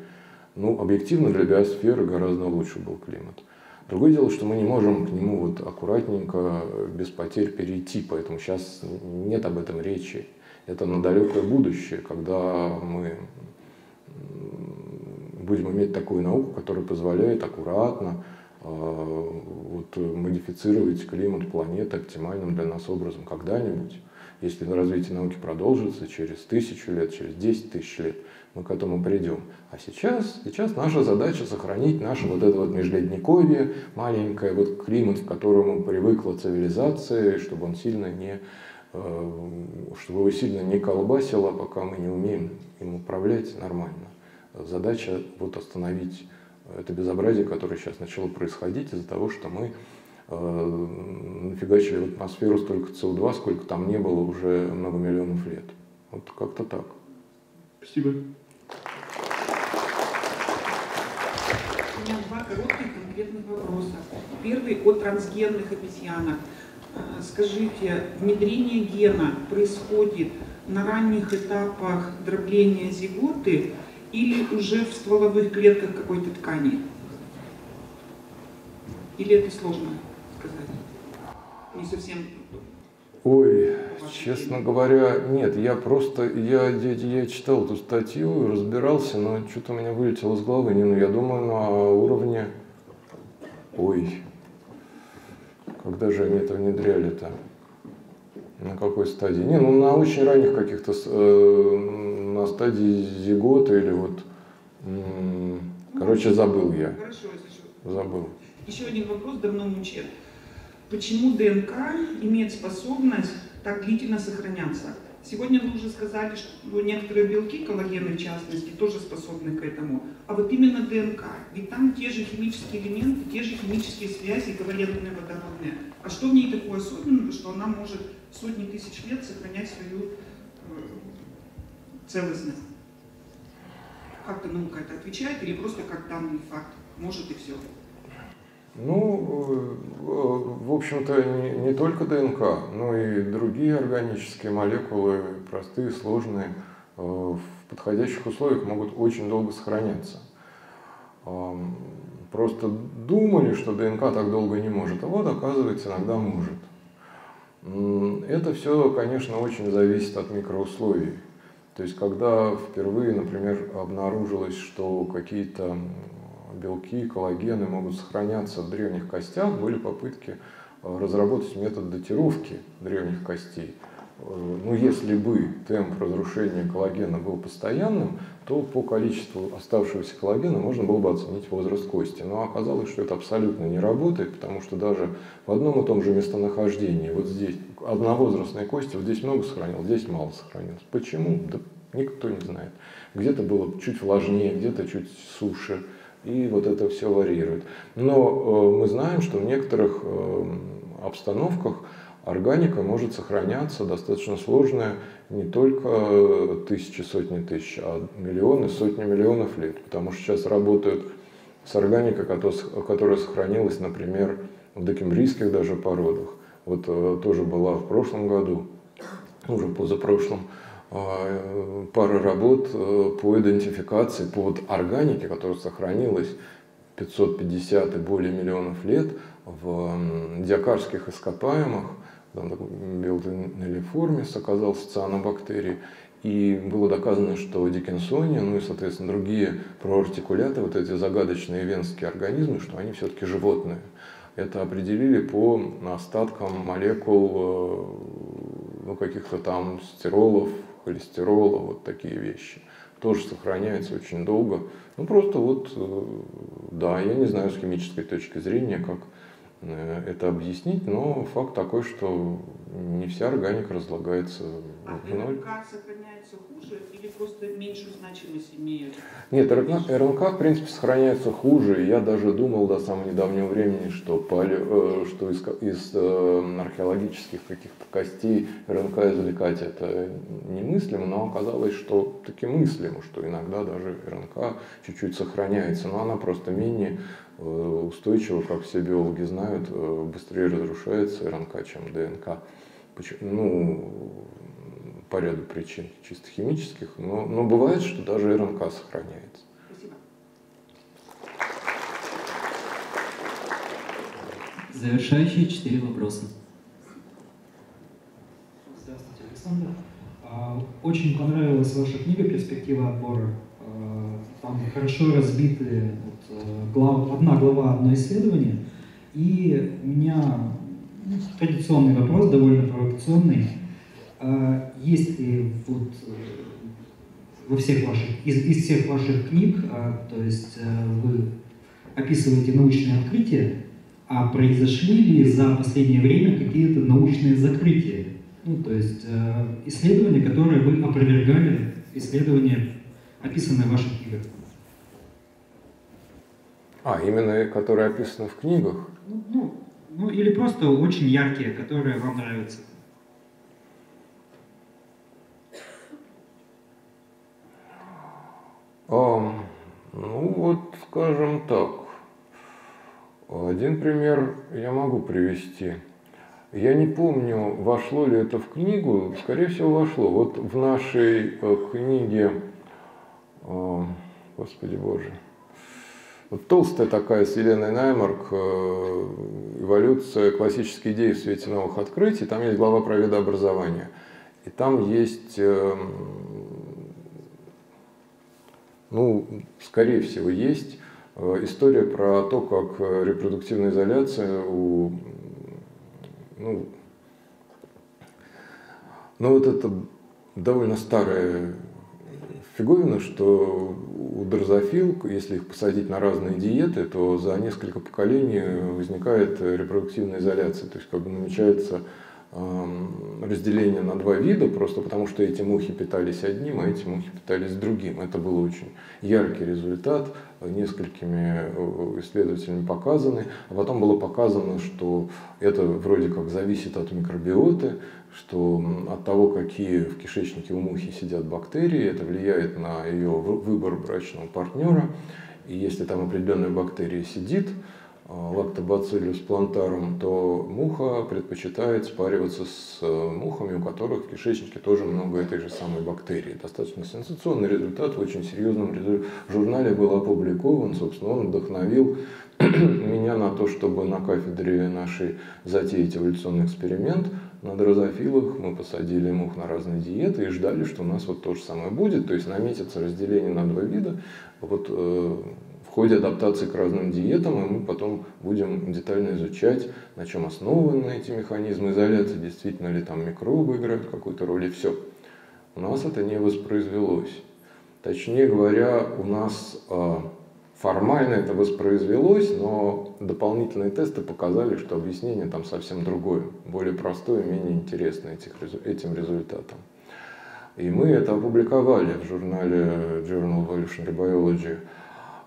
Ну, объективно для биосферы гораздо лучше был климат. Другое дело, что мы не можем к нему вот аккуратненько, без потерь перейти, поэтому сейчас нет об этом речи. Это на далекое будущее, когда мы будем иметь такую науку, которая позволяет аккуратно э, вот, модифицировать климат планеты оптимальным для нас образом когда-нибудь. Если развитие науки продолжится через тысячу лет, через десять тысяч лет – мы к этому придем. А сейчас, сейчас наша задача сохранить наше вот это вот межледниковье, маленькое, вот климат, к которому привыкла цивилизация, чтобы он сильно не, э, чтобы его сильно не колбасило, пока мы не умеем им управлять нормально. Задача вот остановить это безобразие, которое сейчас начало происходить из-за того, что мы э, нафигачили в атмосферу столько СО2, сколько там не было уже много миллионов лет. Вот как-то так. Спасибо. Коротких конкретных вопроса. Первый о трансгенных обезьянах. А, скажите, внедрение гена происходит на ранних этапах дробления зиготы или уже в стволовых клетках какой-то ткани? Или это сложно сказать? Не совсем Ой, честно говоря, нет, я просто, я, я, я читал эту статью, разбирался, но что-то у меня вылетело из головы. Не, ну, я думаю, на уровне, ой, когда же они это внедряли-то? На какой стадии? Не, ну на очень ранних каких-то, э, на стадии зигота или вот, э, короче, забыл я. Хорошо, Забыл. Еще один вопрос давно мучает почему ДНК имеет способность так длительно сохраняться. Сегодня вы уже сказали, что некоторые белки, коллагены в частности, тоже способны к этому. А вот именно ДНК, ведь там те же химические элементы, те же химические связи, ковалентные, водородные. А что в ней такое особенное, что она может сотни тысяч лет сохранять свою э, целостность? Как-то наука это отвечает или просто как данный факт? Может и все. Ну, э, в общем-то, не, не только ДНК, но и другие органические молекулы, простые, сложные, э, в подходящих условиях могут очень долго сохраняться. Просто думали, что ДНК так долго не может, а вот, оказывается, иногда может. Это все, конечно, очень зависит от микроусловий. То есть, когда впервые, например, обнаружилось, что какие-то белки, коллагены могут сохраняться в древних костях, были попытки э, разработать метод датировки древних костей. Э, ну, если бы темп разрушения коллагена был постоянным, то по количеству оставшегося коллагена можно было бы оценить возраст кости. Но оказалось, что это абсолютно не работает, потому что даже в одном и том же местонахождении, вот здесь одновозрастной кости, вот здесь много сохранилось, здесь мало сохранилось. Почему? Да никто не знает. Где-то было чуть влажнее, где-то чуть суше и вот это все варьирует. Но э, мы знаем, что в некоторых э, обстановках органика может сохраняться достаточно сложная не только тысячи, сотни тысяч, а миллионы, сотни миллионов лет. Потому что сейчас работают с органикой, которая сохранилась, например, в докембрийских даже породах. Вот э, тоже была в прошлом году, уже позапрошлом, а, пара работ э, по идентификации, по вот органике, которая сохранилась 550 и более миллионов лет в диакарских ископаемых, там такой белтонеллиформис оказался цианобактерии, и было доказано, что Диккенсония, ну и, соответственно, другие проартикуляты, вот эти загадочные венские организмы, что они все-таки животные. Это определили по остаткам молекул э, ну, каких-то там стиролов, холестерола, вот такие вещи. Тоже сохраняется очень долго. Ну просто вот, э, да, я не знаю с химической точки зрения, как Э, это объяснить, но факт такой, что не вся органика разлагается а в ноль. РНК сохраняется хуже или просто меньшую значимость имеет? Нет, РНК, РНК в принципе сохраняется хуже. Я даже думал до самого недавнего времени, что, пали, э, что из, из э, археологических каких-то костей РНК извлекать это немыслимо, но оказалось, что таки мыслимо, что иногда даже РНК чуть-чуть сохраняется, но она просто менее Э, устойчиво, как все биологи знают, быстрее разрушается РНК, чем ДНК. Ну, по ряду причин чисто химических, но, но бывает, что даже РНК сохраняется. Спасибо. Завершающие четыре вопроса. Здравствуйте, Александр. А, очень понравилась ваша книга «Перспектива отбора». А, там хорошо разбиты глав, одна глава, одно исследование. И у меня традиционный вопрос, довольно провокационный. А, есть ли вот э, во всех ваших, из, из всех ваших книг, а, то есть а, вы описываете научные открытия, а произошли ли за последнее время какие-то научные закрытия? Ну, то есть э, исследования, которые вы опровергали, исследования, описанные в ваших книгах. А, именно которые описаны в книгах? Ну, ну, ну или просто очень яркие, которые вам нравятся. Ну вот, скажем так, один пример я могу привести. Я не помню, вошло ли это в книгу, скорее всего вошло. Вот в нашей э, книге, господи боже, вот толстая такая с Еленой Наймарк э, «Эволюция классические идеи в свете новых открытий». Там есть глава про видообразование. И там есть, э, ну, скорее всего, есть э, история про то, как репродуктивная изоляция у, ну, ну вот это довольно старая фиговина, что у дрозофил, если их посадить на разные диеты, то за несколько поколений возникает репродуктивная изоляция. То есть как бы намечается разделение на два вида, просто потому что эти мухи питались одним, а эти мухи питались другим. Это был очень яркий результат, несколькими э, исследователями показанный. А потом было показано, что это вроде как зависит от микробиоты, что от того, какие в кишечнике у мухи сидят бактерии, это влияет на ее выбор брачного партнера. И если там определенная бактерия сидит, лактобациллюс плантарум, то муха предпочитает спариваться с э, мухами, у которых в кишечнике тоже много этой же самой бактерии. Достаточно сенсационный результат, в очень серьезном журнале был опубликован, собственно, он вдохновил <clears throat> меня на то, чтобы на кафедре нашей затеять эволюционный эксперимент на дрозофилах. Мы посадили мух на разные диеты и ждали, что у нас вот то же самое будет, то есть наметится разделение на два вида. Вот э, ходе адаптации к разным диетам, и мы потом будем детально изучать, на чем основаны эти механизмы изоляции, действительно ли там микробы играют какую-то роль, и все. У нас это не воспроизвелось. Точнее говоря, у нас а, формально это воспроизвелось, но дополнительные тесты показали, что объяснение там совсем другое, более простое, менее интересное этих, этим результатом. И мы это опубликовали в журнале Journal Evolutionary Biology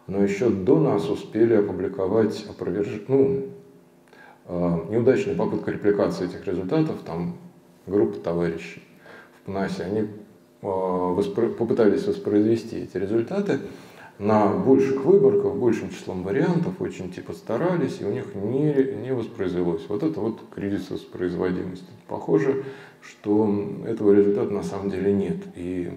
но еще до нас успели опубликовать опроверж... ну, а, неудачная попытка репликации этих результатов, там группа товарищей в ПНАСе, они а, воспро... попытались воспроизвести эти результаты на больших выборках, большим числом вариантов, очень типа старались, и у них не, не воспроизвелось. Вот это вот кризис воспроизводимости. Похоже, что этого результата на самом деле нет. И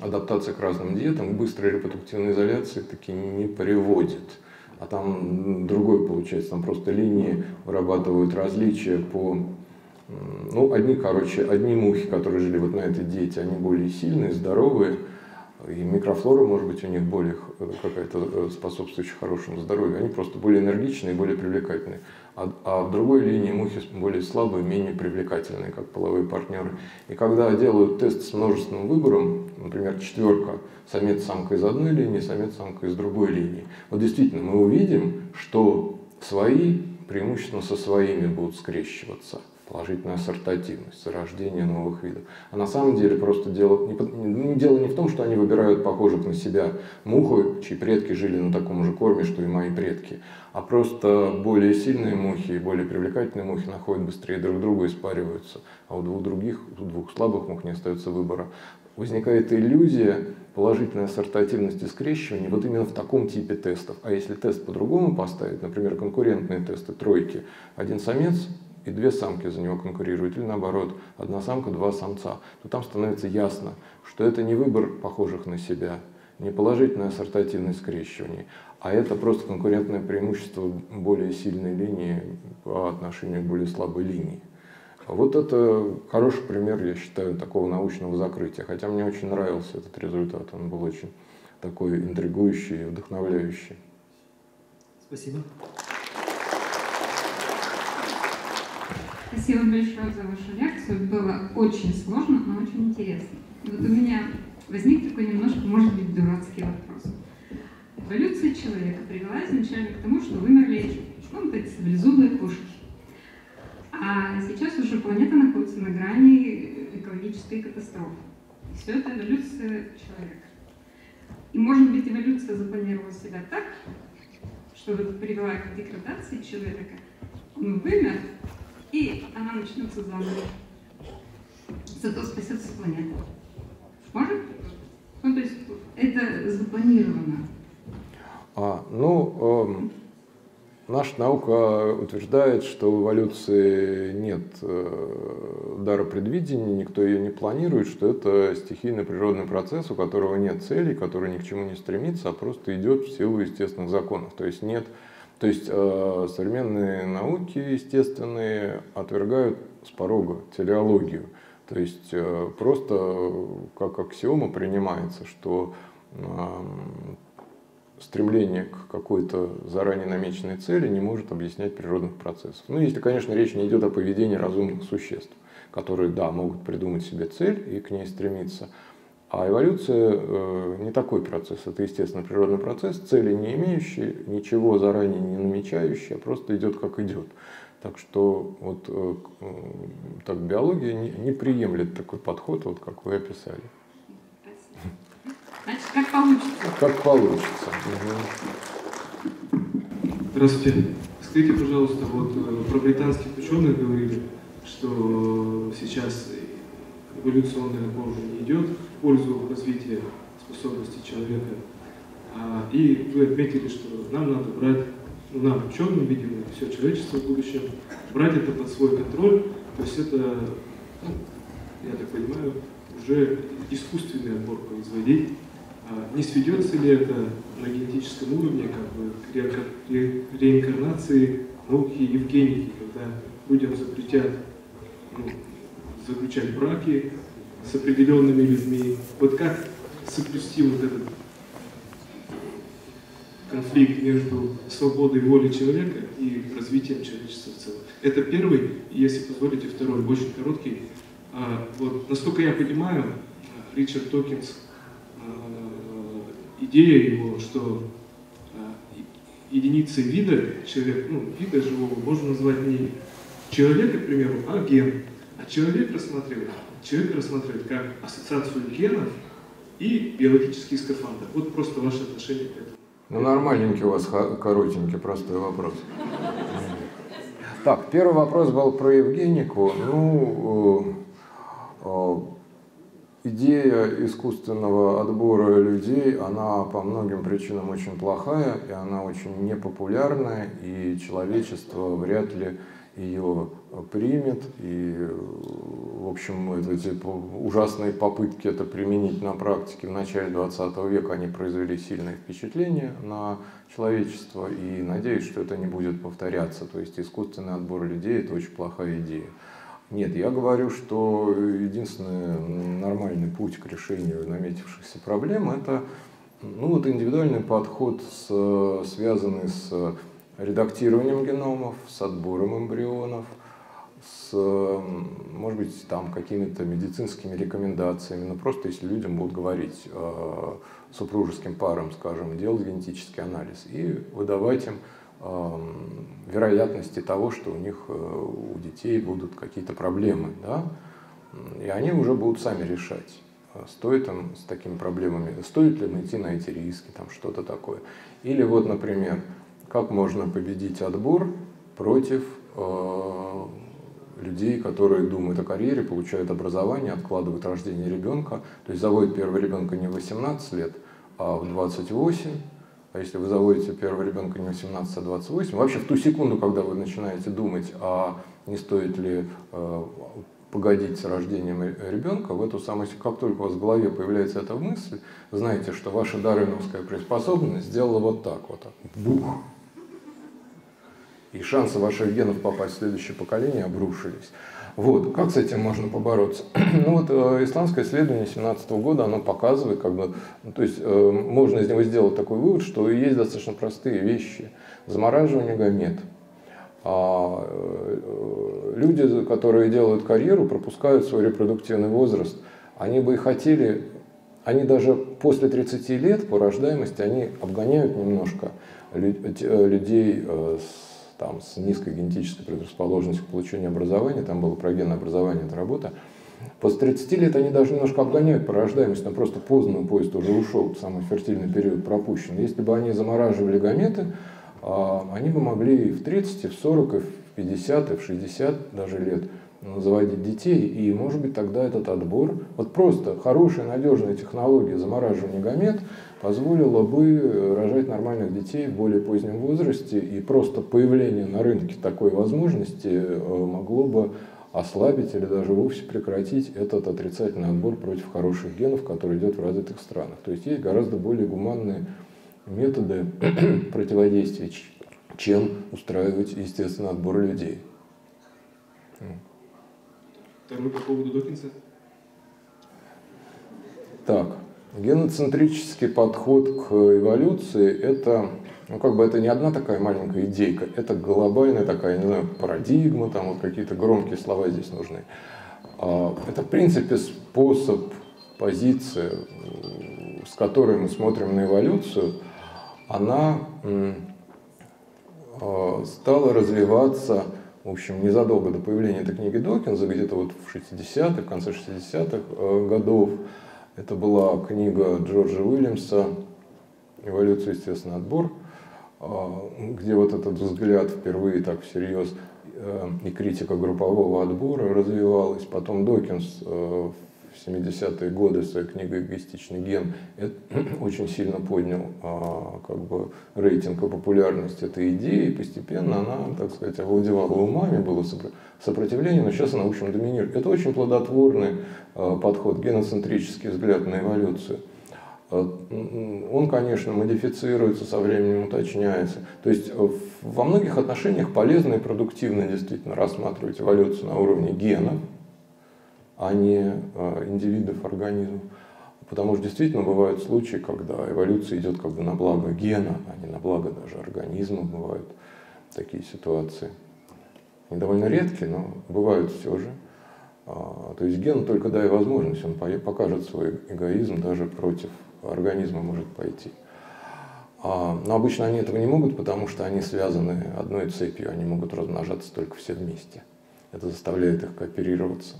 адаптация к разным диетам к быстрой репродуктивной изоляции таки не приводит. А там другой получается, там просто линии вырабатывают различия по ну, одни, короче, одни мухи, которые жили вот на этой диете, они более сильные, здоровые, и микрофлора, может быть, у них более какая-то э, способствующая хорошему здоровью. Они просто более энергичные более привлекательные. А, а в другой линии мухи более слабые, менее привлекательные, как половые партнеры. И когда делают тест с множественным выбором, например, четверка, самец-самка из одной линии, самец-самка из другой линии, вот действительно мы увидим, что свои преимущественно со своими будут скрещиваться положительная ассортативность, зарождение новых видов. А на самом деле просто дело не, дело не в том, что они выбирают похожих на себя муху, чьи предки жили на таком же корме, что и мои предки, а просто более сильные мухи и более привлекательные мухи находят быстрее друг друга и спариваются, а у двух других, у двух слабых мух не остается выбора. Возникает иллюзия положительной ассортативности скрещивания вот именно в таком типе тестов. А если тест по-другому поставить, например, конкурентные тесты, тройки, один самец и две самки за него конкурируют, или наоборот, одна самка, два самца, то там становится ясно, что это не выбор похожих на себя, не положительное ассортативное скрещивание, а это просто конкурентное преимущество более сильной линии по отношению к более слабой линии. Вот это хороший пример, я считаю, такого научного закрытия. Хотя мне очень нравился этот результат, он был очень такой интригующий и вдохновляющий. Спасибо. Спасибо большое за вашу лекцию. Было очень сложно, но очень интересно. Вот у меня возник такой немножко, может быть, дурацкий вопрос. Эволюция человека привела изначально к тому, что вымерли ну, эти саблезубые кошки. А сейчас уже планета находится на грани экологической катастрофы. И все это эволюция человека. И может быть эволюция запланировала себя так, что вот привела к деградации человека, он вымер, и она начнется заново. Зато спасется планета. Может? Ну, то есть это запланировано. А, ну, э, наша наука утверждает, что в эволюции нет э, дара предвидения, никто ее не планирует, что это стихийный природный процесс, у которого нет целей, который ни к чему не стремится, а просто идет в силу естественных законов. То есть нет то есть э, современные науки естественные отвергают с порога телеологию. То есть э, просто как аксиома принимается, что э, стремление к какой-то заранее намеченной цели не может объяснять природных процессов. Ну, если, конечно, речь не идет о поведении разумных существ, которые, да, могут придумать себе цель и к ней стремиться, а эволюция э, не такой процесс, это естественно природный процесс, цели не имеющий, ничего заранее не намечающий, а просто идет как идет. Так что вот э, э, так биология не, не приемлет такой подход, вот как вы описали. Значит, как получится. Как получится. Здравствуйте. Скажите, пожалуйста, вот про британских ученых говорили, что сейчас эволюционный набор не идет в пользу развития способностей человека. А, и вы отметили, что нам надо брать, ну, нам, ученым, видимо, все человечество в будущем, брать это под свой контроль. То есть это, ну, я так понимаю, уже искусственный отбор производить. А не сведется ли это на генетическом уровне как бы, к ре реинкарнации науки Евгеники, когда людям запретят ну, заключать браки с определенными людьми. Вот как соблюсти вот этот конфликт между свободой воли человека и развитием человечества в целом. Это первый, если позволите, второй, очень короткий. А, вот, насколько я понимаю, Ричард Токинс, а, идея его, что а, единицей вида человек, ну, вида живого можно назвать не человека, к примеру, а ген. А человек рассматривает, человек рассматривает как ассоциацию генов и биологический скафандр. Вот просто ваше отношение к этому. Ну, нормальненький у вас коротенький, простой вопрос. Так, первый вопрос был про Евгенику. Ну, э, э, идея искусственного отбора людей, она по многим причинам очень плохая, и она очень непопулярная, и человечество вряд ли ее примет. И, в общем, эти ужасные попытки это применить на практике в начале 20 века, они произвели сильное впечатление на человечество. И надеюсь, что это не будет повторяться. То есть искусственный отбор людей – это очень плохая идея. Нет, я говорю, что единственный нормальный путь к решению наметившихся проблем – это ну, вот индивидуальный подход, с, связанный с редактированием геномов, с отбором эмбрионов, с, может быть, там какими-то медицинскими рекомендациями, ну просто если людям будут говорить э, супружеским парам, скажем, делать генетический анализ и выдавать им э, вероятности того, что у них, э, у детей будут какие-то проблемы, да, и они уже будут сами решать стоит им с такими проблемами, стоит ли им идти на эти риски, там что-то такое. Или вот, например, как можно победить отбор против э, людей, которые думают о карьере, получают образование, откладывают рождение ребенка, то есть заводят первого ребенка не в 18 лет, а в 28, а если вы заводите первого ребенка не в 18, а 28, вообще в ту секунду, когда вы начинаете думать, а не стоит ли э, погодить с рождением ребенка, в эту самую, как только у вас в голове появляется эта мысль, знаете, что ваша дарвиновская приспособленность сделала вот так вот, бух, и шансы ваших генов попасть в следующее поколение обрушились. Вот, как с этим можно побороться? <clears throat> ну вот э, исламское исследование 2017 года, оно показывает, как бы, ну, то есть э, можно из него сделать такой вывод, что есть достаточно простые вещи. Замораживание гамет. А э, люди, которые делают карьеру, пропускают свой репродуктивный возраст. Они бы и хотели, они даже после 30 лет по рождаемости, они обгоняют немножко людей с там, с низкой генетической предрасположенностью к получению образования, там было про генное образование, эта работа, после 30 лет они даже немножко обгоняют по рождаемости, но просто поздно поезд уже ушел, самый фертильный период пропущен. Если бы они замораживали гаметы, а, они бы могли и в 30, и в 40, и в 50, и в 60 даже лет заводить детей, и может быть тогда этот отбор, вот просто хорошая, надежная технология замораживания гамет позволила бы рожать нормальных детей в более позднем возрасте, и просто появление на рынке такой возможности э, могло бы ослабить или даже вовсе прекратить этот отрицательный отбор против хороших генов, который идет в развитых странах. То есть есть гораздо более гуманные методы <clears throat> противодействия, чем устраивать естественный отбор людей. Второй по поводу Докинса. Так, геноцентрический подход к эволюции – это, ну, как бы это не одна такая маленькая идейка, это глобальная такая, не знаю, парадигма, там вот какие-то громкие слова здесь нужны. А, это, в принципе, способ, позиция, с которой мы смотрим на эволюцию, она а, стала развиваться в общем, незадолго до появления этой книги Докинза, где-то вот в 60-х, в конце 60-х э, годов, это была книга Джорджа Уильямса «Эволюция, естественный отбор», э, где вот этот взгляд впервые так всерьез э, и критика группового отбора развивалась. Потом Докинс в 70-е годы своей книгой «Эгоистичный ген» это <clears throat> очень сильно поднял а, как бы, рейтинг и популярность этой идеи, и постепенно она, так сказать, овладевала умами, было сопротивление, но сейчас она, в общем, доминирует. Это очень плодотворный а, подход, геноцентрический взгляд на эволюцию. А, он, конечно, модифицируется со временем, уточняется. То есть во многих отношениях полезно и продуктивно действительно рассматривать эволюцию на уровне генов, а не а, индивидов, организмов. Потому что действительно бывают случаи, когда эволюция идет как бы на благо гена, а не на благо даже организма. Бывают такие ситуации. Они довольно редкие, но бывают все же. А, то есть ген только дай возможность, он покажет свой эгоизм, даже против организма может пойти. А, но обычно они этого не могут, потому что они связаны одной цепью, они могут размножаться только все вместе. Это заставляет их кооперироваться.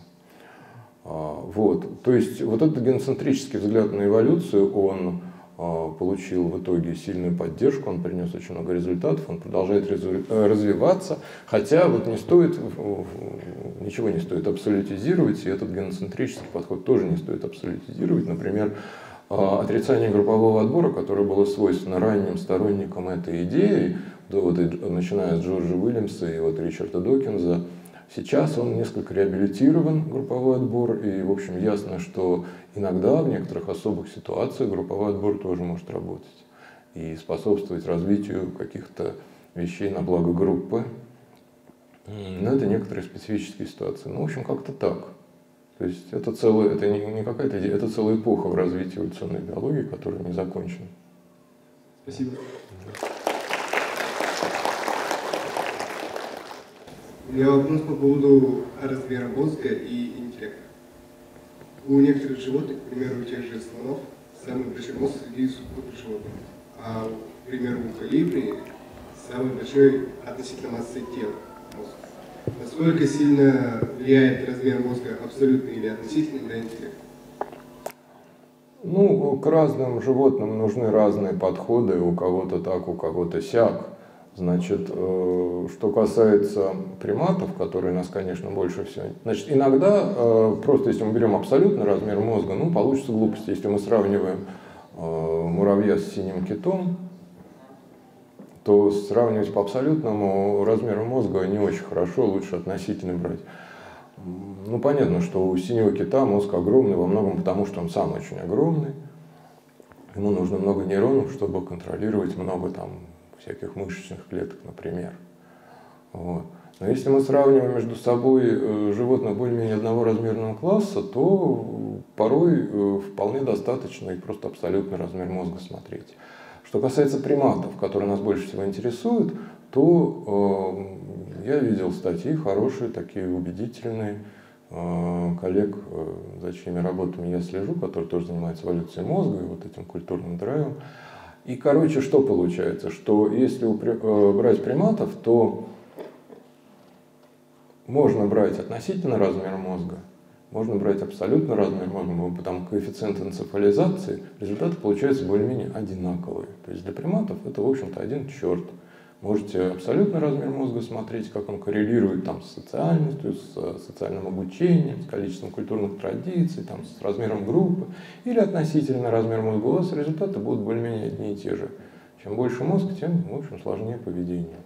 А, вот. То есть вот этот геноцентрический взгляд на эволюцию, он а, получил в итоге сильную поддержку, он принес очень много результатов, он продолжает развиваться, хотя вот не стоит, ничего не стоит абсолютизировать, и этот геноцентрический подход тоже не стоит абсолютизировать. Например, а, отрицание группового отбора, которое было свойственно ранним сторонникам этой идеи, до, вот, начиная с Джорджа Уильямса и вот Ричарда Докинза. Сейчас он несколько реабилитирован, групповой отбор, и, в общем, ясно, что иногда в некоторых особых ситуациях групповой отбор тоже может работать и способствовать развитию каких-то вещей на благо группы. Но это некоторые специфические ситуации. Ну, в общем, как-то так. То есть это целая, это не, не какая-то идея, это целая эпоха в развитии эволюционной биологии, которая не закончена. Спасибо. Меня вопрос по поводу размера мозга и интеллекта. У некоторых животных, к примеру, у тех же слонов, самый большой мозг среди сухопутных животных. А, к примеру, у колибри самый большой относительно массы тела мозг. Насколько сильно влияет размер мозга абсолютный или относительный на интеллект? Ну, к разным животным нужны разные подходы, у кого-то так, у кого-то сяк. Значит, э, что касается приматов, которые нас, конечно, больше всего... Значит, иногда, э, просто если мы берем абсолютный размер мозга, ну, получится глупость. Если мы сравниваем э, муравья с синим китом, то сравнивать по абсолютному размеру мозга не очень хорошо, лучше относительно брать. Ну, понятно, что у синего кита мозг огромный во многом потому, что он сам очень огромный. Ему нужно много нейронов, чтобы контролировать много там всяких мышечных клеток, например. Вот. Но если мы сравниваем между собой э, животных более-менее одного размерного класса, то порой э, вполне достаточно и просто абсолютный размер мозга смотреть. Что касается приматов, которые нас больше всего интересуют, то э, я видел статьи хорошие, такие убедительные, э, коллег, э, за чьими работами я слежу, которые тоже занимаются эволюцией мозга и вот этим культурным драйвом. И, короче, что получается? Что если э, брать приматов, то можно брать относительно размер мозга, можно брать абсолютно размер мозга, потому коэффициент энцефализации, результаты получаются более-менее одинаковые. То есть для приматов это, в общем-то, один черт. Можете абсолютно размер мозга смотреть, как он коррелирует там, с социальностью, с э, социальным обучением, с количеством культурных традиций, там, с размером группы. Или относительно размер мозга у вас результаты будут более-менее одни и те же. Чем больше мозг, тем в общем, сложнее поведение.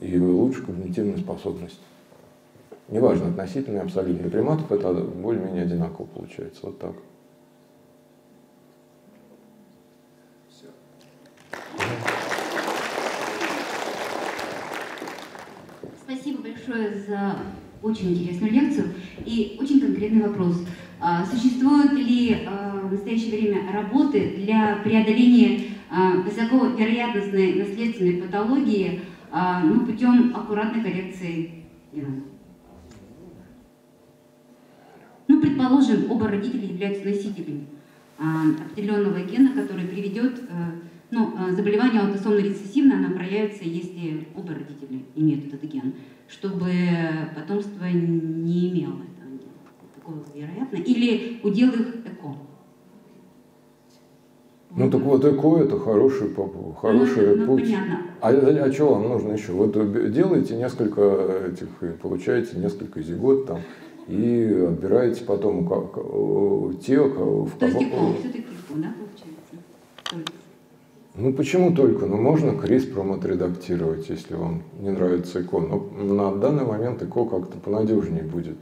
И лучше когнитивная способность. Неважно, относительно и абсолютно. Приматов это более-менее одинаково получается. Вот так. Большое за очень интересную лекцию и очень конкретный вопрос. А, существуют ли а, в настоящее время работы для преодоления а, высоковероятностной наследственной патологии ну, путем аккуратной коррекции гена? Ну, предположим, оба родителя являются носителями определенного гена, который приведет ну, заболевание аутосомно-рецессивное, оно проявится, если оба родителя имеют этот ген чтобы потомство не имело этого такого вероятно, или удел их эко. Ну так вот ЭКО это хороший, хороший ну, путь. понятно. А, а что вам нужно еще? Вот делаете несколько этих, получаете несколько зигот там, и отбираете потом как, те, у кого... То есть ЭКО, все-таки ЭКО, да, получается? Ну почему только? Ну можно CRISPR отредактировать, если вам не нравится ИКО. Но на данный момент ИКО как-то понадежнее будет.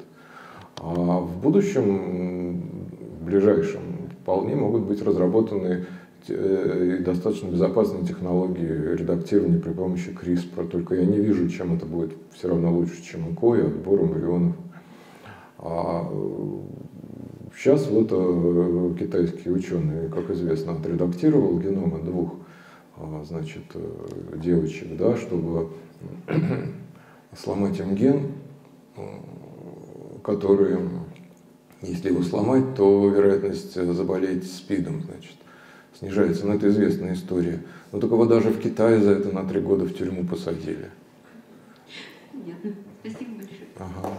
А в будущем, в ближайшем, вполне могут быть разработаны э, достаточно безопасные технологии редактирования при помощи CRISPR. Только я не вижу, чем это будет все равно лучше, чем ИКО и отбор эмбрионов. А сейчас вот э, китайские ученые, как известно, отредактировал геномы двух а, значит, э, девочек, да, чтобы <clears throat> сломать им ген, э, который, если его сломать, то вероятность заболеть СПИДом, значит, снижается. Но это известная история. Но только вот даже в Китае за это на три года в тюрьму посадили. Понятно. Спасибо большое. Ага.